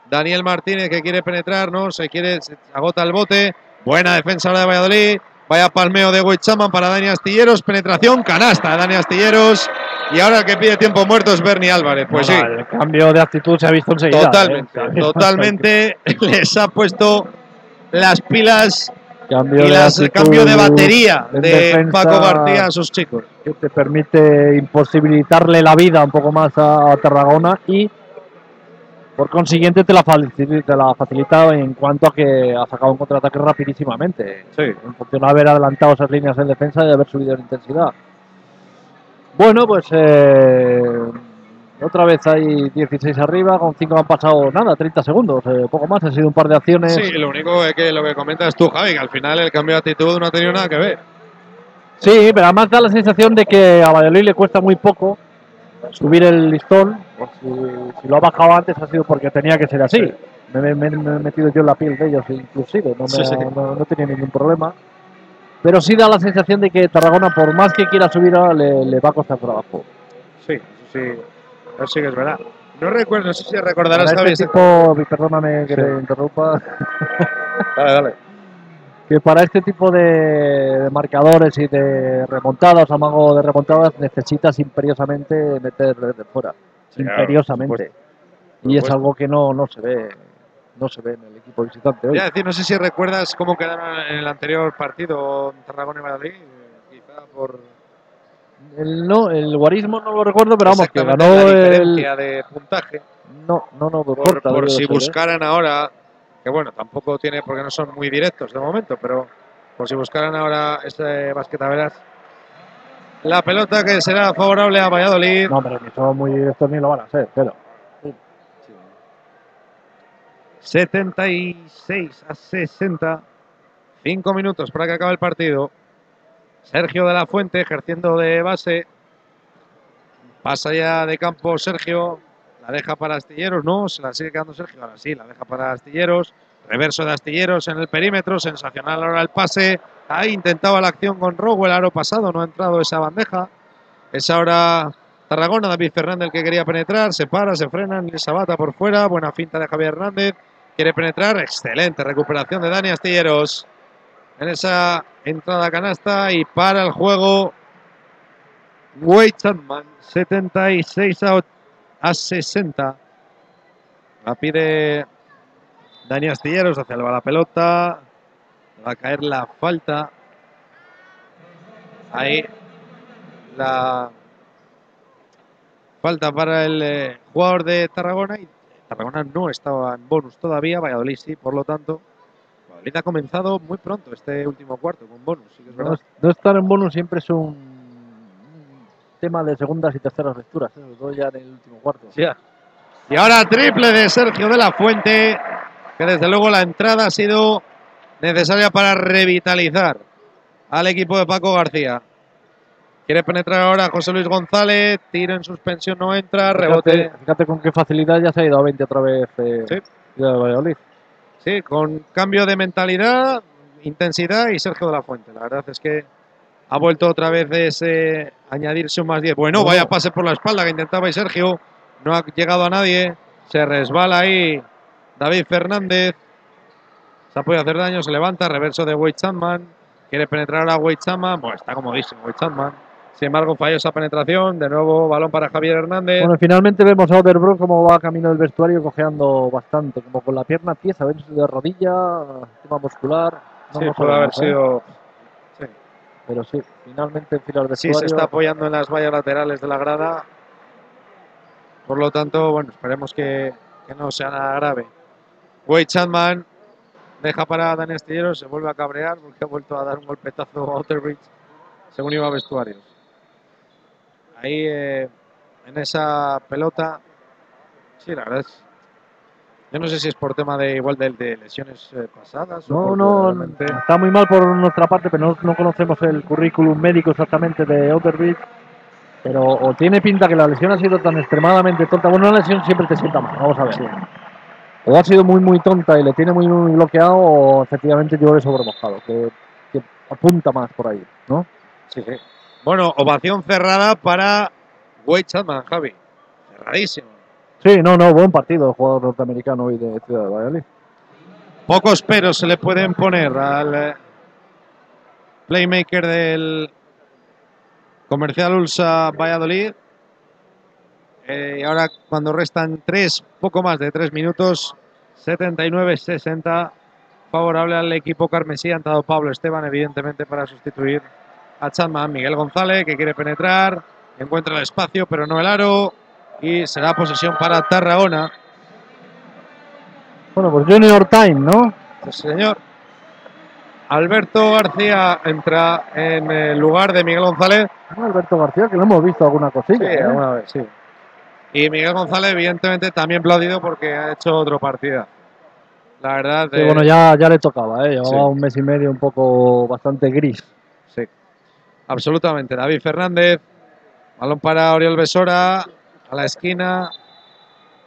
Daniel Martínez que quiere penetrar, ¿no? Se quiere, se agota el bote. Buena defensa ahora de Valladolid. Vaya palmeo de Wade Chandman para Dani Astilleros. Penetración, canasta Dani Astilleros. Y ahora el que pide tiempo muerto es Bernie Álvarez. Pues No, sí. El cambio de actitud se ha visto enseguida. Totalmente, ¿eh? totalmente (laughs) (laughs) les ha puesto las pilas Cambio y las, el cambio de batería de Paco García a sus chicos. Que te permite imposibilitarle la vida un poco más a, a Tarragona y por consiguiente te la, te la facilita en cuanto a que ha sacado un contraataque rapidísimamente. Sí. En función de haber adelantado esas líneas en defensa y de haber subido en intensidad. Bueno, pues eh, otra vez hay 16 arriba, con 5 han pasado nada, 30 segundos, eh, poco más, han sido un par de acciones. Sí, lo único es que lo que comentas tú, Javi, que al final el cambio de actitud no ha tenido nada que ver. Sí, pero además da la sensación de que a Valladolid le cuesta muy poco subir el listón. Si, si lo ha bajado antes ha sido porque tenía que ser así. Sí. Me, me- me he metido yo en la piel de ellos inclusive, no, me Sí, ha- sí. no, no tenía ningún problema. Pero sí da la sensación de que Tarragona, por más que quiera subir, ahora le, le va a costar trabajo. Sí, sí, eso sí que es verdad. No recuerdo, no sé si recordarás, Para Javi. este tipo, perdóname que te interrumpa, Dale, dale. Que para este tipo de, de marcadores y de remontadas, amago de remontadas, necesitas imperiosamente meter desde fuera. Sí, imperiosamente. y es algo que no, no se ve no se ve en el equipo visitante hoy. Voy a decir, no sé si recuerdas cómo quedaron en el anterior partido Tarragona y eh, quizá por El, no, el guarismo no lo recuerdo, pero vamos, que ganó la el. diferencia de puntaje. No, no, no, por, por si ¿eh? buscaran ahora, que bueno, tampoco tiene, porque no son muy directos de momento, pero por si buscaran ahora este basquetaveras, la pelota que será favorable a Valladolid. No, hombre, ni son muy directos ni lo van a ser, pero. 76 a 60. Cinco minutos para que acabe el partido. Sergio de la Fuente ejerciendo de base. Pasa ya de campo Sergio. La deja para Astilleros. No, se la sigue quedando Sergio. Ahora sí, la deja para Astilleros. Reverso de Astilleros en el perímetro. Sensacional ahora el pase. Ahí intentaba la acción con Rogo el aro pasado. No ha entrado esa bandeja. Es ahora Tarragona, David Fernández el que quería penetrar. Se para, se frena. Nils Sabata por fuera. Buena finta de Javier Hernández. Quiere penetrar. Excelente recuperación de Dani Astilleros. en esa entrada canasta y para el juego Wade Chapman, 76 a, a 60. La pide Dani Astilleros, hacia el la pelota, va a caer la falta. Ahí la falta para el eh, jugador de Tarragona y Tarragona no estaba en bonus todavía, Valladolid sí, por lo tanto, Valladolid ha comenzado muy pronto este último cuarto con bonus. Sí que es No, estar en bonus siempre es un tema de segundas y terceras lecturas, ¿eh? sobre todo ya en el último cuarto. Sí. Y ahora triple de Sergio de la Fuente, que desde luego la entrada ha sido necesaria para revitalizar al equipo de Paco García. Quiere penetrar ahora José Luis González, tiro en suspensión no entra, rebote. Fíjate, fíjate con qué facilidad ya se ha ido a 20 otra vez eh, Sí. De Valladolid. Sí, con cambio de mentalidad, intensidad y Sergio de la Fuente. La verdad es que ha vuelto otra vez ese añadirse un más 10. Bueno, vaya pase por la espalda que intentaba y Sergio. No ha llegado a nadie. Se resbala ahí David Fernández. Se ha podido hacer daño, se levanta, reverso de Wade Chapman. Quiere penetrar a Wade Chapman. Bueno, está comodísimo Wade Chapman. Sin embargo, falló esa penetración. De nuevo, balón para Javier Hernández. Bueno, finalmente vemos a Oderbrook como va camino del vestuario cojeando bastante, como con la pierna tiesa, a ver si de rodilla, tema muscular. No sí, puede haber ¿eh? sido. Pero sí, finalmente en fila del Sí, se está apoyando en las vallas laterales de la grada. Por lo tanto, bueno, esperemos que, que no sea nada grave. Wade Chapman deja para Dani Astillero, se vuelve a cabrear porque ha vuelto a dar un golpetazo a Outerbridge según iba a vestuarios. Ahí eh, en esa pelota, sí, la verdad es. Yo no sé si es por tema de igual de, de lesiones eh, pasadas. o No, porque no, realmente- está muy mal por nuestra parte, pero no, no conocemos el currículum médico exactamente de Oderbrook. Pero o tiene pinta que la lesión ha sido tan extremadamente tonta. Bueno, una lesión siempre te sienta mal, vamos a ver. O ha sido muy, muy tonta y le tiene muy, muy bloqueado, o efectivamente llueve sobre mojado, que, que apunta más por ahí, ¿no? Sí, sí. Bueno, ovación cerrada para Wade Chapman, Javi. Cerradísimo. Sí, no, no, buen partido el jugador norteamericano hoy de Ciudad de Valladolid. Pocos peros se le pueden poner al eh, playmaker del Comercial Ulsa Valladolid. Eh, y ahora cuando restan tres, poco más de tres minutos, 79-60, favorable al equipo carmesí. Ha entrado Pablo Esteban, evidentemente, para sustituir a Chapman. Miguel González, que quiere penetrar, encuentra el espacio, pero no el aro. Y será posesión para Tarragona. Bueno, pues Junior Time, ¿no? Sí, señor. Alberto García entra en el lugar de Miguel González. No, Alberto García, que lo hemos visto alguna cosilla. ¿eh? alguna vez, sí. Y Miguel González, evidentemente, también aplaudido porque ha hecho otro partido. La verdad, eh, bueno, ya, ya le tocaba, ¿eh? llevaba Sí. un mes y medio un poco bastante gris. sí. Absolutamente. David Fernández, balón para Oriol Besora, a la esquina.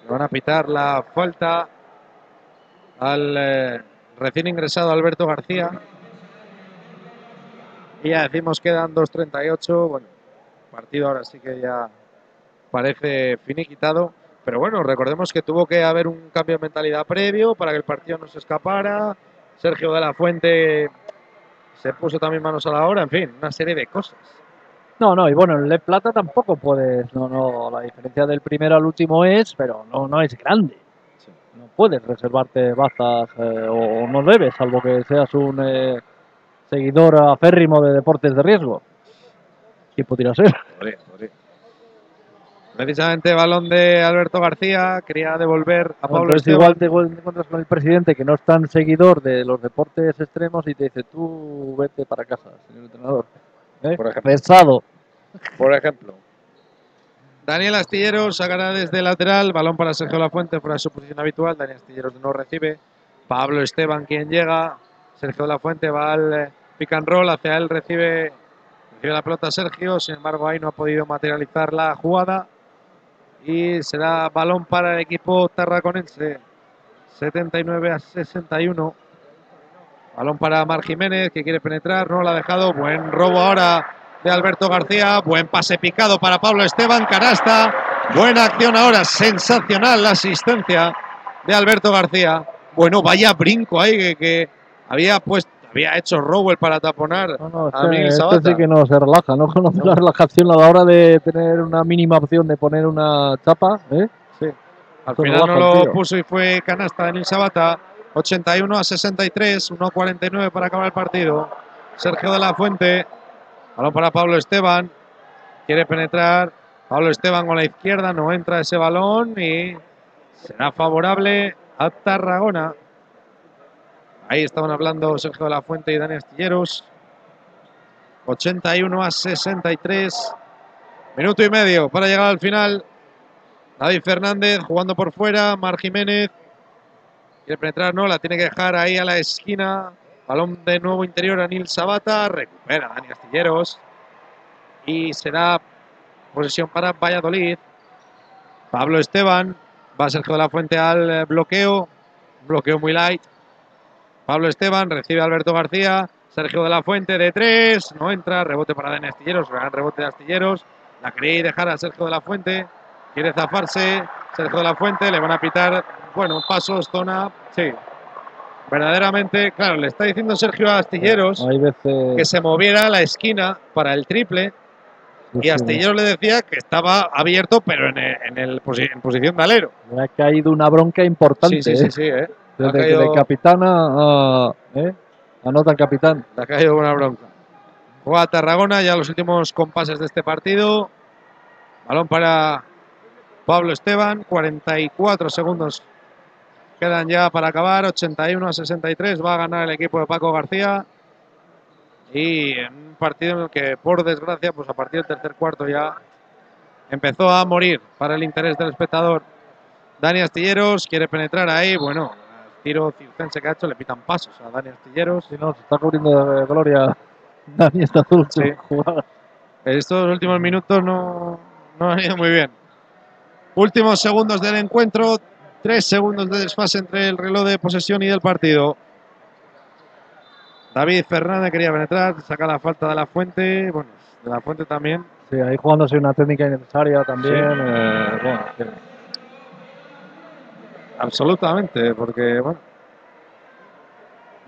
Van a pitar la falta al eh, recién ingresado Alberto García. Y ya decimos quedan 2.38. Bueno, partido ahora sí que ya parece finiquitado. Pero bueno, recordemos que tuvo que haber un cambio de mentalidad previo para que el partido no se escapara. Sergio de la Fuente se puso también manos a la obra. En fin, una serie de cosas. No, no, y bueno, en Le Plata tampoco puedes, no, no, la diferencia del primero al último es, pero no, no es grande. Sí. No puedes reservarte bazas eh, o, no debes, salvo que seas un eh, seguidor aférrimo de deportes de riesgo. ¿Quién pudiera ser? Podría, podría. Precisamente balón de Alberto García. Quería devolver a Pablo Entonces Esteban. igual te igual te encuentras con el presidente que no es tan seguidor de los deportes extremos y te dice, tú vete para casa, señor entrenador. ¿Eh? Por ejemplo. Pesado. por ejemplo. Daniel Astillero sacará desde lateral, balón para Sergio Lafuente, fuera de su posición habitual. Daniel Astillero no recibe. Pablo Esteban quien llega. Sergio Lafuente va al eh, pick and roll, hacia él recibe, recibe la pelota Sergio, sin embargo ahí no ha podido materializar la jugada. Y será balón para el equipo tarraconense. 79 a 61. Balón para Mar Jiménez que quiere penetrar, no lo ha dejado. Buen robo ahora de Alberto García. Buen pase picado para Pablo Esteban. Canasta. Buena acción ahora. Sensacional la asistencia de Alberto García. Bueno, vaya brinco ahí que, que había, puesto, había hecho Rowell para taponar No, no, a Miguel este, este Sabata. sí que no se relaja, no (laughs) conoce No. la relajación a la hora de tener una mínima opción de poner una chapa. ¿eh? Al Todo final no lo puso y fue canasta Daniel Sabata. 81 a 63, 1.49 para acabar el partido. Sergio de la Fuente. Balón para Pablo Esteban. Quiere penetrar. Pablo Esteban con la izquierda. No entra ese balón y será favorable a Tarragona. Ahí estaban hablando Sergio de la Fuente y Dani Astilleros. 81 a 63. Minuto y medio para llegar al final. David Fernández jugando por fuera. Mar Jiménez. Quiere penetrar, no, la tiene que dejar ahí a la esquina. Balón de nuevo interior a Nil Sabata. Recupera Dani Astilleros. Y será posesión para Valladolid. Pablo Esteban. Va Sergio de la Fuente al eh, bloqueo. Bloqueo muy light. Pablo Esteban recibe a Alberto García. Sergio de la Fuente de tres. No entra. Rebote para Dani Astilleros. Rebote de Astilleros. La quería dejar a Sergio de la Fuente. Quiere zafarse. Sergio de la Fuente. Le van a pitar. Bueno, pasos, zona. Sí. Verdaderamente, claro, le está diciendo Sergio a Astilleros Hay veces. que se moviera a la esquina para el triple. Y sí, Astilleros le decía que estaba abierto, pero en, el- en, el posi- en posición de alero. Le ha caído una bronca importante. Sí, sí, sí, ¿eh? sí, ¿eh? Desde caído- de capitana a. ¿eh? Anota el capitán. Le ha caído una bronca. Juega Tarragona, ya los últimos compases de este partido. Balón para Pablo Esteban, 44 segundos quedan ya para acabar, 81 a 63, va a ganar el equipo de Paco García. Y en un partido en el que, por desgracia, pues a partir del tercer cuarto ya empezó a morir para el interés del espectador. Dani Astilleros quiere penetrar ahí, bueno, tiro circense que ha hecho, le pitan pasos a Dani Astilleros. Si no, se está cubriendo de gloria Dani esta azul Sí. jugada. Estos últimos minutos no, no han ido muy bien. Últimos segundos del encuentro, tres segundos de desfase entre el reloj de posesión y del partido. David Fernández quería penetrar, saca la falta de la fuente, bueno, de la fuente también. Sí, ahí jugándose una técnica innecesaria también. Sí. eh, bueno, sí. Absolutamente, porque bueno.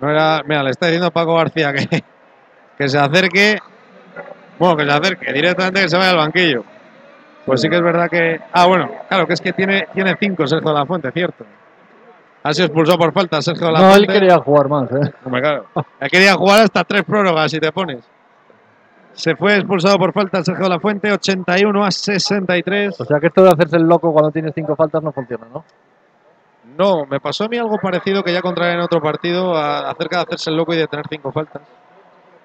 No era. Mira, le está diciendo Paco García que, (laughs) que se acerque. Bueno, que se acerque, directamente que se vaya al banquillo. Pues sí que es verdad que. Ah, bueno, claro, que es que tiene, tiene cinco Sergio de la Fuente, cierto. Ha sido expulsado por falta Sergio de la No, él Fuente. quería jugar más. ¿eh? Hombre, claro. Él quería jugar hasta tres prórrogas si te pones. Se fue expulsado por falta Sergio de la Fuente, 81 a 63. O sea que esto de hacerse el loco cuando tienes cinco faltas no funciona, ¿no? No, me pasó a mí algo parecido que ya contra en otro partido, a- acerca de hacerse el loco y de tener cinco faltas.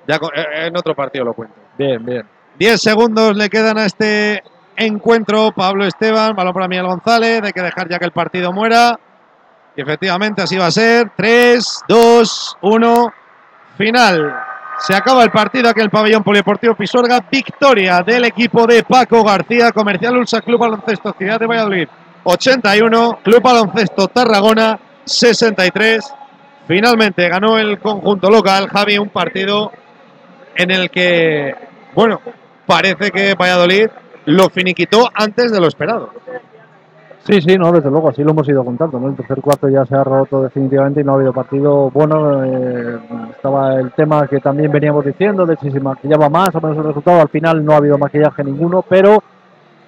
Ya con- eh, en otro partido lo cuento. Bien, bien. 10 segundos le quedan a este encuentro. Pablo Esteban, balón para Miguel González. Hay que dejar ya que el partido muera. Y efectivamente así va a ser. 3, 2, 1. Final. Se acaba el partido aquí en el pabellón polideportivo Pisuerga. Victoria del equipo de Paco García, Comercial Ulsa Club Baloncesto Ciudad de Valladolid. 81, Club Baloncesto Tarragona 63. Finalmente ganó el conjunto local, Javi, un partido en el que, bueno, parece que Valladolid lo finiquitó antes de lo esperado. Sí, sí, no, desde luego, así lo hemos ido contando. ¿no? El tercer cuarto ya se ha roto definitivamente y no ha habido partido bueno. eh, estaba el tema que también veníamos diciendo de si se maquillaba más o menos el resultado. Al final no ha habido maquillaje ninguno, pero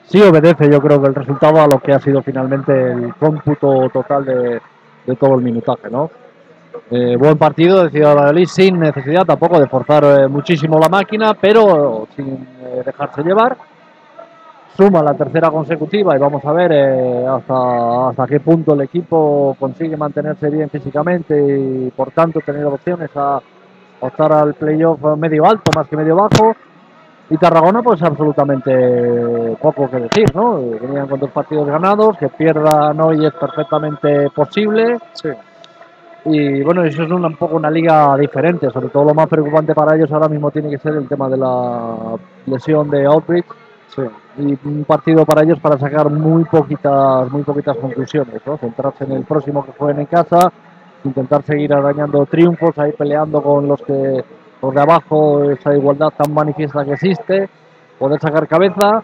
sí obedece, yo creo que el resultado a lo que ha sido finalmente el cómputo total de, de todo el minutaje, ¿no? Eh, buen partido, decía Valladolid, sin necesidad tampoco de forzar eh, muchísimo la máquina, pero sin eh, dejarse llevar suma la tercera consecutiva y vamos a ver eh, hasta, hasta qué punto el equipo consigue mantenerse bien físicamente y por tanto tener opciones a optar al playoff medio alto más que medio bajo. Y Tarragona, pues absolutamente poco que decir, ¿no? Venían con dos partidos ganados, que pierdan hoy es perfectamente posible. Y bueno, eso es una- un poco una liga diferente, sobre todo lo más preocupante para ellos ahora mismo tiene que ser el tema de la lesión de Outbridge y un partido para ellos para sacar muy poquitas muy poquitas conclusiones, ¿no? centrarse en el próximo que jueguen en casa, intentar seguir arañando triunfos, ahí peleando con los que los de abajo, esa igualdad tan manifiesta que existe, poder sacar cabeza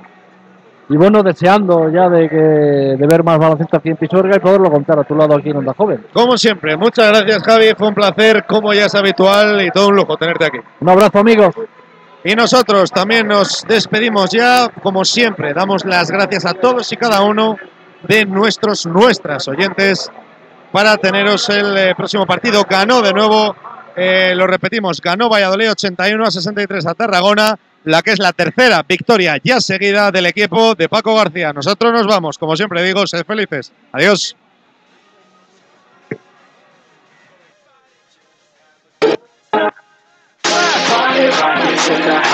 y bueno, deseando ya de, que, de ver más baloncesto aquí en Pisuerga y poderlo contar a tu lado aquí en Onda Joven. Como siempre, muchas gracias Javi, fue un placer, como ya es habitual y todo un lujo tenerte aquí. Un abrazo amigos. Y nosotros también nos despedimos ya, como siempre, damos las gracias a todos y cada uno de nuestros, nuestras oyentes para teneros el eh, próximo partido. Ganó de nuevo, eh, lo repetimos, ganó Valladolid 81 a 63 a Tarragona, la que es la tercera victoria ya seguida del equipo de Paco García. Nosotros nos vamos, como siempre digo, sed felices. Adiós. everybody, everybody,